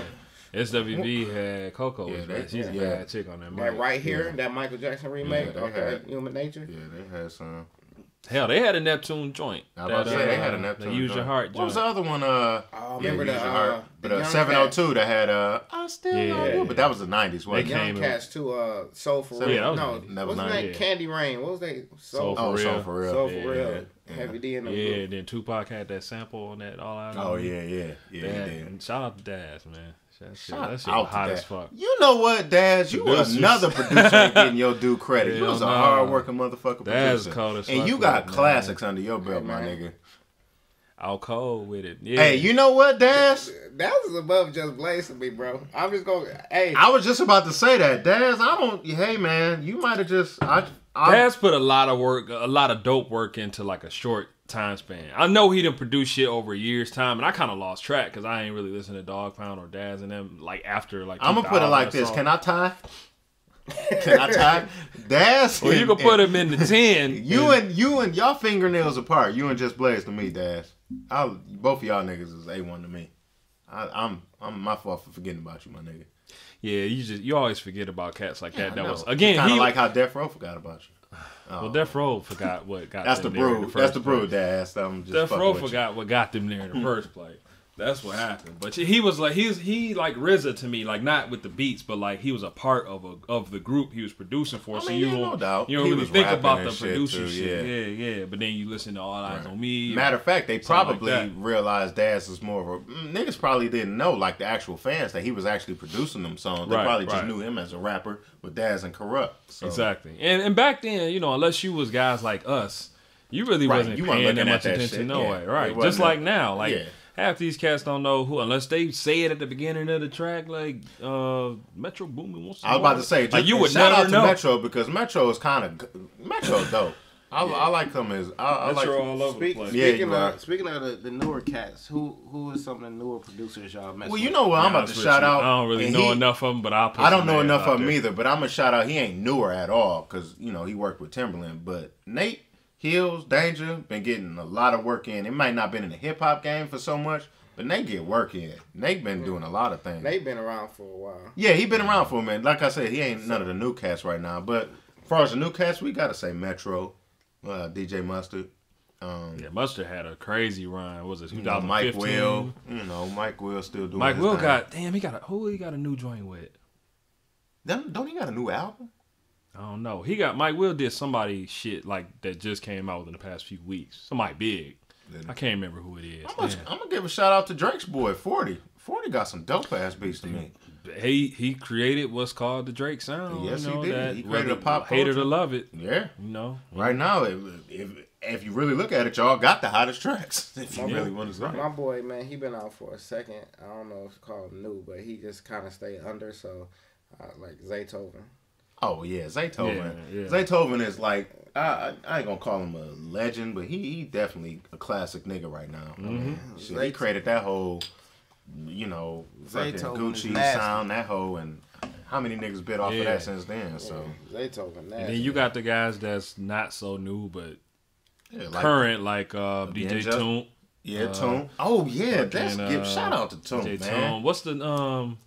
Speaker 1: SWV had Coco.
Speaker 2: Yeah, they-
Speaker 1: bad. She's a bad chick on that.
Speaker 3: That right here,
Speaker 2: Yeah.
Speaker 3: that Michael Jackson remake.
Speaker 2: Yeah, they
Speaker 3: okay,
Speaker 2: had-
Speaker 3: Human Nature.
Speaker 2: Yeah, they had some.
Speaker 1: Hell, they had a Neptune joint.
Speaker 2: I was about to
Speaker 1: That,
Speaker 2: say they
Speaker 1: uh,
Speaker 2: had a Neptune.
Speaker 1: They use your
Speaker 2: joint.
Speaker 1: heart
Speaker 2: What was the other one? Uh,
Speaker 3: Oh,
Speaker 2: yeah,
Speaker 3: remember
Speaker 2: Use
Speaker 3: the,
Speaker 2: Your
Speaker 3: uh,
Speaker 2: Heart. But uh, 702 that had uh, I still
Speaker 1: Yeah.
Speaker 2: love you. But that was the 90s,
Speaker 1: They
Speaker 2: wasn't it?
Speaker 1: came
Speaker 3: Young
Speaker 1: in-
Speaker 3: Cats too. Uh, Soul for
Speaker 2: Yeah,
Speaker 1: that was
Speaker 3: no.
Speaker 2: That was
Speaker 3: what's his
Speaker 2: nice,
Speaker 3: name?
Speaker 1: yeah.
Speaker 3: Candy Rain. What was they?
Speaker 1: Soul
Speaker 3: Soul,
Speaker 1: for
Speaker 2: Oh,
Speaker 1: real.
Speaker 2: so for real.
Speaker 3: Soul for
Speaker 1: Yeah.
Speaker 3: Real. Heavy D in the
Speaker 1: Yeah, then Tupac had that sample on that All Out.
Speaker 2: Oh yeah, yeah, yeah.
Speaker 1: Daz.
Speaker 2: he did.
Speaker 1: Shout out to Daz, man. That shit,
Speaker 2: Shout
Speaker 1: that shit
Speaker 2: out to
Speaker 1: hot as fuck.
Speaker 2: You know what, Daz? You
Speaker 1: Producers.
Speaker 2: another producer ain't getting your due credit. [LAUGHS] you was a
Speaker 1: no.
Speaker 2: hard working motherfucker
Speaker 1: Daz
Speaker 2: producer.
Speaker 1: cold as
Speaker 2: and
Speaker 1: fuck
Speaker 2: you
Speaker 1: with
Speaker 2: got
Speaker 1: man.
Speaker 2: classics under your belt, my
Speaker 3: man.
Speaker 2: nigga.
Speaker 1: Out cold with it. Yeah.
Speaker 2: Hey, you know what, Daz?
Speaker 3: That was above just Blaze to me, bro. I'm just going. Hey,
Speaker 2: I was just about to say that, Daz. I don't. Hey, man, you might have just. I. I
Speaker 1: Daz put a lot of work, a lot of dope work into like a short time span. I know he didn't produce shit over a year's time, and I kind of lost track because I ain't really listening to Dogg Pound or Daz and them like after like.
Speaker 2: I'm gonna put it like this. Can I tie? Can I tie? Daz.
Speaker 1: Well, you
Speaker 2: and-
Speaker 1: can put him in the [LAUGHS] ten.
Speaker 2: You and you and y'all fingernails apart. You and just Blaze to me, Daz. I both of y'all niggas is a one to me. I, I'm I'm my fault for forgetting about you, my nigga.
Speaker 1: Yeah, you just you always forget about cats like that.
Speaker 2: I
Speaker 1: that was again
Speaker 2: kind of like how Death Row forgot about you. Oh.
Speaker 1: well Death Row forgot what got
Speaker 2: That's the
Speaker 1: them there in
Speaker 2: brew.
Speaker 1: first
Speaker 2: That's the brew,
Speaker 1: place.
Speaker 2: Daz. Just
Speaker 1: Death Row
Speaker 2: with you.
Speaker 1: forgot what got them there in the hmm. first place. That's what happened. But he was like he's he like RZA to me, like not with the beats, but like he was a part of a of the group he was producing for.
Speaker 2: I
Speaker 1: so
Speaker 2: mean,
Speaker 1: you
Speaker 2: yeah,
Speaker 1: don't
Speaker 2: doubt.
Speaker 1: you don't
Speaker 2: He
Speaker 1: really think about the producer
Speaker 2: too,
Speaker 1: shit.
Speaker 2: yeah.
Speaker 1: Yeah. yeah, But then you listen to All Eyez on Me.
Speaker 2: Matter of fact, they
Speaker 1: Something like
Speaker 2: probably realized Daz was more of a mm, niggas. Probably didn't know, like the actual fans, that he was actually producing them songs. They
Speaker 1: Right,
Speaker 2: probably just knew him as a rapper with Daz and Kurupt. So.
Speaker 1: Exactly. And and back then, you know, unless you was guys like us, you really
Speaker 2: Right,
Speaker 1: wasn't
Speaker 2: you weren't
Speaker 1: paying that much attention
Speaker 2: shit,
Speaker 1: no
Speaker 2: yeah.
Speaker 1: way. Right. Just like now. Like
Speaker 2: yeah.
Speaker 1: Half these cats don't know who unless they say it at the beginning of the track, like uh Metro Boomin wants to
Speaker 2: I was about to say,
Speaker 1: like you would
Speaker 2: shout
Speaker 1: never
Speaker 2: out to
Speaker 1: know.
Speaker 2: Metro because Metro is kind of Metro dope. I, I like him as I, I like.
Speaker 1: Metro all over
Speaker 3: Speak,
Speaker 1: the place.
Speaker 2: Yeah,
Speaker 3: speaking
Speaker 2: you are.
Speaker 3: of speaking of the, the newer cats, who who is some of the newer producers y'all mess
Speaker 2: Well,
Speaker 3: with?
Speaker 2: you know what I'm about to shout
Speaker 1: you,
Speaker 2: out.
Speaker 1: I don't really
Speaker 2: and
Speaker 1: know
Speaker 2: he-
Speaker 1: enough of them, but I'll put
Speaker 2: I don't know enough of
Speaker 1: them
Speaker 2: either, but I'm gonna shout out. He ain't newer at all because you know he worked with Timbaland. But Nate Hills, Danja, been getting a lot of work in. It might not been in the hip hop game for so much, but Nate get work in. Nate been doing a lot of things.
Speaker 3: They've been around for a while.
Speaker 2: Yeah, he been around for a minute. Like I said, he ain't none of the new cats right now. But as far as the new cats, we gotta say Metro, uh, DJ Mustard, um,
Speaker 1: Yeah, Mustard had a crazy run. Was it
Speaker 2: you know, Mike
Speaker 1: 2015?
Speaker 2: Will. You know, Mike Will still doing.
Speaker 1: Mike
Speaker 2: his
Speaker 1: Will
Speaker 2: thing.
Speaker 1: got damn. He got a who? He got a new joint with.
Speaker 2: Don't, don't he got a new album?
Speaker 1: I don't know. He got Mike Will did somebody shit like that just came out within the past few weeks. Somebody big. I can't remember who it is.
Speaker 2: I'm gonna, I'm gonna give a shout out to Drake's boy, Forty. Forty got some dope ass beats to me.
Speaker 1: he he created what's called the Drake sound.
Speaker 2: Yes,
Speaker 1: you
Speaker 2: he
Speaker 1: know,
Speaker 2: did.
Speaker 1: That
Speaker 2: He created a pop
Speaker 1: hater
Speaker 2: culture.
Speaker 1: to love it.
Speaker 2: Yeah.
Speaker 1: You know,
Speaker 2: Right now, if, if if you really look at it, y'all got the hottest tracks. [LAUGHS] If you
Speaker 3: Yeah.
Speaker 2: really want to.
Speaker 3: My boy, man, he been out for a second. I don't know if it's called new, but he just kind of stayed under. So, uh, like Zaytoven.
Speaker 2: Oh yeah, Zaytoven.
Speaker 1: Yeah, yeah.
Speaker 2: Zaytoven is like I, I I ain't gonna call him a legend, but he he definitely a classic nigga right now. I mean,
Speaker 1: Mm-hmm.
Speaker 2: he created that whole, you know, fucking
Speaker 3: Zaytoven is
Speaker 2: Gucci sound, that whole, and how many niggas bit off of that since then? So
Speaker 3: Zaytoven.
Speaker 1: and
Speaker 3: nasty.
Speaker 1: then you got the guys that's not so new but
Speaker 2: yeah, like,
Speaker 1: current, like uh, DJ
Speaker 2: Ninja.
Speaker 1: Toomp.
Speaker 2: yeah,
Speaker 1: uh,
Speaker 2: Toomp. Oh yeah, that's
Speaker 1: fucking,
Speaker 2: give
Speaker 1: uh,
Speaker 2: shout out to
Speaker 1: Toomp,
Speaker 2: man.
Speaker 1: Toomp. What's the um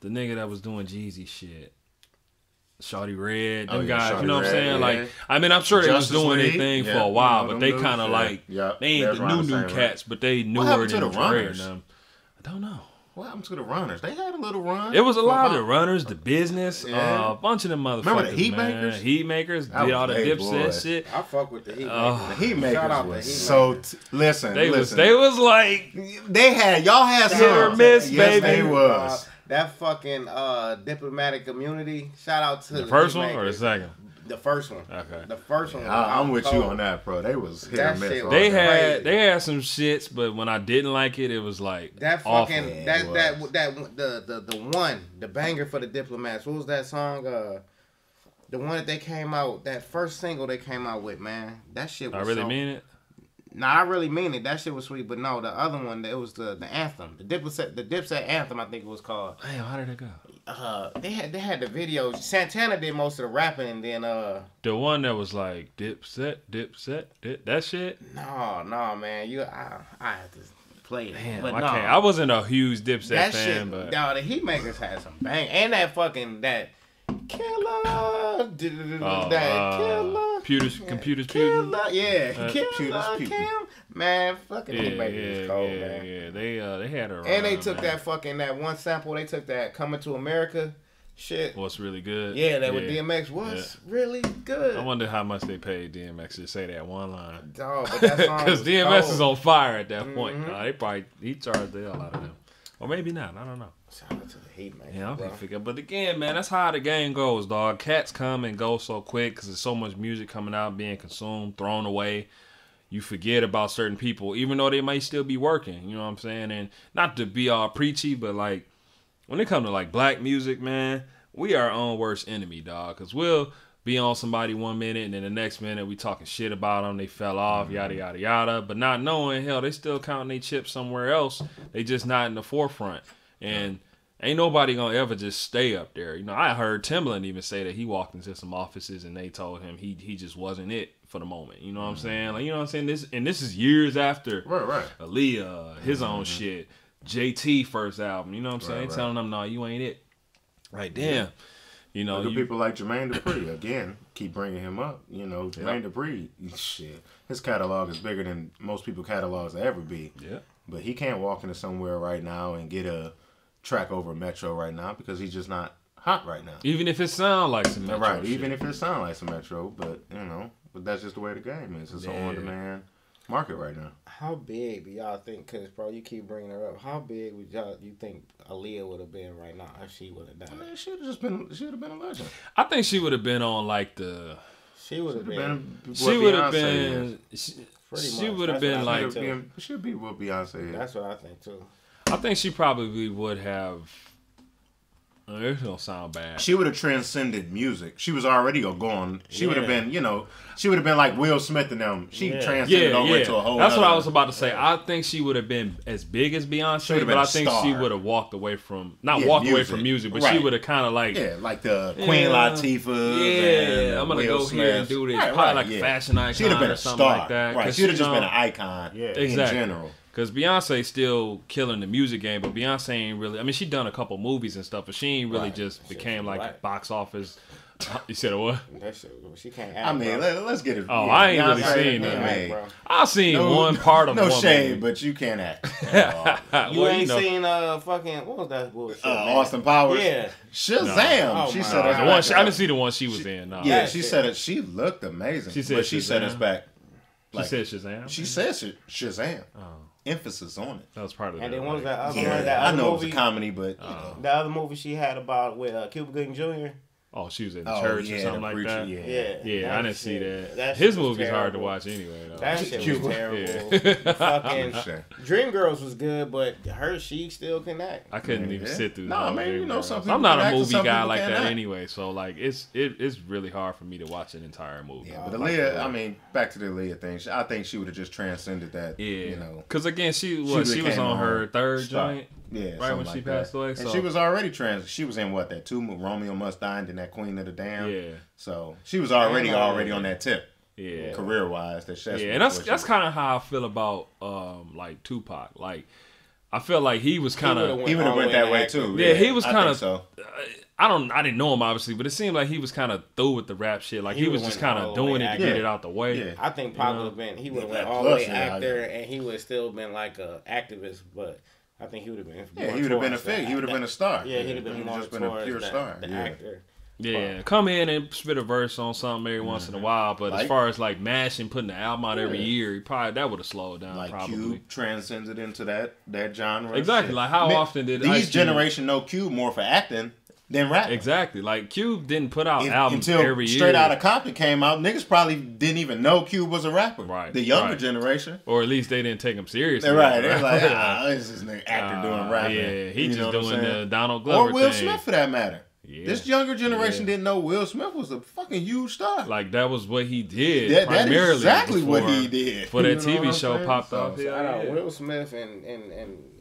Speaker 1: the nigga that was doing Jeezy shit? Shawty Redd, them
Speaker 2: Oh, yeah,
Speaker 1: guys,
Speaker 2: Shawty
Speaker 1: you know what I'm saying?
Speaker 2: yeah.
Speaker 1: Like, I mean, I'm sure they
Speaker 2: Justice
Speaker 1: was doing
Speaker 2: League,
Speaker 1: their thing
Speaker 2: yeah,
Speaker 1: for a
Speaker 2: you
Speaker 1: while,
Speaker 2: know,
Speaker 1: but they kind of like
Speaker 2: Yeah,
Speaker 1: they ain't
Speaker 2: that's
Speaker 1: the new
Speaker 2: the
Speaker 1: new
Speaker 2: same range.
Speaker 1: cats, but they newer
Speaker 2: happened
Speaker 1: than
Speaker 2: to
Speaker 1: the
Speaker 2: the
Speaker 1: Dre
Speaker 2: Runners?
Speaker 1: and them. I don't know.
Speaker 2: What happened to the runners? They had a little run.
Speaker 1: It was a lot of the runners, the business,
Speaker 2: Yeah.
Speaker 1: uh, a bunch of them motherfuckers.
Speaker 2: Remember the Heat
Speaker 1: man.
Speaker 2: Makers?
Speaker 1: Heat makers did all the
Speaker 2: they
Speaker 1: dipset shit.
Speaker 3: I fuck with the Heat.
Speaker 1: Oh.
Speaker 3: makers.
Speaker 2: The Heat
Speaker 3: Shout out
Speaker 2: makers
Speaker 3: to
Speaker 2: was
Speaker 3: Heat
Speaker 2: so. T- listen,
Speaker 1: They was they was like
Speaker 2: They had y'all had
Speaker 1: Hit or
Speaker 2: some.
Speaker 1: miss,
Speaker 2: yes,
Speaker 1: baby.
Speaker 2: They was.
Speaker 3: That fucking uh, diplomatic immunity. Shout out to
Speaker 1: the first one or the second.
Speaker 3: The first one.
Speaker 1: Okay.
Speaker 3: The first one. was
Speaker 2: I, I'm with you on that, bro. They was hit
Speaker 3: That shit
Speaker 1: They had
Speaker 3: crazy.
Speaker 1: they had some shits, but when I didn't like it, it was like
Speaker 3: That
Speaker 1: awful.
Speaker 3: fucking
Speaker 2: Yeah,
Speaker 3: that
Speaker 2: it
Speaker 3: that that the, the the one the banger for the diplomats. What was that song? Uh, the one that they came out that first single they came out with, man. That shit was.
Speaker 1: I really
Speaker 3: so,
Speaker 1: mean it.
Speaker 3: Nah, I really mean it. That shit was sweet, but no, the other one it was the the anthem, the dipset, the dipset anthem. I think it was called.
Speaker 1: Damn, how did it go?
Speaker 3: Uh, they had they had the video. Santana did most of the rapping, and then uh,
Speaker 1: The one that was like Dipset, Dipset, dip that shit.
Speaker 3: no, no, man, you I I had to play it,
Speaker 1: Damn,
Speaker 3: but
Speaker 1: I
Speaker 3: no.
Speaker 1: can't. I wasn't a huge Dipset
Speaker 3: that
Speaker 1: fan,
Speaker 3: shit,
Speaker 1: but
Speaker 3: no, the Heat Makers had some bang, and that fucking that killer,
Speaker 1: Oh,
Speaker 3: that
Speaker 1: uh,
Speaker 3: killer,
Speaker 1: Computers, computers, putin.
Speaker 3: killer, yeah,
Speaker 1: Uh,
Speaker 2: Computers Putin.
Speaker 3: Cam, man, fucking
Speaker 1: Yeah,
Speaker 3: Makers
Speaker 1: yeah,
Speaker 3: is cold,
Speaker 1: yeah,
Speaker 3: man.
Speaker 1: yeah. They uh, they had a
Speaker 3: And they took
Speaker 1: man.
Speaker 3: that fucking that one sample. They took that "Coming to America."
Speaker 5: shit.
Speaker 1: What's really good?
Speaker 5: Yeah, that with DMX was really good.
Speaker 1: I wonder how much they paid DMX to say that one line.
Speaker 5: Dog, but that song [LAUGHS]
Speaker 1: Because DMX
Speaker 5: cold.
Speaker 1: is on fire at that point.
Speaker 5: Mhm.
Speaker 1: Nah, they probably he charged the hell out of them, or maybe not. I don't know.
Speaker 5: Shout out to the Heat man.
Speaker 1: Yeah, I
Speaker 5: bro.
Speaker 1: don't figure. But again, man, that's how the game goes, dog. Cats come and go so quick because there's so much music coming out, being consumed, thrown away. You forget about certain people, even though they might still be working. You know what I'm saying? And not to be all preachy, but like when it comes to like black music, man, we are our own worst enemy, dog. Because we'll be on somebody one minute and then the next minute we talking shit about them. They fell off, yada mm-hmm. yada yada. But not knowing, hell, they still counting their chips somewhere else. They just not in the forefront. And ain't nobody gonna ever just stay up there. You know, I heard Timbaland even say that he walked into some offices and they told him he he just wasn't it for the moment. You know what I'm mm-hmm. saying? Like you know what I'm saying? This and this is years after
Speaker 2: Right, right.
Speaker 1: Aaliyah, his own mm-hmm. shit, JT first album. You know what I'm saying?
Speaker 2: Right, right.
Speaker 1: Telling them, no, you ain't it. Right, damn. You know, you,
Speaker 2: people like Jermaine Dupri again. Keep bringing him up. You know, Jermaine Dupri. Shit, his catalog is bigger than most people catalogs will ever be.
Speaker 1: yeah.
Speaker 2: But he can't walk into somewhere right now and get a track over Metro right now because he's just not hot right now.
Speaker 1: Even if it sound like some Metro
Speaker 2: right.
Speaker 1: shit.
Speaker 2: Even if it sounds like some Metro, but you know, but that's just the way the game is. It's
Speaker 1: Yeah.
Speaker 2: an on-demand market right now.
Speaker 5: How big do y'all think? Cause bro, you keep bringing her up. How big would y'all you think Aaliyah would have been right now if she would have
Speaker 2: I
Speaker 5: died?
Speaker 2: mean, she would have just been. She would have been a legend.
Speaker 1: I think she would have been on like the.
Speaker 5: She would have been.
Speaker 2: been.
Speaker 1: She would have been. She, she would have
Speaker 5: That's
Speaker 1: been
Speaker 5: I
Speaker 1: like.
Speaker 5: think, too.
Speaker 2: Should be, be what Beyonce is.
Speaker 5: That's what I think too.
Speaker 1: I think she probably would have. This don't sound bad.
Speaker 2: She would have transcended music. She was already a gone. She would have been, you know, she would have been like Will Smith and them. She
Speaker 5: Yeah.
Speaker 2: transcended
Speaker 1: yeah,
Speaker 2: over
Speaker 1: yeah.
Speaker 2: into a whole.
Speaker 1: That's what I was about to say. I think she would have been as big as Beyonce, but
Speaker 2: I
Speaker 1: I
Speaker 2: a
Speaker 1: think she would have walked away from not
Speaker 2: Yeah,
Speaker 1: walked away from music, but she would have kind of like
Speaker 2: Yeah, like the
Speaker 1: Yeah.
Speaker 2: Queen Latifah.
Speaker 1: Yeah, I'm gonna
Speaker 2: Will
Speaker 1: go here and do this.
Speaker 2: Right,
Speaker 1: Probably
Speaker 2: right,
Speaker 1: like a fashion icon
Speaker 2: She'd have been a star.
Speaker 1: like that.
Speaker 2: Right,
Speaker 1: 'cause
Speaker 2: she'd have
Speaker 1: you
Speaker 2: just been an icon.
Speaker 5: Yeah.
Speaker 1: Exactly.
Speaker 2: In general.
Speaker 1: Cause Beyonce still killing the music game, but Beyonce ain't really. I mean, she done a couple movies and stuff, but she ain't really
Speaker 2: Right.
Speaker 1: just
Speaker 5: Shit,
Speaker 1: became like
Speaker 5: right.
Speaker 1: box office. [LAUGHS] You said a what?
Speaker 5: That shit, she can't act.
Speaker 2: I mean,
Speaker 5: bro.
Speaker 2: let, us get it.
Speaker 1: Oh,
Speaker 2: yeah,
Speaker 1: I ain't really seen
Speaker 2: yeah,
Speaker 1: that.
Speaker 2: man.
Speaker 5: Act, bro.
Speaker 1: I seen
Speaker 2: No-
Speaker 1: one part of
Speaker 2: no
Speaker 1: one
Speaker 2: shade,
Speaker 1: movie.
Speaker 2: but you can't act. [LAUGHS]
Speaker 5: You
Speaker 1: Well,
Speaker 5: ain't
Speaker 1: know.
Speaker 5: seen uh fucking what was that bullshit?
Speaker 2: uh. Austin Powers.
Speaker 5: Yeah.
Speaker 2: Shazam.
Speaker 5: No.
Speaker 2: she
Speaker 5: Oh,
Speaker 2: said
Speaker 5: my
Speaker 1: the
Speaker 5: God.
Speaker 1: one she, I didn't see the one she was in. No.
Speaker 2: Yeah, she
Speaker 5: shit.
Speaker 2: said it. She looked amazing.
Speaker 1: She said
Speaker 2: but she said
Speaker 1: Shazam.
Speaker 2: us back.
Speaker 1: she
Speaker 2: like-
Speaker 1: said Shazam.
Speaker 2: She said Sh- Shazam.
Speaker 1: Oh,
Speaker 2: Emphasis on it.
Speaker 1: that was part of it.
Speaker 5: And
Speaker 1: the
Speaker 5: then what was
Speaker 1: like-
Speaker 5: that other
Speaker 2: Yeah,
Speaker 5: one? That
Speaker 2: I know
Speaker 5: movie,
Speaker 2: it was a comedy, but you know.
Speaker 5: The other movie she had about with uh, Cuba Gooding Jr.
Speaker 1: Oh, she was in
Speaker 2: Oh,
Speaker 1: church
Speaker 2: yeah,
Speaker 1: or something like
Speaker 2: preacher,
Speaker 1: that.
Speaker 2: yeah.
Speaker 5: Yeah.
Speaker 1: Yeah, I didn't see
Speaker 5: shit-
Speaker 1: that. His
Speaker 5: was
Speaker 1: movie's hard to watch anyway. Though.
Speaker 5: That shit was [LAUGHS] terrible.
Speaker 1: Yeah. [LAUGHS]
Speaker 5: Fucking
Speaker 2: Shit.
Speaker 5: Dreamgirls was good, but her she still can act.
Speaker 1: I couldn't
Speaker 2: Yeah.
Speaker 1: even sit through.
Speaker 2: No,
Speaker 1: the whole
Speaker 2: man, you know,
Speaker 1: Girls.
Speaker 2: some
Speaker 1: I'm not a movie guy like that
Speaker 2: act.
Speaker 1: anyway. So like, it's it, it's really hard for me to watch an entire movie.
Speaker 2: Yeah, but
Speaker 5: I like
Speaker 2: Aaliyah,
Speaker 5: that.
Speaker 2: I mean, back to the Aaliyah thing. I think she would have just transcended that.
Speaker 1: Yeah,
Speaker 2: You know,
Speaker 1: because again, she
Speaker 2: She
Speaker 1: she, was on her third joint.
Speaker 2: Yeah,
Speaker 1: Right
Speaker 2: something
Speaker 1: when she
Speaker 2: like
Speaker 1: passed
Speaker 2: that.
Speaker 1: away,
Speaker 2: and
Speaker 1: so-
Speaker 2: she was already trans. She was in what that two Romeo Must Die and then that Queen of the Damn.
Speaker 1: Yeah,
Speaker 2: So she was already
Speaker 5: And, uh,
Speaker 2: already on that tip,
Speaker 1: yeah,
Speaker 2: career wise. That
Speaker 1: yeah. And that's that's kind of how I feel about um like Tupac. Like, I feel like he was kind of.
Speaker 5: went
Speaker 2: he would have
Speaker 5: all
Speaker 2: went that way
Speaker 5: acting.
Speaker 2: too.
Speaker 1: Yeah, he was kinda-
Speaker 2: so.
Speaker 1: I don't. I didn't know him obviously, but it seemed like he was kind of through with the rap shit. Like he,
Speaker 5: He
Speaker 1: was just kind of doing it to get
Speaker 2: Yeah.
Speaker 1: it out the way.
Speaker 2: Yeah.
Speaker 5: I think
Speaker 1: You
Speaker 5: Pac
Speaker 1: know?
Speaker 5: would have been he would have
Speaker 2: Yeah,
Speaker 5: went all the way
Speaker 2: plus, yeah,
Speaker 5: actor and he would have still been like a activist, but I think he would have been.
Speaker 2: Yeah,
Speaker 5: more
Speaker 2: he would have been a
Speaker 5: towards
Speaker 2: fig. He would have been a star.
Speaker 5: Yeah, he'd have been more
Speaker 2: just been a pure
Speaker 5: the,
Speaker 2: star.
Speaker 5: the
Speaker 2: yeah.
Speaker 5: actor.
Speaker 1: Yeah, come in and spit a verse on something every once in a mm-hmm. while, but as far as like mashing, putting the album out every
Speaker 2: Yeah.
Speaker 1: year, he probably that would have slowed down.
Speaker 2: Like
Speaker 1: probably.
Speaker 2: Cube transcended into that that genre.
Speaker 1: Exactly,
Speaker 2: Shit.
Speaker 1: like, how
Speaker 2: Man,
Speaker 1: often did
Speaker 2: these
Speaker 1: Ice Cube-
Speaker 2: generation know Cube more for acting than rap?
Speaker 1: Exactly, like Cube didn't put out
Speaker 2: If-
Speaker 1: albums
Speaker 2: until
Speaker 1: every year,
Speaker 2: Straight Outta Compton came out, niggas probably didn't even know Cube was a rapper.
Speaker 1: Right,
Speaker 2: The younger
Speaker 1: right.
Speaker 2: generation.
Speaker 1: or at least they didn't take him seriously.
Speaker 2: They're right. They're like, [LAUGHS] ah, this is an actor
Speaker 1: Uh,
Speaker 2: doing rapping.
Speaker 1: Yeah, he
Speaker 2: You
Speaker 1: just
Speaker 2: know what I'm
Speaker 1: doing the Donald Glover
Speaker 2: Or Will
Speaker 1: thing.
Speaker 2: Smith for that matter.
Speaker 1: Yeah.
Speaker 2: This younger generation
Speaker 1: Yeah.
Speaker 2: didn't know Will Smith was a fucking huge star.
Speaker 1: Like that was what he did.
Speaker 2: that, that
Speaker 1: primarily
Speaker 2: is exactly what he did.
Speaker 1: For that
Speaker 2: You know
Speaker 1: TV show
Speaker 2: saying?
Speaker 1: popped
Speaker 2: So-
Speaker 1: off. Yeah,
Speaker 5: I know
Speaker 1: yeah.
Speaker 5: Will Smith and and and and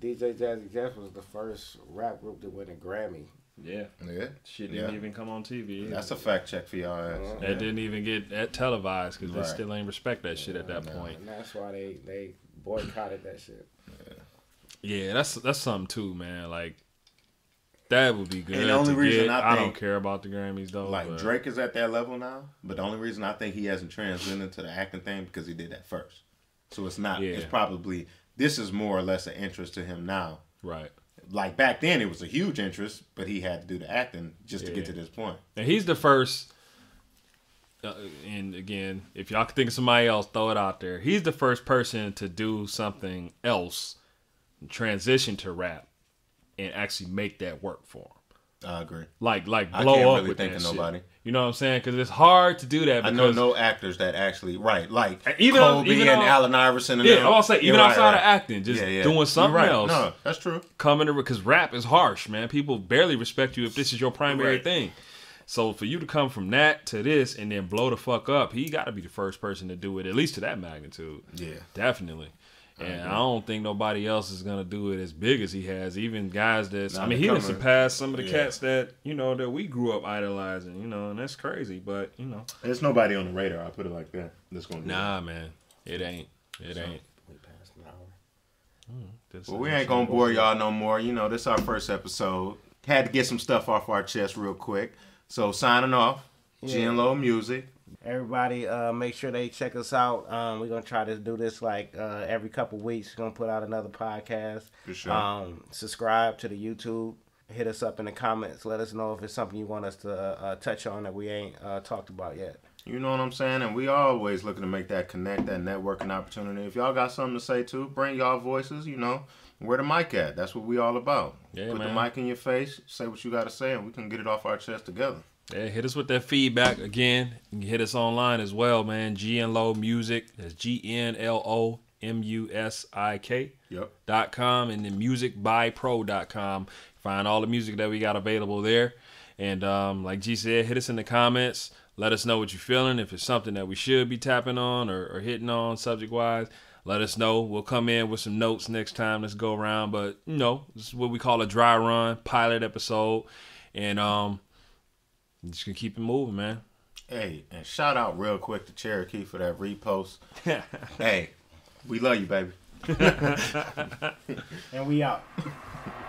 Speaker 5: DJ Jazzy Jeff was the first rap group to win a Grammy.
Speaker 1: yeah.
Speaker 2: Yeah,
Speaker 1: Shit didn't
Speaker 2: Yeah.
Speaker 1: even come on TV.
Speaker 2: that's a fact check for y'all ass.
Speaker 5: Mhm.
Speaker 1: that didn't even get that televised because
Speaker 2: Right.
Speaker 1: they still ain't respect that shit at that
Speaker 2: no.
Speaker 1: point.
Speaker 5: And that's why they they boycotted that shit.
Speaker 1: Yeah, that's that's something too, man. Like that would be good.
Speaker 2: And the only
Speaker 1: to
Speaker 2: reason
Speaker 1: get.
Speaker 2: I
Speaker 1: I, don't care about the Grammys though.
Speaker 2: Like
Speaker 1: but-
Speaker 2: Drake is at that level now, but the only reason I think he hasn't transcended to the acting thing because he did that first. So it's not.
Speaker 1: Yeah.
Speaker 2: It's probably this is more or less an interest to him now.
Speaker 1: right?
Speaker 2: like back then it was a huge interest, but he had to do the acting just to get to this point.
Speaker 1: And he's the first. Uh, and again, if y'all can think of somebody else, throw it out there. He's the first person to do something else, transition to rap, and actually make that work for him.
Speaker 2: I agree.
Speaker 1: Like, like
Speaker 2: I
Speaker 1: blow
Speaker 2: can't
Speaker 1: up
Speaker 2: really
Speaker 1: with
Speaker 2: think
Speaker 1: that
Speaker 2: of
Speaker 1: shit. You know what I'm saying? Because it's hard to do that.
Speaker 2: I know no actors that actually right, like
Speaker 1: Even-
Speaker 2: Kobe
Speaker 1: even
Speaker 2: and
Speaker 1: on-
Speaker 2: Allen Iverson. And
Speaker 1: Yeah,
Speaker 2: them.
Speaker 1: I'm gonna say even
Speaker 2: You're right,
Speaker 1: outside of acting, just
Speaker 2: Yeah, yeah.
Speaker 1: doing something
Speaker 2: right.
Speaker 1: else.
Speaker 2: No, that's true.
Speaker 1: coming to because rap is harsh, man. People barely respect you if this is your primary thing. So for you to come from that to this and then blow the fuck up, he got to be the first person to do it, at least to that magnitude.
Speaker 2: Yeah.
Speaker 1: definitely. And I don't think nobody else is gonna do it as big as he has. Even guys that I mean, he done
Speaker 2: becoming-
Speaker 1: surpassed some of the
Speaker 2: Yeah.
Speaker 1: cats that you know that we grew up idolizing. You know, and that's crazy. But you know,
Speaker 2: There's nobody on the radar. I put it like that. That's gonna do it.
Speaker 1: nah, man, it ain't. It ain't.
Speaker 5: We passed an hour.
Speaker 1: Hmm, this
Speaker 2: Well, we ain't gonna bore y'all no more. You know, this our first episode. Had to get some stuff off our chest real quick. So signing off. GNLo Music.
Speaker 3: Everybody, uh, make sure they check us out. Um, we're gonna try to do this like uh, every couple weeks. We're gonna put out another podcast.
Speaker 2: For sure.
Speaker 3: Um, subscribe to the YouTube. Hit us up in the comments. Let us know if it's something you want us to uh, touch on that we ain't uh, talked about yet.
Speaker 2: You know what I'm saying? And we always looking to make that connect, that networking opportunity. If y'all got something to say too, bring y'all voices, you know. Where the mic at? That's what we all about.
Speaker 1: Yeah,
Speaker 2: Put
Speaker 1: man.
Speaker 2: the mic in your face, say what you gotta say, and we can get it off our chest together.
Speaker 1: Yeah, hit us with that feedback again. You can hit us online as well, man. GNLo Musik. That's G N L O M U S I K
Speaker 2: Yep.
Speaker 1: dot com and then musicbypro.com. Find all the music that we got available there. And um, like G said, hit us in the comments. Let us know what you're feeling. If it's something that we should be tapping on or, or hitting on subject wise, let us know. We'll come in with some notes next time. Let's go around. But you know, this is what we call a dry run pilot episode. And um just gonna keep it moving, man.
Speaker 2: Hey, and shout out real quick to Cherokee for that repost. [LAUGHS] hey, we love you, baby. [LAUGHS]
Speaker 3: And we out. [LAUGHS]